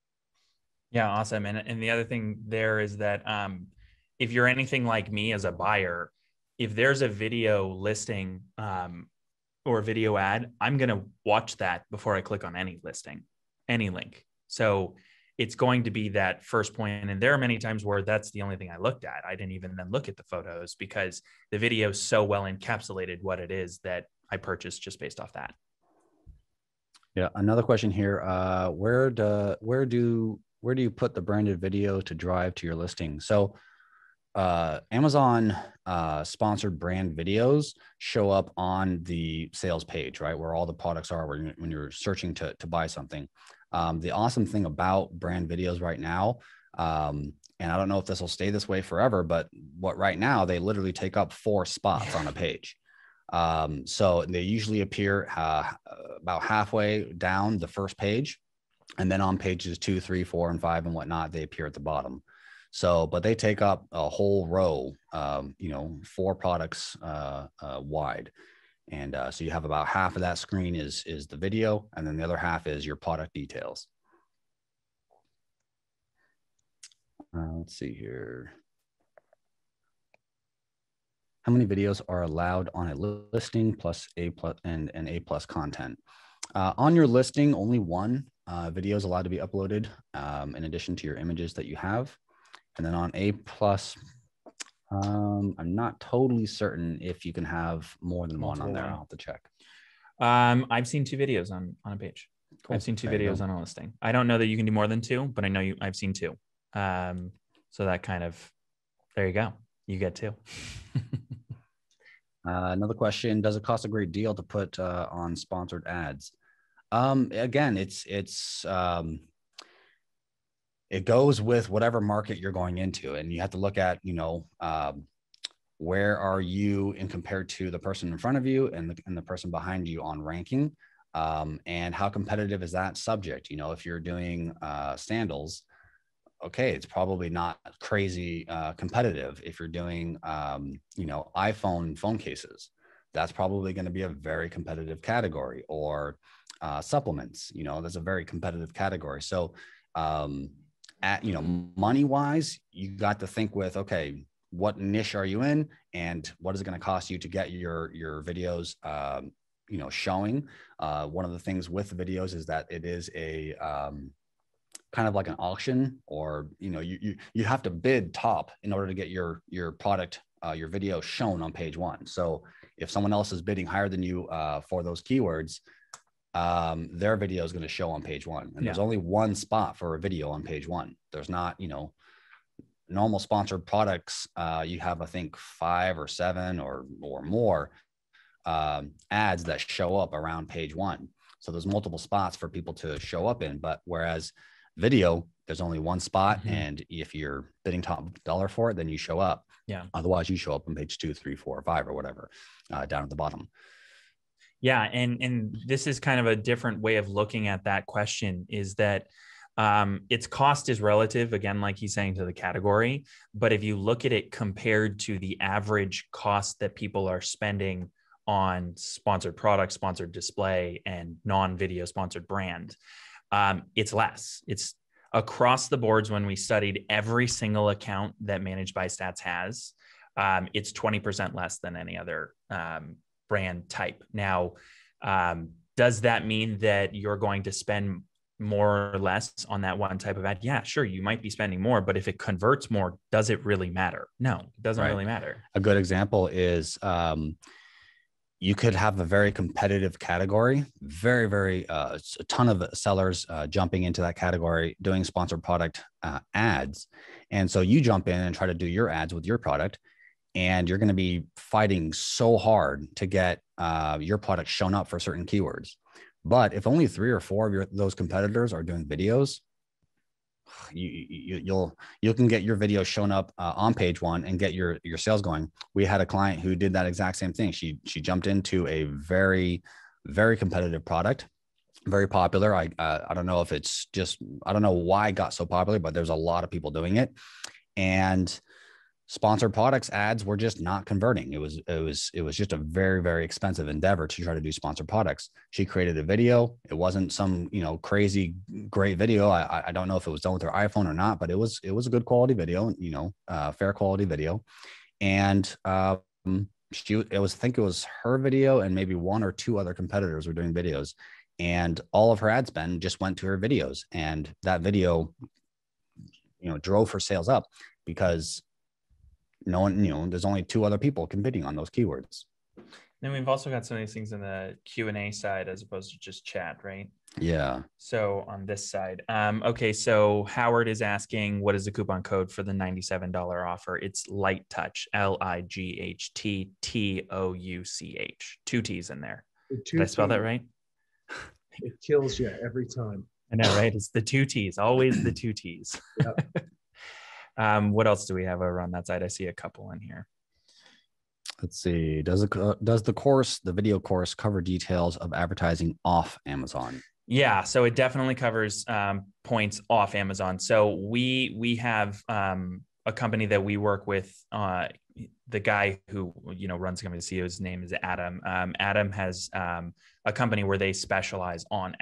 yeah awesome and, and the other thing there is that um, if you're anything like me as a buyer if there's a video listing um, or a video ad, I'm going to watch that before I click on any listing, any link. So it's going to be that first point. And there are many times where that's the only thing I looked at. I didn't even then look at the photos because the video so well encapsulated what it is that I purchased just based off that. Yeah. Another question here. Uh, where do where do where do you put the branded video to drive to your listing? So uh, Amazon uh, sponsored brand videos show up on the sales page, right, where all the products are when, when you're searching to, to buy something. Um, the awesome thing about brand videos right now, um, and I don't know if this will stay this way forever, but what right now they literally take up four spots on a page. Um, so they usually appear uh, about halfway down the first page, and then on pages two, three, four, and five, and whatnot, they appear at the bottom. So, but they take up a whole row, um, you know, four products uh, uh, wide. And uh, so you have about half of that screen is is the video, and then the other half is your product details. Uh, let's see here. How many videos are allowed on a listing plus A plus and, and A plus content? Uh, on your listing, only one uh, video is allowed to be uploaded um, in addition to your images that you have. And then on A plus, um, I'm not totally certain if you can have more than one on there. I'll have to check. Um, I've seen two videos on on a page. Cool. I've seen two there videos on a listing. I don't know that you can do more than two, but I know you. I've seen two. Um, so that kind of, there you go. You get two. uh, another question: Does it cost a great deal to put uh, on sponsored ads? Um, again, it's it's um, it goes with whatever market you're going into, and you have to look at you know um, where are you in compared to the person in front of you and the, and the person behind you on ranking um, and how competitive is that subject you know if you're doing uh, sandals okay it's probably not crazy uh, competitive if you're doing um, you know iphone phone cases. That's probably going to be a very competitive category or uh, supplements you know that's a very competitive category. So um, at you know money wise you got to think with okay what niche are you in and what is it going to cost you to get your your videos um, you know showing? Uh, one of the things with videos is that it is a um, kind of like an auction or you know you, you you have to bid top in order to get your your product uh, your video shown on page one so if someone else is bidding higher than you uh, for those keywords um, their video is going to show on page one and yeah. there's only one spot for a video on page one there's not you know normal sponsored products, uh, you have I think five or seven or or more um, ads that show up around page one. So there's multiple spots for people to show up in. But whereas video, there's only one spot, mm-hmm. and if you're bidding top dollar for it, then you show up. Yeah. Otherwise, you show up on page two, three, four, five, or whatever, uh, down at the bottom. Yeah, and and this is kind of a different way of looking at that question. Is that um, its cost is relative, again, like he's saying to the category. But if you look at it compared to the average cost that people are spending on sponsored product, sponsored display, and non video sponsored brand, um, it's less. It's across the boards when we studied every single account that Managed by Stats has, um, it's 20% less than any other um, brand type. Now, um, does that mean that you're going to spend more or less on that one type of ad, yeah, sure, you might be spending more, but if it converts more, does it really matter? No, it doesn't right. really matter. A good example is um, you could have a very competitive category, very, very, uh, a ton of sellers uh, jumping into that category, doing sponsored product uh, ads. And so you jump in and try to do your ads with your product. And you're going to be fighting so hard to get uh, your product shown up for certain keywords but if only three or four of your those competitors are doing videos, you, you you'll you can get your video shown up uh, on page one and get your your sales going. We had a client who did that exact same thing. She she jumped into a very very competitive product, very popular. I uh, I don't know if it's just I don't know why it got so popular, but there's a lot of people doing it, and sponsored products ads were just not converting. It was it was it was just a very very expensive endeavor to try to do sponsored products. She created a video. It wasn't some you know crazy great video. I i don't know if it was done with her iphone or not but it was it was a good quality video you know uh, fair quality video. And um she it was i think it was her video and maybe one or two other competitors were doing videos. And all of her ad spend just went to her videos. And that video you know drove her sales up because no one, you know, there's only two other people competing on those keywords. Then we've also got some of these things in the Q and A side as opposed to just chat, right? Yeah. So on this side, um, okay. So Howard is asking, what is the coupon code for the ninety-seven dollar offer? It's Light Touch, L I G H T T O U C H, two T's in there. Did I spell that right? It kills you every time. I know, right? It's the two T's, always the two T's. Yep. Um, what else do we have over on that side? I see a couple in here. Let's see. Does the does the course, the video course, cover details of advertising off Amazon? Yeah, so it definitely covers um, points off Amazon. So we we have um, a company that we work with. Uh, the guy who you know runs the company, the CEO's name is Adam. Um, Adam has um, a company where they specialize on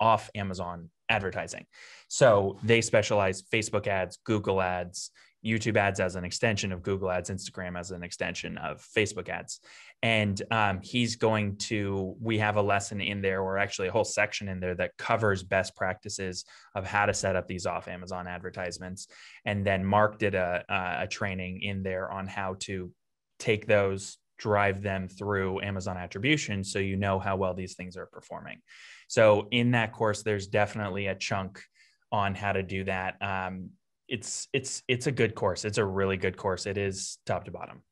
off Amazon advertising. So they specialize Facebook ads, Google ads, YouTube ads as an extension of Google ads, Instagram as an extension of Facebook ads. And um, he's going to, we have a lesson in there, or actually a whole section in there that covers best practices of how to set up these off Amazon advertisements. And then Mark did a, a training in there on how to take those, drive them through Amazon attribution so you know how well these things are performing. So in that course, there's definitely a chunk on how to do that. Um, it's it's it's a good course. It's a really good course. It is top to bottom.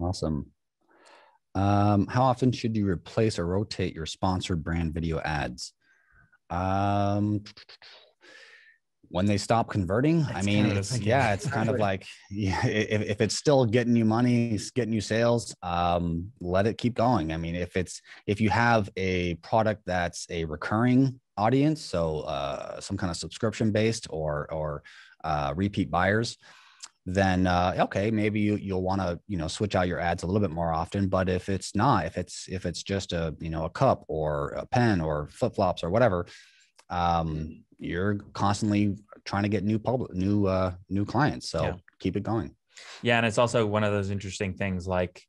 Awesome. Um, how often should you replace or rotate your sponsored brand video ads? Um, when they stop converting, That's I mean, it's, yeah, it's kind of like, yeah, if, if it's still getting you money, it's getting you sales, um, let it keep going. I mean, if it's, if you have a product that's a recurring audience, so uh, some kind of subscription based or, or uh, repeat buyers, then uh, okay, maybe you, you'll want to, you know, switch out your ads a little bit more often. But if it's not, if it's, if it's just a, you know, a cup or a pen or flip flops or whatever, um, you're constantly trying to get new public, new, uh, new clients. So yeah. keep it going. Yeah. And it's also one of those interesting things like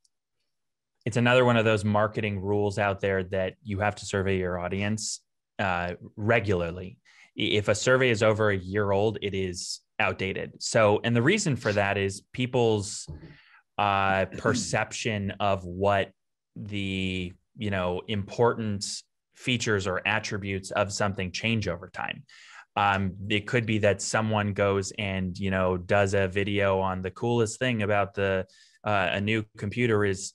it's another one of those marketing rules out there that you have to survey your audience uh, regularly. If a survey is over a year old, it is outdated. So, and the reason for that is people's uh, perception of what the you know important features or attributes of something change over time. Um, it could be that someone goes and you know does a video on the coolest thing about the uh, a new computer is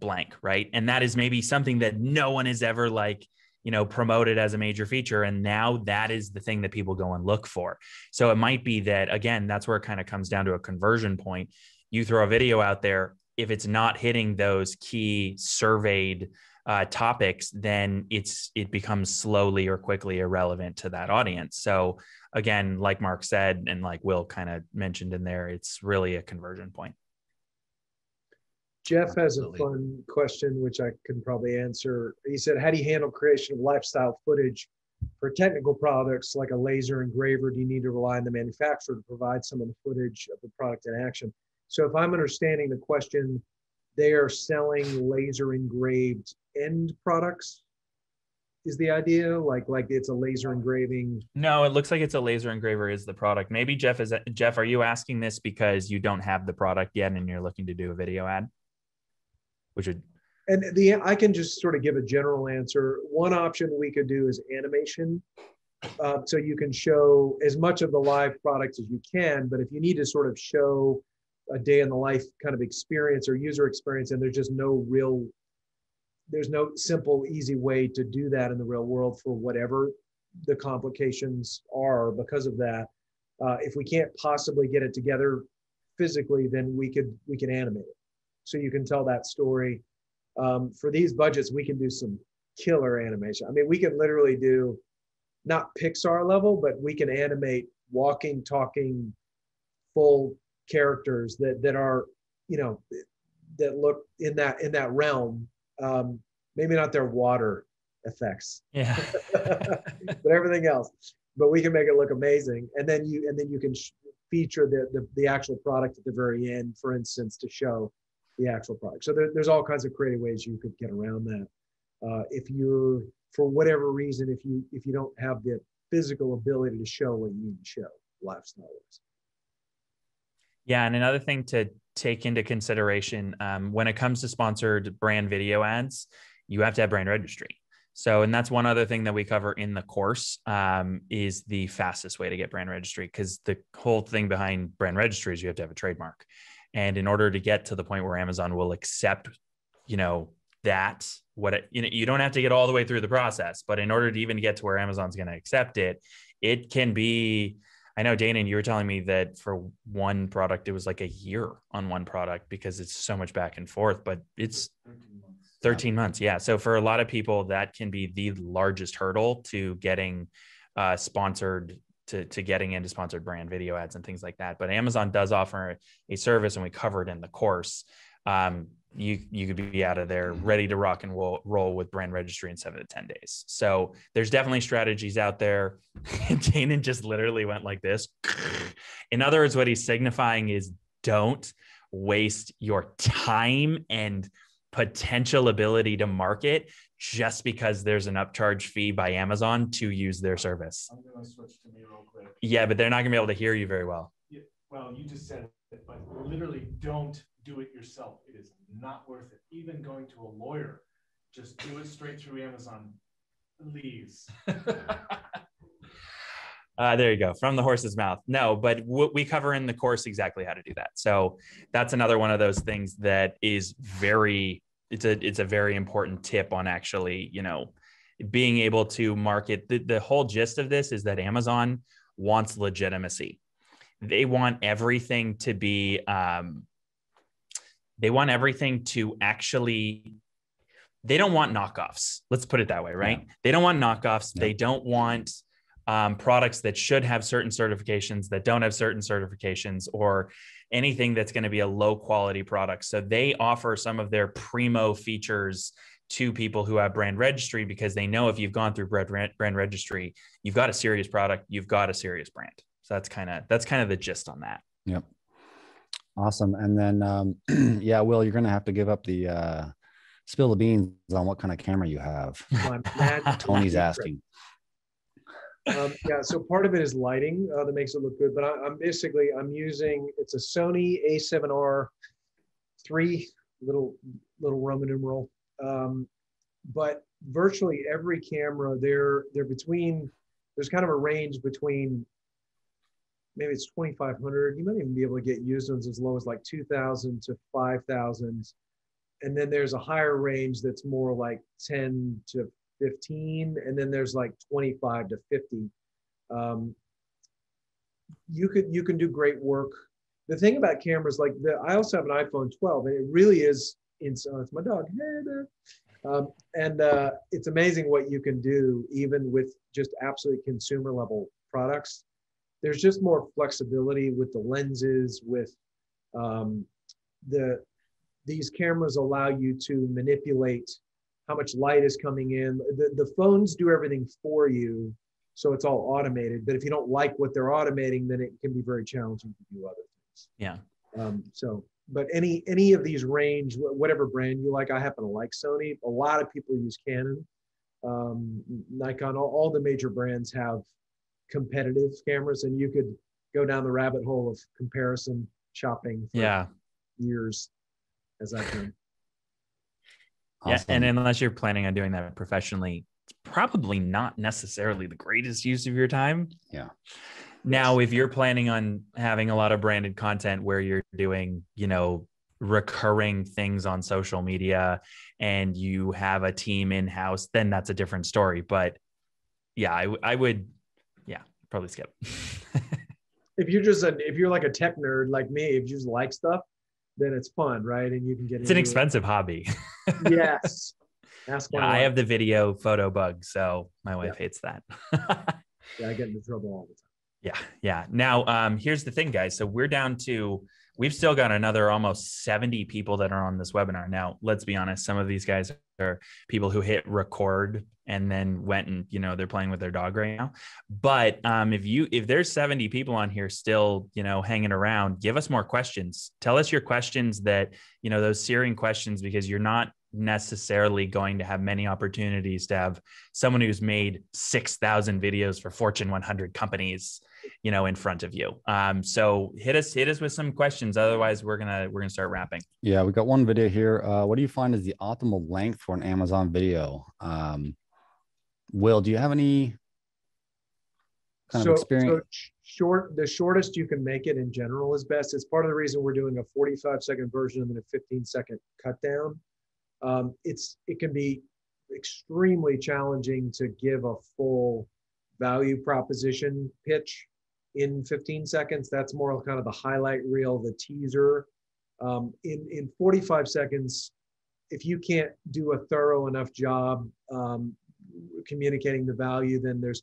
blank, right? And that is maybe something that no one has ever like you know promoted as a major feature and now that is the thing that people go and look for so it might be that again that's where it kind of comes down to a conversion point you throw a video out there if it's not hitting those key surveyed uh, topics, then it's it becomes slowly or quickly irrelevant to that audience. So again, like Mark said, and like Wil kind of mentioned in there, it's really a conversion point. Jeff has a fun question, which I can probably answer. He said, "How do you handle creation of lifestyle footage for technical products like a laser engraver? Do you need to rely on the manufacturer to provide some of the footage of the product in action?" So, if I'm understanding the question, they are selling laser engraved end products is the idea? Like like it's a laser engraving? No it looks like it's a laser engraver is the product. Maybe jeff is jeff are you asking this because you don't have the product yet and you're looking to do a video ad? Which would and the i can just sort of give a general answer. One option we could do is animation. Uh, so you can show as much of the live product as you can but if you need to sort of show a day in the life kind of experience or user experience and there's just no real there's no simple easy way to do that in the real world for whatever the complications are because of that. Uh, if we can't possibly get it together physically then we could we can animate it. So you can tell that story. Um, for these budgets we can do some killer animation. I mean we can literally do not pixar level but we can animate walking talking full characters that that are you know that look in that in that realm um maybe not their water effects yeah. but everything else. But we can make it look amazing. And then you and then you can sh- feature the, the, the actual product at the very end for instance to show the actual product. So there, there's all kinds of creative ways you could get around that. Uh, if you're for whatever reason if you if you don't have the physical ability to show what you need to show lifestyle wise yeah, and another thing to take into consideration um, when it comes to sponsored brand video ads, you have to have brand registry. So, and that's one other thing that we cover in the course um, is the fastest way to get brand registry because the whole thing behind brand registry is you have to have a trademark, and in order to get to the point where Amazon will accept, you know, that what it, you know, you don't have to get all the way through the process, but in order to even get to where Amazon's going to accept it, it can be I know Dana, you were telling me that for one product, it was like a year on one product because it's so much back and forth, but it's 13 months. 13 months. Yeah. So for a lot of people, that can be the largest hurdle to getting uh, sponsored to, to getting into sponsored brand video ads and things like that. But Amazon does offer a service and we cover it in the course um, you you could be out of there mm-hmm. ready to rock and roll, roll with brand registry in seven to 10 days. So there's definitely strategies out there. Danon just literally went like this. In other words, what he's signifying is don't waste your time and potential ability to market just because there's an upcharge fee by Amazon to use their service. I'm going to switch to me real quick. Yeah, but they're not going to be able to hear you very well. Yeah, well, you just said it, but literally don't do it yourself. It is not worth it. Even going to a lawyer, just do it straight through Amazon. please. Uh, there you go, from the horse's mouth. No, but w- we cover in the course exactly how to do that. So that's another one of those things that is very it's a it's a very important tip on actually you know being able to market. The, the whole gist of this is that Amazon wants legitimacy. They want everything to be um, they want everything to actually they don't want knockoffs. Let's put it that way, right? Yeah. They don't want knockoffs. Yeah. They don't want um, products that should have certain certifications that don't have certain certifications or anything that's going to be a low quality product. So they offer some of their primo features to people who have brand registry because they know if you've gone through brand, brand registry, you've got a serious product, you've got a serious brand. So that's kind of that's kind of the gist on that. Yep. Awesome. And then um, yeah, Wil, you're gonna have to give up the uh spill the beans on what kind of camera you have. Tony's asking um, yeah, so part of it is lighting uh, that makes it look good. But I, am basically I'm using it's a Sony A7R three little little Roman numeral. Um, but virtually every camera they're they're between there's kind of a range between maybe it's 2500 you might even be able to get used ones as low as like 2000 to 5000 and then there's a higher range that's more like 10 to 15 and then there's like 25 to 50 um, you could you can do great work. The thing about cameras like the i also have an iphone 12 and it really is in oh, it's my dog. Hey there. Um, and uh, it's amazing what you can do even with just absolute consumer level products there's just more flexibility with the lenses with um, the these cameras allow you to manipulate how much light is coming in. The, the phones do everything for you, so it's all automated. But if you don't like what they're automating, then it can be very challenging to do other things. Yeah. Um, so, but any any of these range, whatever brand you like, I happen to like Sony. A lot of people use Canon, um, Nikon. All, all the major brands have competitive cameras, and you could go down the rabbit hole of comparison shopping. yeah. Years, as I can. Awesome. Yeah, and unless you're planning on doing that professionally, it's probably not necessarily the greatest use of your time. Yeah. Now, if you're planning on having a lot of branded content where you're doing, you know, recurring things on social media and you have a team in house, then that's a different story. But yeah, I, I would, yeah, probably skip. if you're just a, if you're like a tech nerd like me, if you just like stuff, then it's fun, right? And you can get it's an expensive it. hobby. yes. Ask yeah, I have the video photo bug, so my wife yeah. hates that. yeah, I get into trouble all the time. Yeah, yeah. Now, um, here's the thing, guys. So we're down to we've still got another almost 70 people that are on this webinar. Now, let's be honest, some of these guys are people who hit record and then went and you know they're playing with their dog right now but um, if you if there's 70 people on here still you know hanging around give us more questions tell us your questions that you know those searing questions because you're not necessarily going to have many opportunities to have someone who's made 6000 videos for fortune 100 companies you know in front of you um so hit us hit us with some questions otherwise we're gonna we're gonna start wrapping yeah we got one video here uh what do you find is the optimal length for an amazon video um Wil, do you have any kind so, of experience? So short, the shortest you can make it in general is best. It's part of the reason we're doing a 45 second version and then a 15 second cut down. Um, it's it can be extremely challenging to give a full value proposition pitch in 15 seconds. That's more kind of the highlight reel, the teaser. Um, in in 45 seconds, if you can't do a thorough enough job um, communicating the value, then there's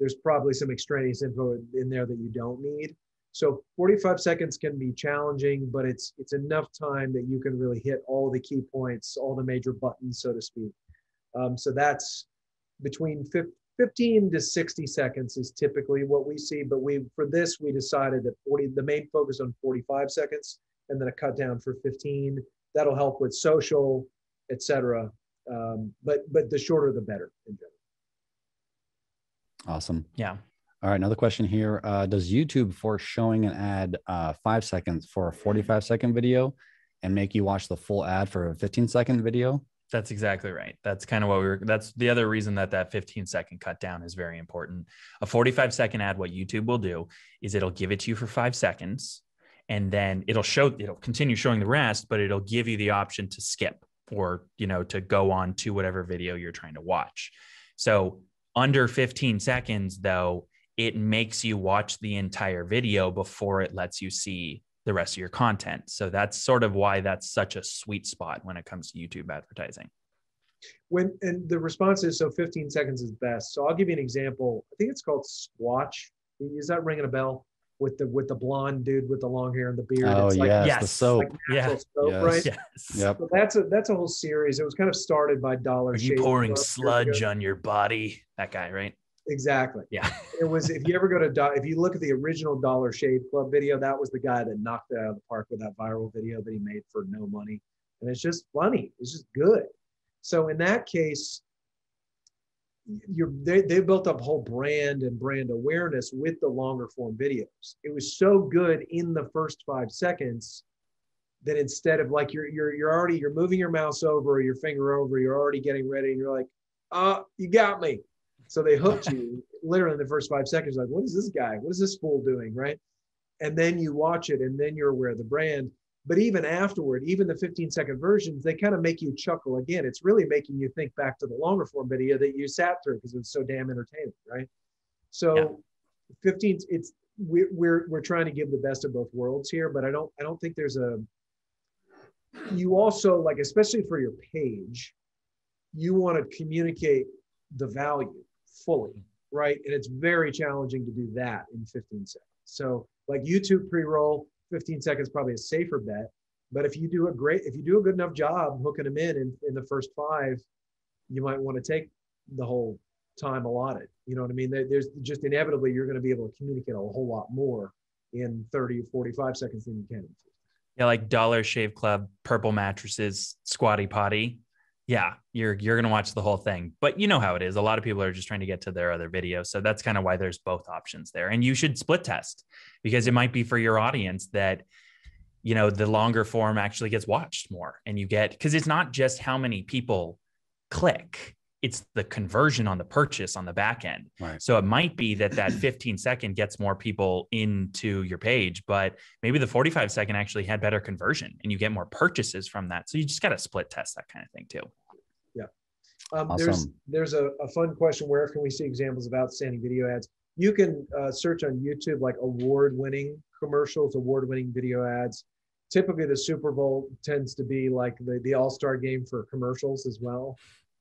there's probably some extraneous info in there that you don't need. So 45 seconds can be challenging, but it's it's enough time that you can really hit all the key points, all the major buttons, so to speak. Um, so that's between 15 to 60 seconds is typically what we see. But we for this we decided that 40 the main focus on 45 seconds and then a cut down for 15. That'll help with social, etc. Um, but but the shorter the better in general. Awesome. Yeah. All right, another question here. Uh, does YouTube force showing an ad uh, five seconds for a 45 second video and make you watch the full ad for a 15 second video? That's exactly right. That's kind of what we were. That's the other reason that that 15 second cut down is very important. A 45 second ad, what YouTube will do is it'll give it to you for five seconds and then it'll show, it'll continue showing the rest, but it'll give you the option to skip or, you know, to go on to whatever video you're trying to watch. So under 15 seconds, though, it makes you watch the entire video before it lets you see the rest of your content. So that's sort of why that's such a sweet spot when it comes to YouTube advertising. When and the response is so 15 seconds is best. So I'll give you an example. I think it's called Squatch. Is that ringing a bell? With the with the blonde dude with the long hair and the beard. Oh it's like, yes, yes, the soap. Like Yeah. soap, Yes. right? Yes. Yep. So that's a that's a whole series. It was kind of started by Dollar Are you Shave pouring sludge on your body? That guy, right? Exactly. Yeah. It was if you ever go to Do- if you look at the original Dollar Shave Club video, that was the guy that knocked it out of the park with that viral video that he made for no money, and it's just funny. It's just good. So in that case, you're they they built up whole brand and brand awareness with the longer form videos. It was so good in the first five seconds that instead of like you're you're you're already you're moving your mouse over or your finger over, you're already getting ready, and you're like, uh, you got me. So they hooked you literally in the first five seconds. Like, what is this guy? What is this fool doing? Right. And then you watch it and then you're aware of the brand. But even afterward, even the 15 second versions, they kind of make you chuckle again. It's really making you think back to the longer form video that you sat through because it was so damn entertaining. Right. So Yeah. 15, it's, we're, we're, we're trying to give the best of both worlds here, but I don't, I don't think there's a, you also like, especially for your page, you want to communicate the value fully, right? And it's very challenging to do that in 15 seconds. So, like YouTube pre-roll, 15 seconds probably a safer bet. But if you do a great, if you do a good enough job hooking them in in, in the first five, you might want to take the whole time allotted. You know what I mean? There's just inevitably you're going to be able to communicate a whole lot more in 30 or 45 seconds than you can. Yeah, like Dollar Shave Club, Purple Mattresses, Squatty Potty. Yeah, you're you're gonna watch the whole thing. But you know how it is. A lot of people are just trying to get to their other videos. So that's kind of why there's both options there. And you should split test because it might be for your audience that you know the longer form actually gets watched more and you get because it's not just how many people click it's the conversion on the purchase on the back end Right. so it might be that that 15 second gets more people into your page but maybe the 45 second actually had better conversion and you get more purchases from that so you just got to split test that kind of thing too Um, There's there's a, a fun question. Where can we see examples of outstanding video ads? You can uh, search on YouTube like award-winning commercials, award-winning video ads. Typically, the Super Bowl tends to be like the, the All-Star game for commercials as well.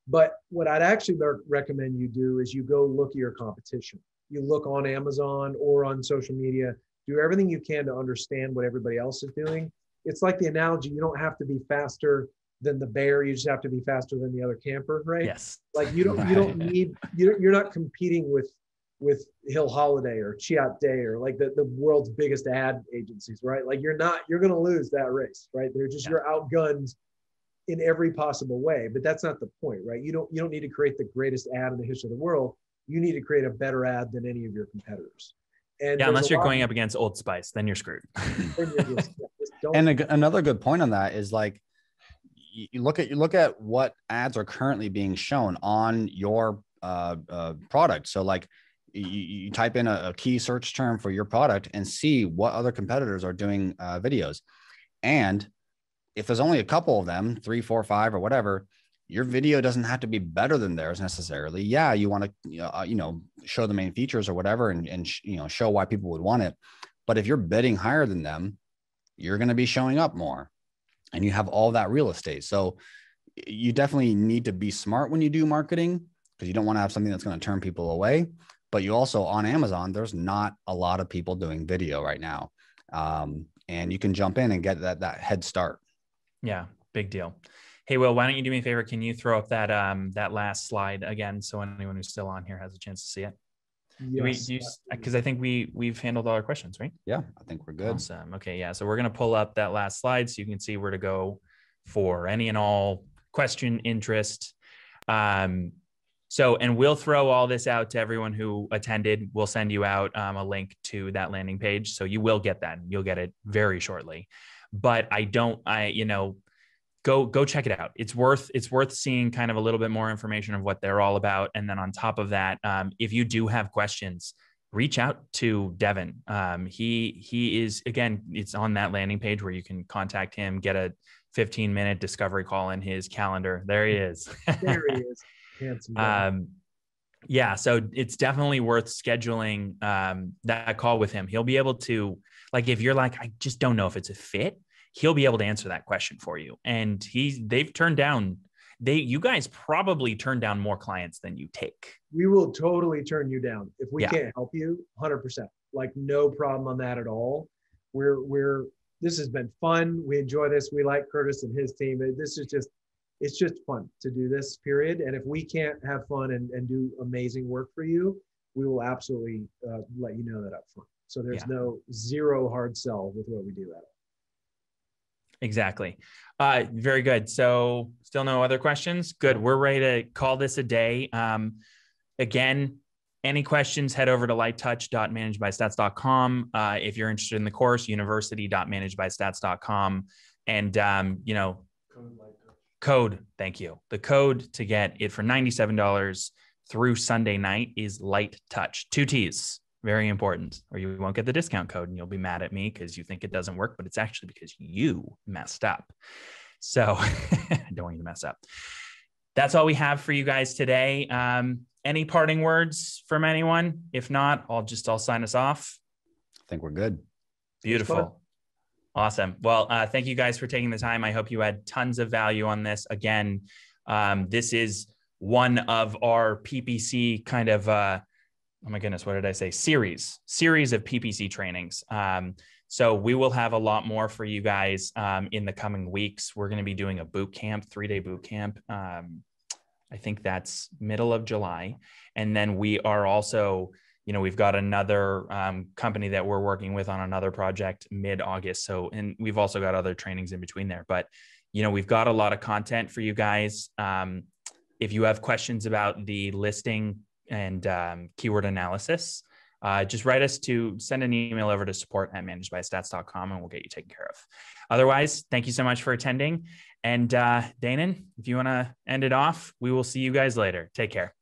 But what I'd actually recommend you do is you go look at your competition. You look on Amazon or on social media. Do everything you can to understand what everybody else is doing. It's like the analogy: you don't have to be faster than the bear. You just have to be faster than the other camper, right? yes Like you don't you don't need you're you're not competing with with Hill Holliday or Chiat Day or like the, the world's biggest ad agencies, right? Like you're not you're gonna lose that race, right? They're just Yeah. you're outgunned in every possible way. But that's not the point, right? You don't you don't need to create the greatest ad in the history of the world. You need to create a better ad than any of your competitors. And yeah unless you're lot- going up against old spice then you're screwed then you're just- yeah, just don't- and a g another good point on that is like you you look at you look at what ads are currently being shown on your uh, uh, product so like you, you type in a, a key search term for your product and see what other competitors are doing uh, videos and if there's only a couple of them three four five or whatever your video doesn't have to be better than theirs necessarily yeah you want to uh, you know show the main features or whatever and, and you know show why people would want it but if you're bidding higher than them you're going to be showing up more and you have all that real estate. So you definitely need to be smart when you do marketing because you don't want to have something that's going to turn people away. but you also on Amazon, there's not a lot of people doing video right now. Um, and you can jump in and get that that head start. Yeah, big deal. Hey, Wil, why don't you do me a favor? Can you throw up that um that last slide again so anyone who's still on here has a chance to see it? Yes. Because I think we we've handled all our questions, right? Yeah, I think we're good. Awesome. Okay, yeah. So we're gonna pull up that last slide so you can see where to go for any and all question, interest. Um, so, and we'll throw all this out to everyone who attended. We'll send you out um, a link to that landing page, so you will get that. You'll get it very shortly. But I don't, I you know, go go check it out. It's worth it's worth seeing kind of a little bit more information of what they're all about. And then on top of that, um, if you do have questions, reach out to Devan. Um, he he is again, it's on that landing page where you can contact him, get a 15 minute discovery call in his calendar. There he is. there he is. Handsome. um, yeah, so it's definitely worth scheduling um, that call with him. He'll be able to, like, if you're like, I just don't know if it's a fit, he'll be able to answer that question for you. And he's they've turned down they you guys probably turn down more clients than you take. We will totally turn you down if we Yeah. can't help you. Hundred percent, like no problem on that at all. We're we're this has been fun. We enjoy this. We like Curtis and his team. This is just it's just fun to do this period. And if we can't have fun and, and do amazing work for you, we will absolutely uh, let you know that up front. So there's Yeah. no zero hard sell with what we do at all. Exactly. Uh, very good. So, still no other questions? Good. We're ready to call this a day. Um, again, any questions, head over to lighttouch.managedbystats.com. Uh, if you're interested in the course, university.managedbystats.com. And, um, you know, Code code, thank you. The code to get it for $97 through Sunday night is light touch, two T's. Very important, or you won't get the discount code and you'll be mad at me because you think it doesn't work, but it's actually because you messed up. So I don't want you to mess up. That's all we have for you guys today. Um, any parting words from anyone? If not, I'll just I'll sign us off. I think we're good. Beautiful. Awesome. Well, uh, thank you guys for taking the time. I hope you had tons of value on this. Again, um, this is one of our PPC kind of, uh, oh my goodness, what did I say? Series, series of PPC trainings. Um, so we will have a lot more for you guys um, in the coming weeks. We're going to be doing a boot camp, three day boot camp. Um, I think that's middle of July. And then we are also you know we've got another um, company that we're working with on another project mid august so and we've also got other trainings in between there but you know we've got a lot of content for you guys um, if you have questions about the listing and um, keyword analysis uh, just write us to send an email over to support at managedbystats.com and we'll get you taken care of. Otherwise thank you so much for attending. And uh, danon if you want to end it off we will see you guys later. Take care